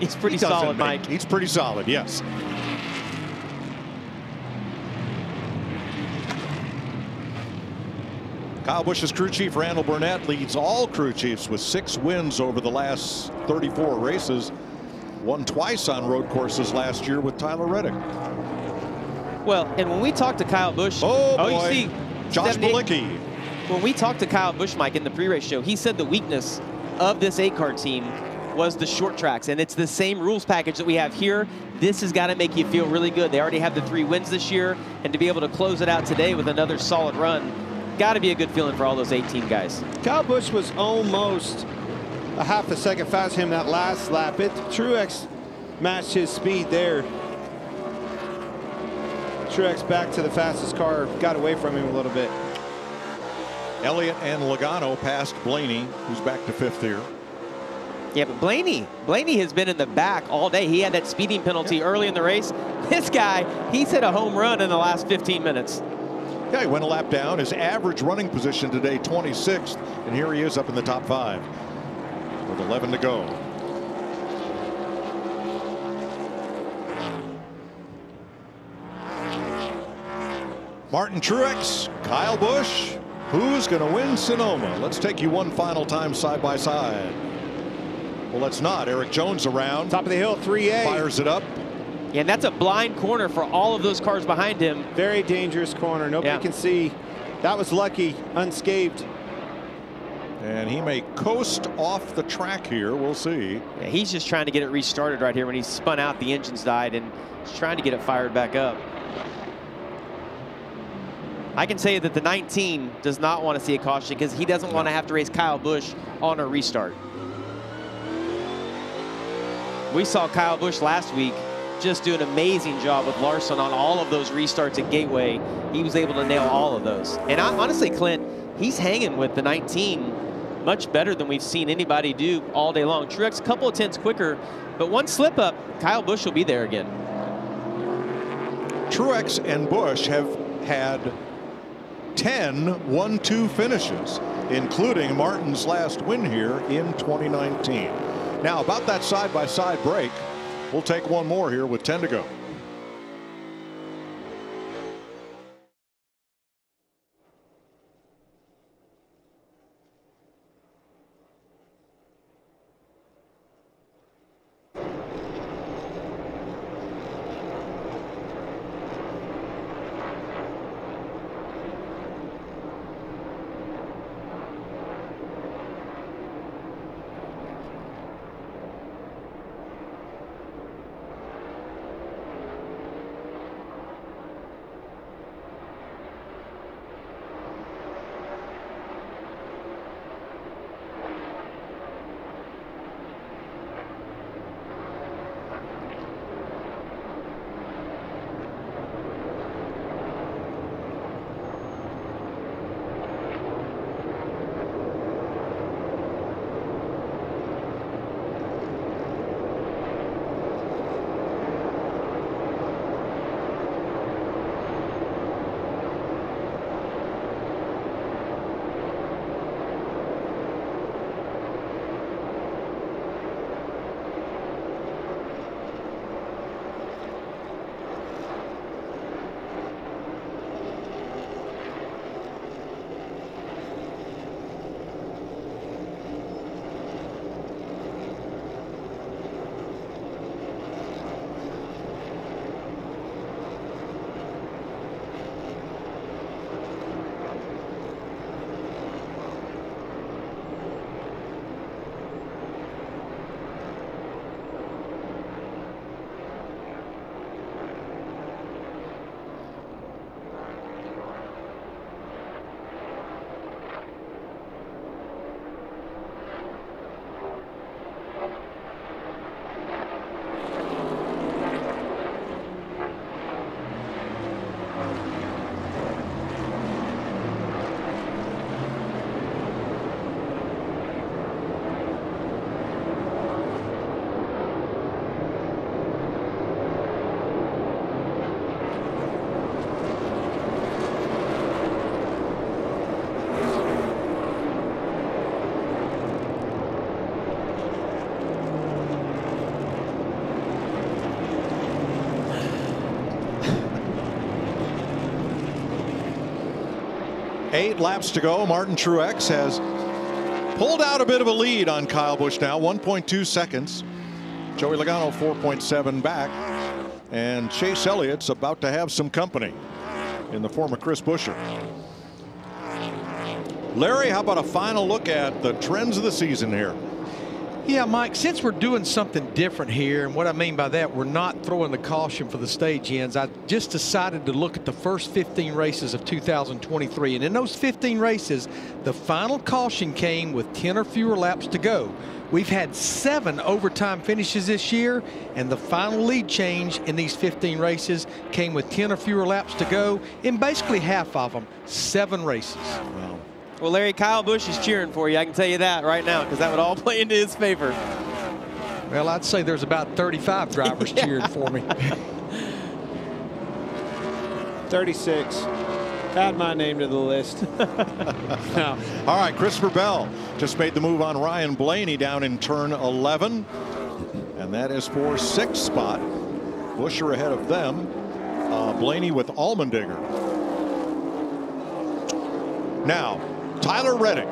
He's pretty He solid, make- Mike. He's pretty solid, yes. Kyle Busch's crew chief Randall Burnett leads all crew chiefs with six wins over the last 34 races. Won twice on road courses last year with Tyler Reddick. Well, and when we talked to Kyle Busch, Oh, oh you boy. see, Josh 78 Bilicki. When we talked to Kyle Busch, Mike, in the pre-race show, he said the weakness of this A-car team was the short tracks, and it's the same rules package that we have here. This has got to make you feel really good. They already have the three wins this year, and to be able to close it out today with another solid run, got to be a good feeling for all those 18 guys. Kyle Busch was almost a half a second faster than him that last lap. It Truex matched his speed there. Truex back to the fastest car, got away from him a little bit. Elliott and Logano passed Blaney, who's back to fifth here. Yeah, but Blaney, Blaney has been in the back all day. He had that speeding penalty early in the race. This guy, he's hit a home run in the last 15 minutes. Yeah, he went a lap down. His average running position today, 26th, and here he is up in the top five with 11 to go. Martin Truex, Kyle Busch. Who's going to win Sonoma? Let's take you one final time side by side. Well, let's not. Erik Jones around. Top of the hill, 3A. Fires it up. Yeah, and that's a blind corner for all of those cars behind him. Very dangerous corner. Nobody Yeah. can see. That was lucky, unscathed. And he may coast off the track here. We'll see. Yeah, he's just trying to get it restarted right here. When he spun out, the engines died, and he's trying to get it fired back up. I can say that the 19 does not want to see a caution because he doesn't want to have to race Kyle Busch on a restart. We saw Kyle Busch last week just do an amazing job with Larson on all of those restarts at Gateway. He was able to nail all of those. And I, honestly, Clint, he's hanging with the 19 much better than we've seen anybody do all day long. Truex a couple of tenths quicker, but one slip up, Kyle Busch will be there again. Truex and Busch have had 10 1-2 finishes, including Martin's last win here in 2019. Now about that side-by-side break, we'll take one more here with 10 to go. Eight laps to go. Martin Truex has pulled out a bit of a lead on Kyle Busch now, 1.2 seconds. Joey Logano 4.7 back. And Chase Elliott's about to have some company in the form of Chris Buescher. Larry, how about a final look at the trends of the season here? Yeah, Mike, since we're doing something different here, and what I mean by that, we're not throwing the caution for the stage ends. I just decided to look at the first 15 races of 2023. And in those 15 races, the final caution came with 10 or fewer laps to go. We've had seven overtime finishes this year, and the final lead change in these 15 races came with 10 or fewer laps to go in basically half of them, seven races. Wow. Well, Larry, Kyle Busch is cheering for you. I can tell you that right now because that would all play into his favor. Well, I'd say there's about 35 drivers yeah. cheering for me. 36. Add my name to the list. no. All right, Christopher Bell just made the move on Ryan Blaney down in turn 11. And that is for sixth spot. Buescher ahead of them. Uh, Blaney with Allmendinger. Now, Tyler Reddick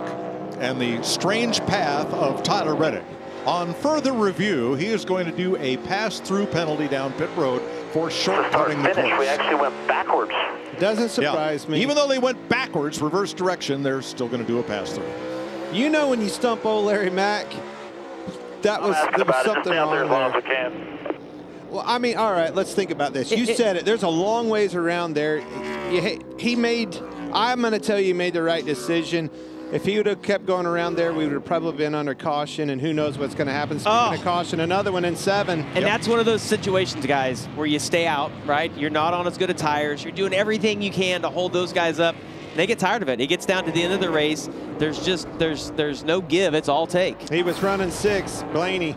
and the strange path of Tyler Reddick. On further review, he is going to do a pass-through penalty down pit road for short-cutting the course. We actually went backwards. Doesn't surprise yeah. me. Even though they went backwards, reverse direction, they're still going to do a pass-through. You know when you stump old Larry Mac, that was, there was something wrong there. there. Well, I mean, all right, let's think about this. You said it. There's a long ways around there. He made I'm going to tell you, he made the right decision. If he would have kept going around there, we would have probably been under caution, and who knows what's going to happen. Speaking oh. of caution, another one in seven. And yep. that's one of those situations, guys, where you stay out, right? You're not on as good of tires. You're doing everything you can to hold those guys up. They get tired of it. It gets down to the end of the race. There's just there's there's no give. It's all take. He was running six, Blaney.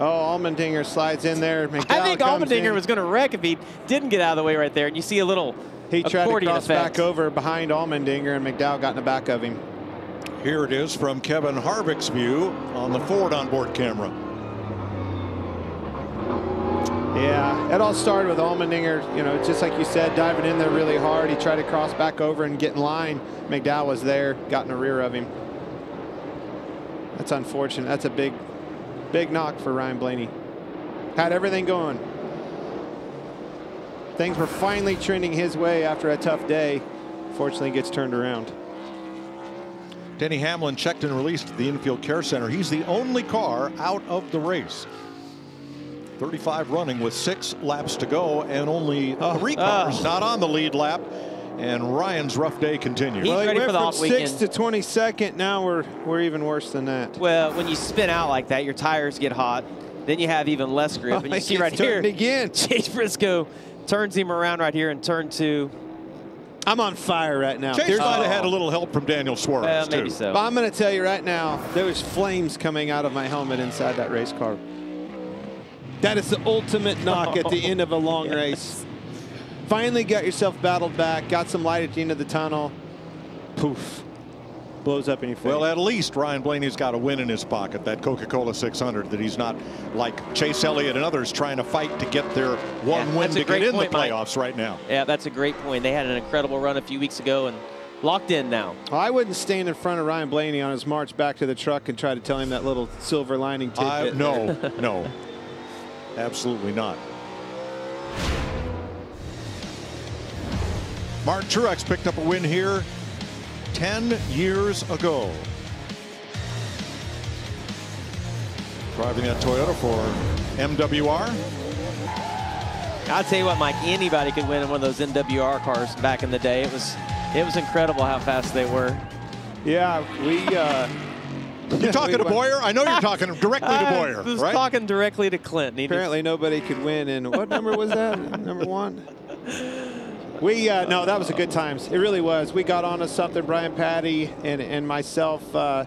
Oh, Allmendinger slides in there. McDowell I think Allmendinger was going to wreck if he didn't get out of the way right there. And you see a little he tried to cross effect. back over behind Allmendinger, and McDowell got in the back of him. Here it is from Kevin Harvick's view on the Ford onboard camera. Yeah, it all started with Allmendinger, you know, just like you said, diving in there really hard. He tried to cross back over and get in line. McDowell was there, got in the rear of him. That's unfortunate. That's a big, big knock for Ryan Blaney. Had everything going. Things were finally trending his way after a tough day. Fortunately, gets turned around. Denny Hamlin checked and released at the infield care center. He's the only car out of the race. 35 running with six laps to go and only oh, three cars uh. not on the lead lap. And Ryan's rough day continues. He's well, ready for the from six to 22nd. Now we're we're even worse than that. Well, when you spin out like that, your tires get hot. Then you have even less grip. And you see right here, again. Chase Briscoe turns him around right here in turn two. I'm on fire right now. Chase might have had a little help from Daniel Suarez, well, maybe too. so. But I'm going to tell you right now, there was flames coming out of my helmet inside that race car. That is the ultimate knock at the oh, end of a long yes. race. Finally got yourself battled back, got some light at the end of the tunnel. Poof blows up in your face. Well, at least Ryan Blaney's got a win in his pocket, that Coca-Cola 600, that he's not like Chase Elliott and others trying to fight to get their one yeah, win to get in point, the playoffs Mike. right now. Yeah, that's a great point. They had an incredible run a few weeks ago and locked in now. Well, I wouldn't stand in front of Ryan Blaney on his march back to the truck and try to tell him that little silver lining tidbit. Uh, no, no, absolutely not. Martin Truex picked up a win here 10 years ago. Driving that Toyota for MWR. I'll tell you what, Mike, anybody could win in one of those MWR cars back in the day. It was it was incredible how fast they were. Yeah, we uh, you're talking we to Bowyer? I know you're talking directly to Bowyer, I was right? talking directly to Clint. Apparently nobody could win. And what number was that? number one? We uh, no, that was a good times. It really was. We got onto something. Brian Pattie and and myself. Uh,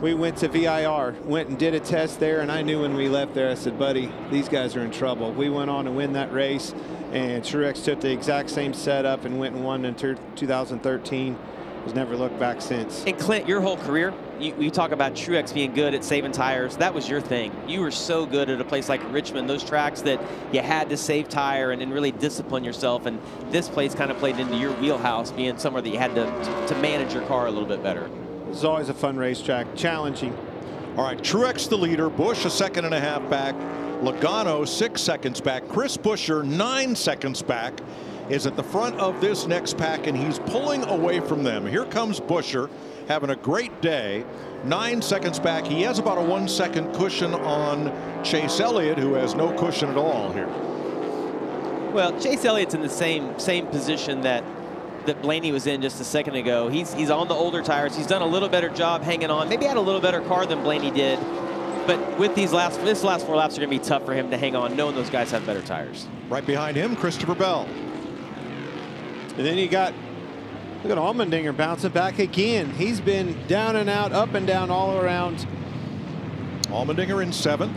we went to VIR, went and did a test there, and I knew when we left there, I said, buddy, these guys are in trouble. We went on to win that race, and Truex took the exact same setup and went and won in 2013. Has never looked back since. And Clint, your whole career, you, you talk about Truex being good at saving tires. That was your thing. You were so good at a place like Richmond, those tracks that you had to save tire and, and really discipline yourself. And this place kind of played into your wheelhouse, being somewhere that you had to, to manage your car a little bit better. It's always a fun racetrack, challenging. All right, Truex the leader, Busch a second and a half back, Logano six seconds back, Chris Buescher nine seconds back is at the front of this next pack and he's pulling away from them. Here comes Buescher having a great day. Nine seconds back. He has about a one second cushion on Chase Elliott, who has no cushion at all here. Well, Chase Elliott's in the same same position that that Blaney was in just a second ago. He's he's on the older tires. He's done a little better job hanging on. Maybe had a little better car than Blaney did. But with these last this last four laps are going to be tough for him to hang on, knowing those guys have better tires. Right behind him, Christopher Bell. And then you got look at Allmendinger bouncing back again. He's been down and out, up and down, all around. Allmendinger in seventh.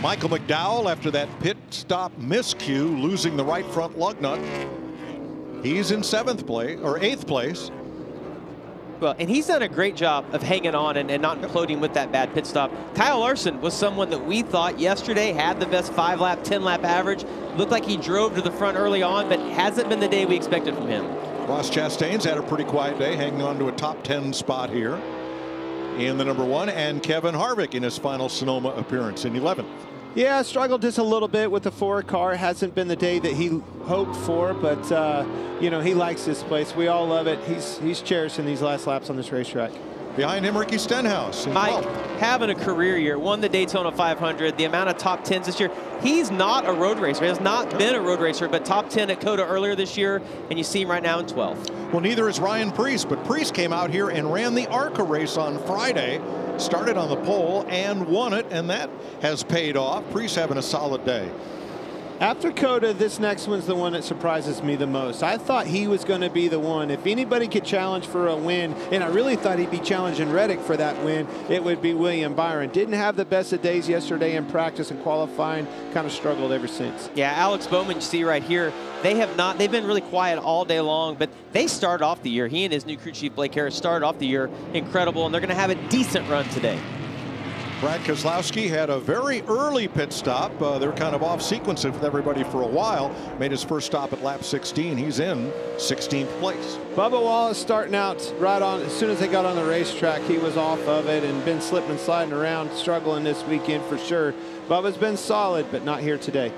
Michael McDowell after that pit stop miscue, losing the right front lug nut. He's in seventh place or eighth place. Well, and he's done a great job of hanging on and, and, not imploding with that bad pit stop. Kyle Larson was someone that we thought yesterday had the best five lap, 10 lap average. Looked like he drove to the front early on, but hasn't been the day we expected from him. Ross Chastain's had a pretty quiet day, hanging on to a top 10 spot here in the number one, and Kevin Harvick in his final Sonoma appearance in 11th. Yeah, struggled just a little bit with the four car. Hasn't been the day that he hoped for, but uh, you know he likes this place. We all love it. He's he's cherishing these last laps on this racetrack. Behind him, Ricky Stenhouse. Mike, having a career year, won the Daytona 500, the amount of top 10s this year. He's not a road racer. He has not been a road racer, but top 10 at COTA earlier this year, and you see him right now in 12th. Well, neither is Ryan Preece, but Preece came out here and ran the ARCA race on Friday, started on the pole and won it, and that has paid off. Preece having a solid day. After COTA, this next one's the one that surprises me the most. I thought he was going to be the one. If anybody could challenge for a win, and I really thought he'd be challenging Reddick for that win, it would be William Byron. Didn't have the best of days yesterday in practice and qualifying. Kind of struggled ever since. Yeah, Alex Bowman, you see right here, they have not, they've been really quiet all day long, but they started off the year. He and his new crew chief, Blake Harris, started off the year incredible, and they're going to have a decent run today. Brad Keselowski had a very early pit stop. Uh, they were kind of off sequence with everybody for a while. Made his first stop at lap 16. He's in 16th place. Bubba Wallace starting out right on, as soon as they got on the racetrack, he was off of it and been slipping and sliding around, struggling this weekend for sure. Bubba's been solid, but not here today.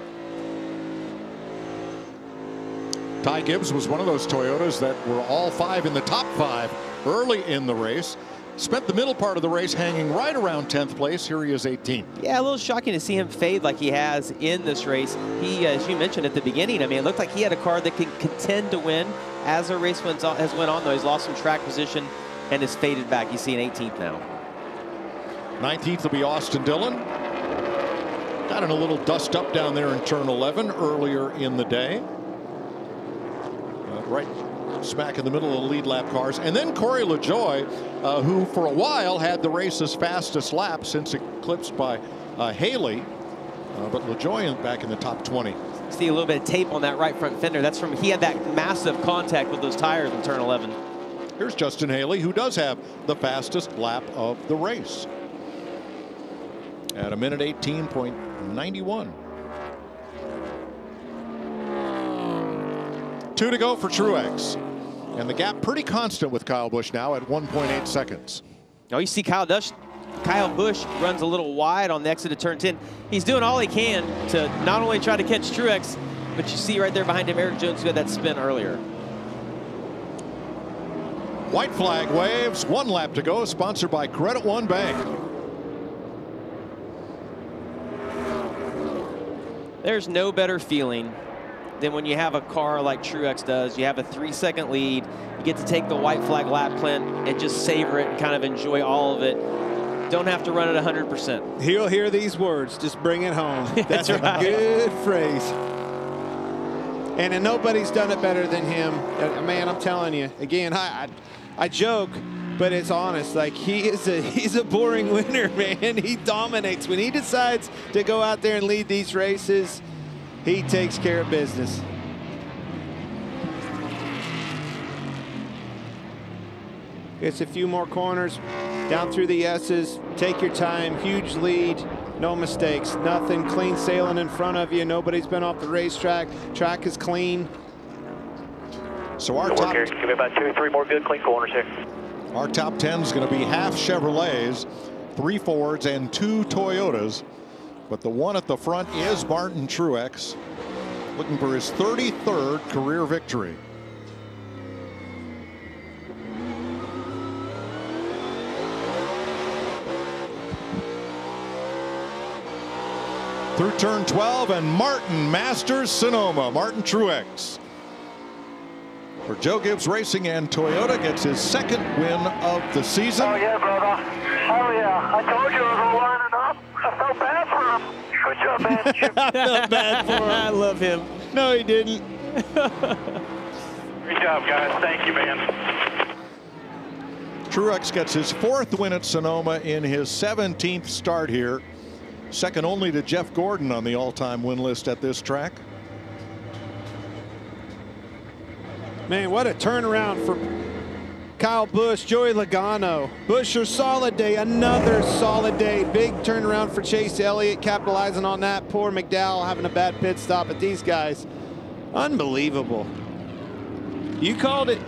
Ty Gibbs was one of those Toyotas that were all five in the top five early in the race. Spent the middle part of the race hanging right around 10th place. Here he is 18th. Yeah, a little shocking to see him fade like he has in this race. He, as you mentioned at the beginning, I mean, it looked like he had a car that could contend to win. As the race went on, has went on, though, he's lost some track position and has faded back. You see an 18th now. 19th will be Austin Dillon. Got in a little dust up down there in turn 11 earlier in the day. Uh, right smack in the middle of the lead lap cars. And then Corey LaJoie, uh, who for a while had the race's fastest lap since eclipsed by uh, Haley. Uh, but LaJoie back in the top 20. See a little bit of tape on that right front fender. That's from, he had that massive contact with those tires in turn 11. Here's Justin Haley, who does have the fastest lap of the race. At a minute 18.91. Two to go for Truex. And the gap pretty constant with Kyle Busch now at 1.8 seconds. Oh, you see Kyle Busch, Kyle Busch runs a little wide on the exit of turn 10. He's doing all he can to not only try to catch Truex, but you see right there behind him Erik Jones who had that spin earlier. White flag waves, one lap to go, sponsored by Credit One Bank. There's no better feeling than when you have a car like Truex does. You have a three second lead. You get to take the white flag lap, Clint, and just savor it and kind of enjoy all of it. Don't have to run it 100%. He'll hear these words. Just bring it home. That's, That's right. a good phrase. And, and nobody's done it better than him. Uh, man, I'm telling you. Again, I, I, I joke, but it's honest. Like he is a he's a boring winner, man. He dominates when he decides to go out there and lead these races. He takes care of business. It's a few more corners, down through the S's. Take your time, huge lead, no mistakes, nothing, clean sailing in front of you. Nobody's been off the racetrack. Track is clean. So our top, here. Give me about two or three more good, clean corners here. our top 10 is going to be half Chevrolets, three Fords, and two Toyotas. But the one at the front is Martin Truex, looking for his 33rd career victory. Through turn 12, and Martin masters Sonoma. Martin Truex. For Joe Gibbs Racing and Toyota gets his second win of the season. Oh, yeah, brother. Oh, yeah. I told you I was lining up. I felt bad for him. Good job, man. I felt bad for him. I love him. No, he didn't. Great job, guys. Thank you, man. Truex gets his fourth win at Sonoma in his 17th start here. Second only to Jeff Gordon on the all-time win list at this track. Man, what a turnaround for Kyle Busch, Joey Logano. Buescher, solid day, another solid day. Big turnaround for Chase Elliott, capitalizing on that. Poor McDowell having a bad pit stop, but these guys, unbelievable. You called it.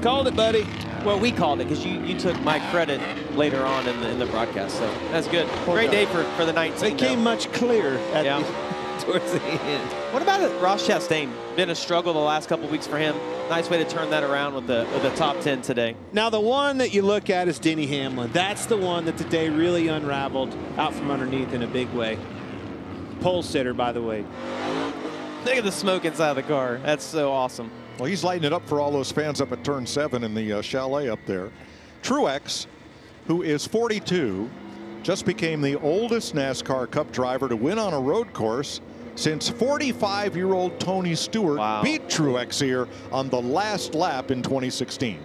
Called it, buddy. Well, we called it because you, you took my credit later on in the, in the broadcast. So that's good. Great day for, for the 19. It came much clearer at Yeah. the, towards the end. What about it? Ross Chastain? Been a struggle the last couple weeks for him. Nice way to turn that around with the with the top 10 today. Now, the one that you look at is Denny Hamlin. That's the one that today really unraveled out from underneath in a big way. Pole sitter, by the way. Look at the smoke inside the car. That's so awesome. Well, he's lighting it up for all those fans up at turn seven in the uh, chalet up there. Truex, who is 42, just became the oldest NASCAR Cup driver to win on a road course since 45 year old Tony Stewart beat Truex here on the last lap in 2016.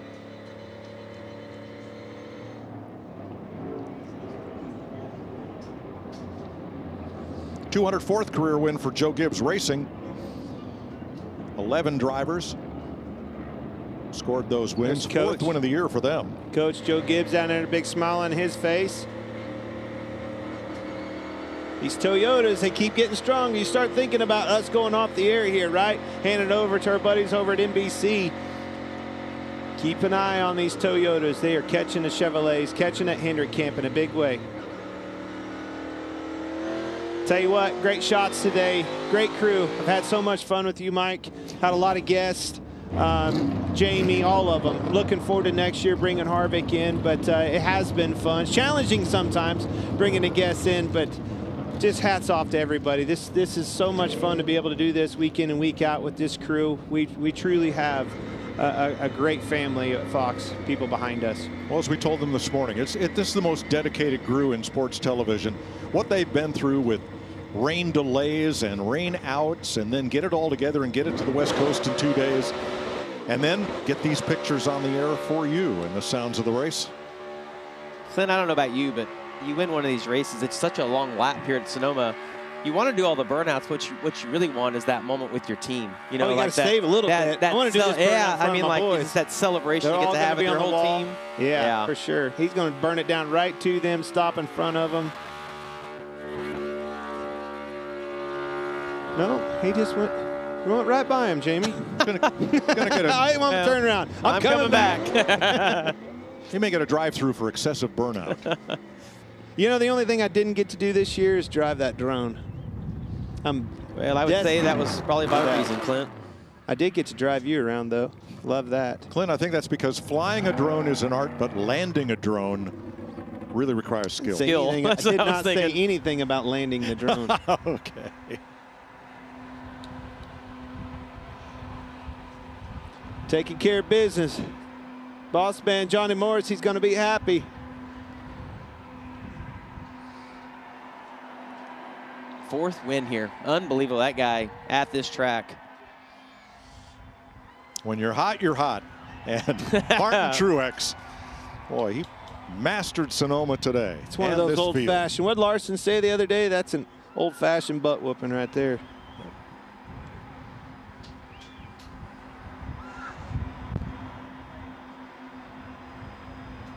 Two hundred fourth career win for Joe Gibbs Racing. 11 drivers scored those wins. Fourth win of the year for them. Coach Joe Gibbs down there, a big smile on his face. These Toyotas, they keep getting strong. You start thinking about us going off the air here, right? Hand it over to our buddies over at NBC. Keep an eye on these Toyotas. They are catching the Chevrolets, catching that Hendrick camp in a big way. Tell you what, great shots today. Great crew. I've had so much fun with you, Mike. Had a lot of guests. Um, Jamie, all of them. Looking forward to next year bringing Harvick in, but uh, it has been fun. Challenging sometimes bringing the guests in, but just hats off to everybody. This this is so much fun to be able to do this week in and week out with this crew. We we truly have a, a, a great family at Fox, people behind us. Well, as we told them this morning, it's it, this is the most dedicated crew in sports television. What they've been through with rain delays and rain outs, and then get it all together and get it to the West Coast in two days, and then get these pictures on the air for you and the sounds of the race. Clint, I don't know about you, but you win one of these races. It's such a long lap here at Sonoma. You want to do all the burnouts. What you what you really want is that moment with your team. You know, Oh, you like gotta that, save a little that, bit. That I wanna do this Yeah, I mean, like it's that celebration They're you get to have be with your whole wall. team. Yeah, for sure. He's going to burn it down right to them, stop in front of them. No, he just went, he went right by him, Jamie. gonna, get a- I want to turn around. I'm, I'm coming, coming back. He may get a drive-through for excessive burnout. You know, the only thing I didn't get to do this year is drive that drone. I'm Well, I would say that was probably about a Yeah. reason, Clint. I did get to drive you around, though. Love that. Clint, I think that's because flying a drone is an art, but landing a drone really requires skill. Say anything- I did not say anything about landing the drone. okay. Taking care of business. Boss man Johnny Morris, he's going to be happy. Fourth win here. Unbelievable. That guy at this track. When you're hot, you're hot. And Martin Truex, boy, he mastered Sonoma today. It's one and of those old-fashioned. What Larson say the other day? That's an old fashioned butt whooping right there.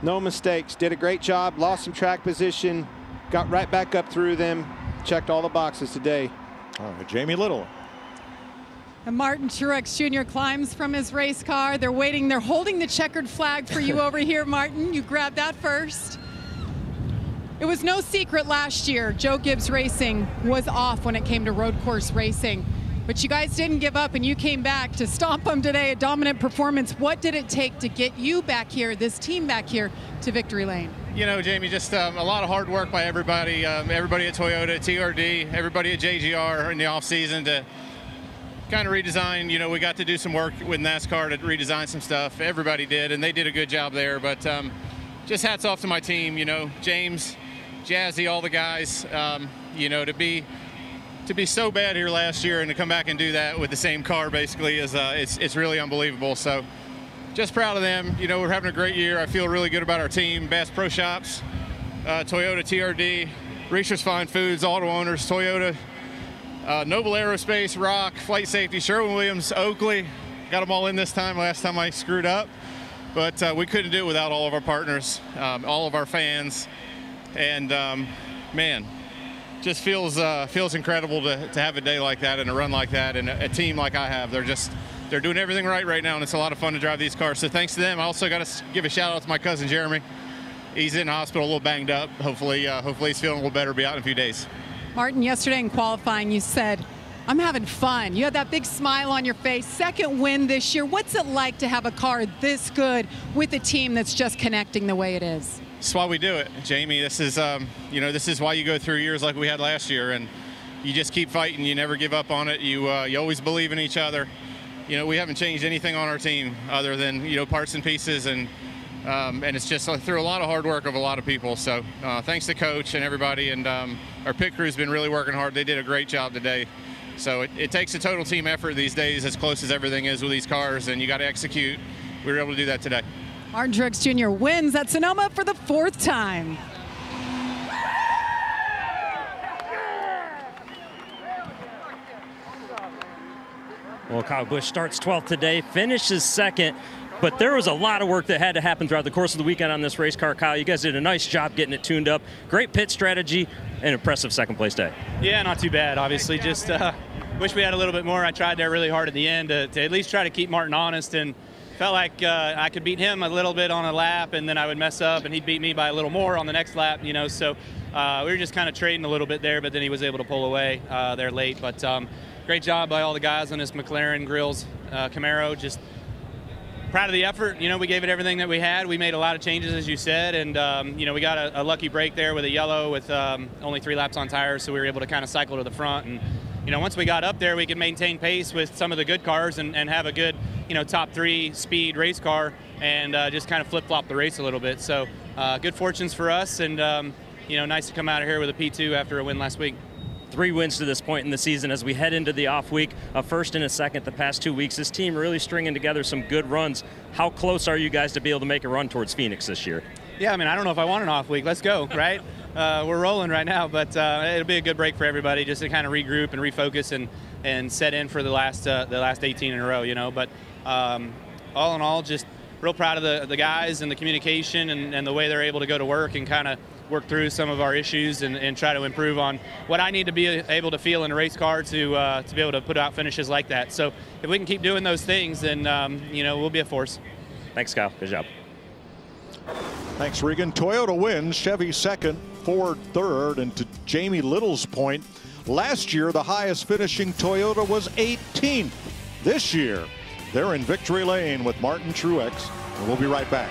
No mistakes. Did a great job. Lost some track position. Got right back up through them. Checked all the boxes today. All right, Jamie Little. And Martin Truex Jr. climbs from his race car. They're waiting. They're holding the checkered flag for you over here, Martin. You grabbed that first. It was no secret last year, Joe Gibbs Racing was off when it came to road course racing. But you guys didn't give up and you came back to stomp them today, a dominant performance. What did it take to get you back here, this team back here, to victory lane? You know, Jamie, just um, a lot of hard work by everybody, um, everybody at Toyota, TRD, everybody at JGR in the offseason to kind of redesign. You know, we got to do some work with NASCAR to redesign some stuff. Everybody did, and they did a good job there. But um, just hats off to my team. You know, James, Jazzy, all the guys. Um, you know, to be to be so bad here last year and to come back and do that with the same car basically is uh, it's it's really unbelievable. So just proud of them. You know, we're having a great year. I feel really good about our team. Bass Pro Shops, uh, Toyota, TRD, Reser's Fine Foods, Auto Owners, Toyota, uh, Noble Aerospace, Rock, Flight Safety, Sherwin-Williams, Oakley. Got them all in this time. Last time I screwed up, but uh, we couldn't do it without all of our partners, um, all of our fans, and um, man, just feels uh, feels incredible to, to have a day like that and a run like that and a, a, team like I have. They're just they're doing everything right right now, and it's a lot of fun to drive these cars. So thanks to them. I also got to give a shout out to my cousin Jeremy. He's in the hospital, a little banged up. Hopefully, uh, hopefully he's feeling a little better. Be out in a few days. Martin, yesterday in qualifying, you said. I'm having fun. You had that big smile on your face. Second win this year. What's it like to have a car this good with a team that's just connecting the way it is? That's why we do it, Jamie. This is, um, you know, this is why you go through years like we had last year, and you just keep fighting. You never give up on it. You, uh, you always believe in each other. You know, we haven't changed anything on our team other than you know parts and pieces, and um, and it's just through a lot of hard work of a lot of people. So uh, thanks to coach and everybody, and um, our pit crew's been really working hard. They did a great job today. So it, it takes a total team effort these days, as close as everything is with these cars, and you got to execute. We were able to do that today. Martin Truex Jr. wins at Sonoma for the fourth time. Well, Kyle Busch starts 12th today, finishes second, but there was a lot of work that had to happen throughout the course of the weekend on this race car. Kyle, you guys did a nice job getting it tuned up. Great pit strategy and impressive second place day. Yeah, not too bad. Obviously, just uh, wish we had a little bit more. I tried there really hard at the end to, to at least try to keep Martin honest and – felt like uh, I could beat him a little bit on a lap, and then I would mess up, and he'd beat me by a little more on the next lap. You know, so uh, we were just kind of trading a little bit there, but then he was able to pull away uh, there late. But um, great job by all the guys on this McLaren Grills uh, Camaro. Just proud of the effort. You know, we gave it everything that we had. We made a lot of changes, as you said, and um, you know, we got a, a, lucky break there with a yellow with um, only three laps on tires, so we were able to kind of cycle to the front and you know, once we got up there, we could maintain pace with some of the good cars and, and have a good, you know, top three speed race car and uh, just kind of flip flop the race a little bit. So uh, good fortunes for us, and um, you know, nice to come out of here with a P2 after a win last week. Three wins to this point in the season as we head into the off week, a first and a second the past two weeks. This team really stringing together some good runs. How close are you guys to be able to make a run towards Phoenix this year? Yeah, I mean, I don't know if I want an off week. Let's go, right? uh, we're rolling right now, but uh, it'll be a good break for everybody just to kind of regroup and refocus and, and set in for the last uh, the last 18 in a row, you know. But um, all in all, just real proud of the, the guys and the communication and, and the way they're able to go to work and kind of work through some of our issues and, and, try to improve on what I need to be able to feel in a race car to uh, to be able to put out finishes like that. So if we can keep doing those things, then um, you know we'll be a force. Thanks, Kyle. Good job. Thanks, Regan. Toyota wins, Chevy second, Ford third. And to Jamie Little's point, last year the highest finishing Toyota was 18th. This year, they're in victory lane with Martin Truex. And we'll be right back.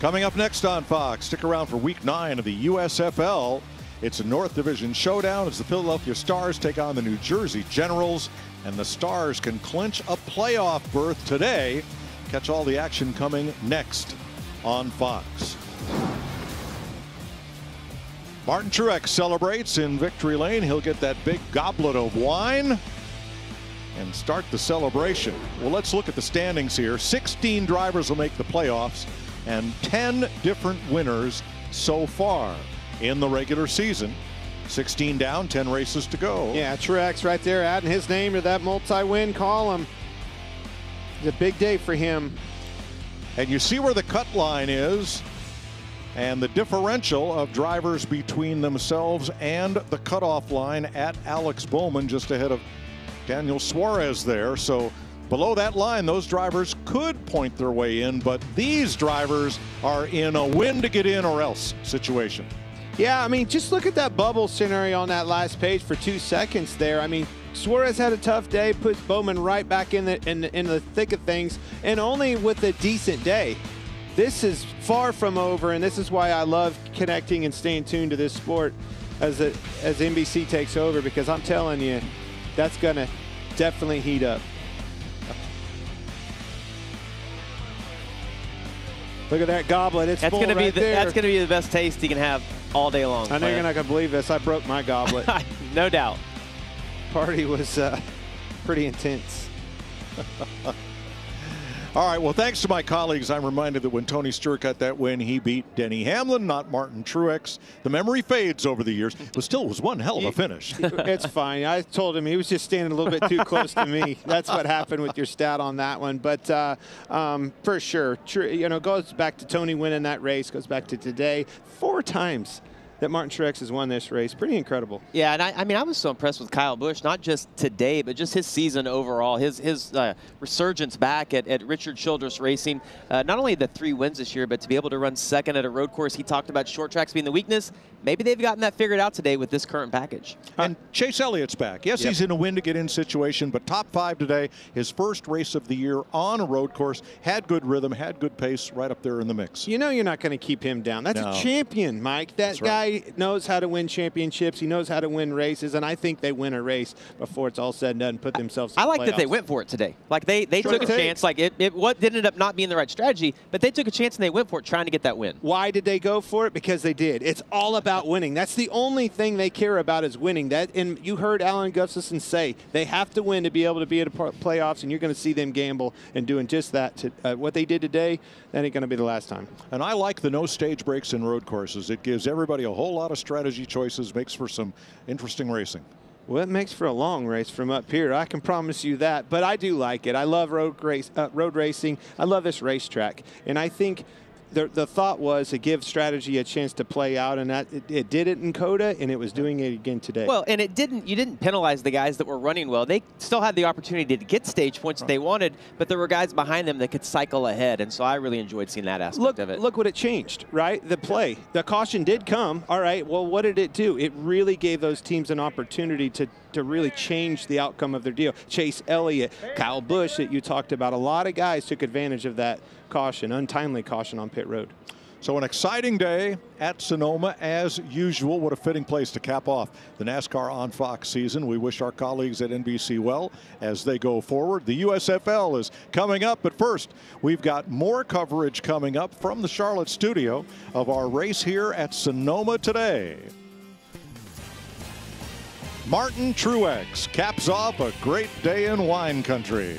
Coming up next on Fox, stick around for week nine of the USFL. It's a North Division showdown as the Philadelphia Stars take on the New Jersey Generals, and the Stars can clinch a playoff berth today. Catch all the action coming next on Fox. Martin Truex celebrates in victory lane. He'll get that big goblet of wine and start the celebration. Well, let's look at the standings here. 16 drivers will make the playoffs and 10 different winners so far in the regular season. 16 down, 10 races to go. Yeah, Truex right there adding his name to that multi-win column. It's a big day for him. And you see where the cut line is and the differential of drivers between themselves and the cutoff line at Alex Bowman just ahead of Daniel Suarez there. So below that line, those drivers could point their way in, but these drivers are in a win to get in or else situation. Yeah, I mean, just look at that bubble scenario on that last page for two seconds there. I mean, Suarez had a tough day, puts Bowman right back in the in, in the thick of things, and only with a decent day. This is far from over, and this is why I love connecting and staying tuned to this sport as it, as NBC takes over, because I'm telling you, that's gonna definitely heat up. Look at that goblet. It's that's gonna right be the, there. that's gonna be the best taste you can have all day long. I know you're not gonna believe this. I broke my goblet. no doubt. Party was uh, pretty intense. All right, well, thanks to my colleagues, I'm reminded that when Tony Stewart got that win, he beat Denny Hamlin, not Martin Truex. The memory fades over the years, but still was one hell of a finish. it's fine. I told him he was just standing a little bit too close to me. That's what happened with your stat on that one. But uh, um, for sure, you know, goes back to Tony winning that race, goes back to today. Four times that Martin Truex has won this race. Pretty incredible. Yeah, and I, I, mean, I was so impressed with Kyle Busch, not just today, but just his season overall, his his uh, resurgence back at, at Richard Childress Racing. Uh, not only the three wins this year, but to be able to run second at a road course. He talked about short tracks being the weakness. Maybe they've gotten that figured out today with this current package. And Chase Elliott's back. Yes, yep. he's in a win to get in situation, but top five today. His first race of the year on a road course. Had good rhythm, had good pace, right up there in the mix. You know you're not going to keep him down. That's no. a champion, Mike. That That's guy right. Knows how to win championships. He knows how to win races, and I think they win a race before it's all said and done. Put themselves. I like playoffs. that they went for it today. Like they they Sure took a they- chance. Like it, it what ended up not being the right strategy, but they took a chance and they went for it, trying to get that win. Why did they go for it? Because they did. It's all about winning. That's the only thing they care about is winning. That and you heard Alan Gustafson say they have to win to be able to be at the playoffs, and you're going to see them gamble and doing just that. To, uh, what they did today, that ain't going to be the last time. And I like the no stage breaks in road courses. It gives everybody a whole lot of strategy choices, makes for some interesting racing. Well, it makes for a long race from up here. I can promise you that. But I do like it. I love road race, uh, road racing. I love this racetrack, and I think. The, the thought was to give strategy a chance to play out, and that it, it did it in COTA, and it was doing it again today. Well, and it didn't. You didn't penalize the guys that were running well. They still had the opportunity to get stage points if they wanted, but there were guys behind them that could cycle ahead, and so I really enjoyed seeing that aspect look, of it. Look what it changed, right? The play, the caution did come. All right. Well, what did it do? It really gave those teams an opportunity to to really change the outcome of their deal. Chase Elliott, Kyle Busch, that you talked about, a lot of guys took advantage of that caution, untimely caution on pit road. So an exciting day at Sonoma as usual. What a fitting place to cap off the NASCAR on Fox season. We wish our colleagues at NBC well as they go forward. The USFL is coming up, but first we've got more coverage coming up from the Charlotte studio of our race here at Sonoma today. Martin Truex caps off a great day in wine country.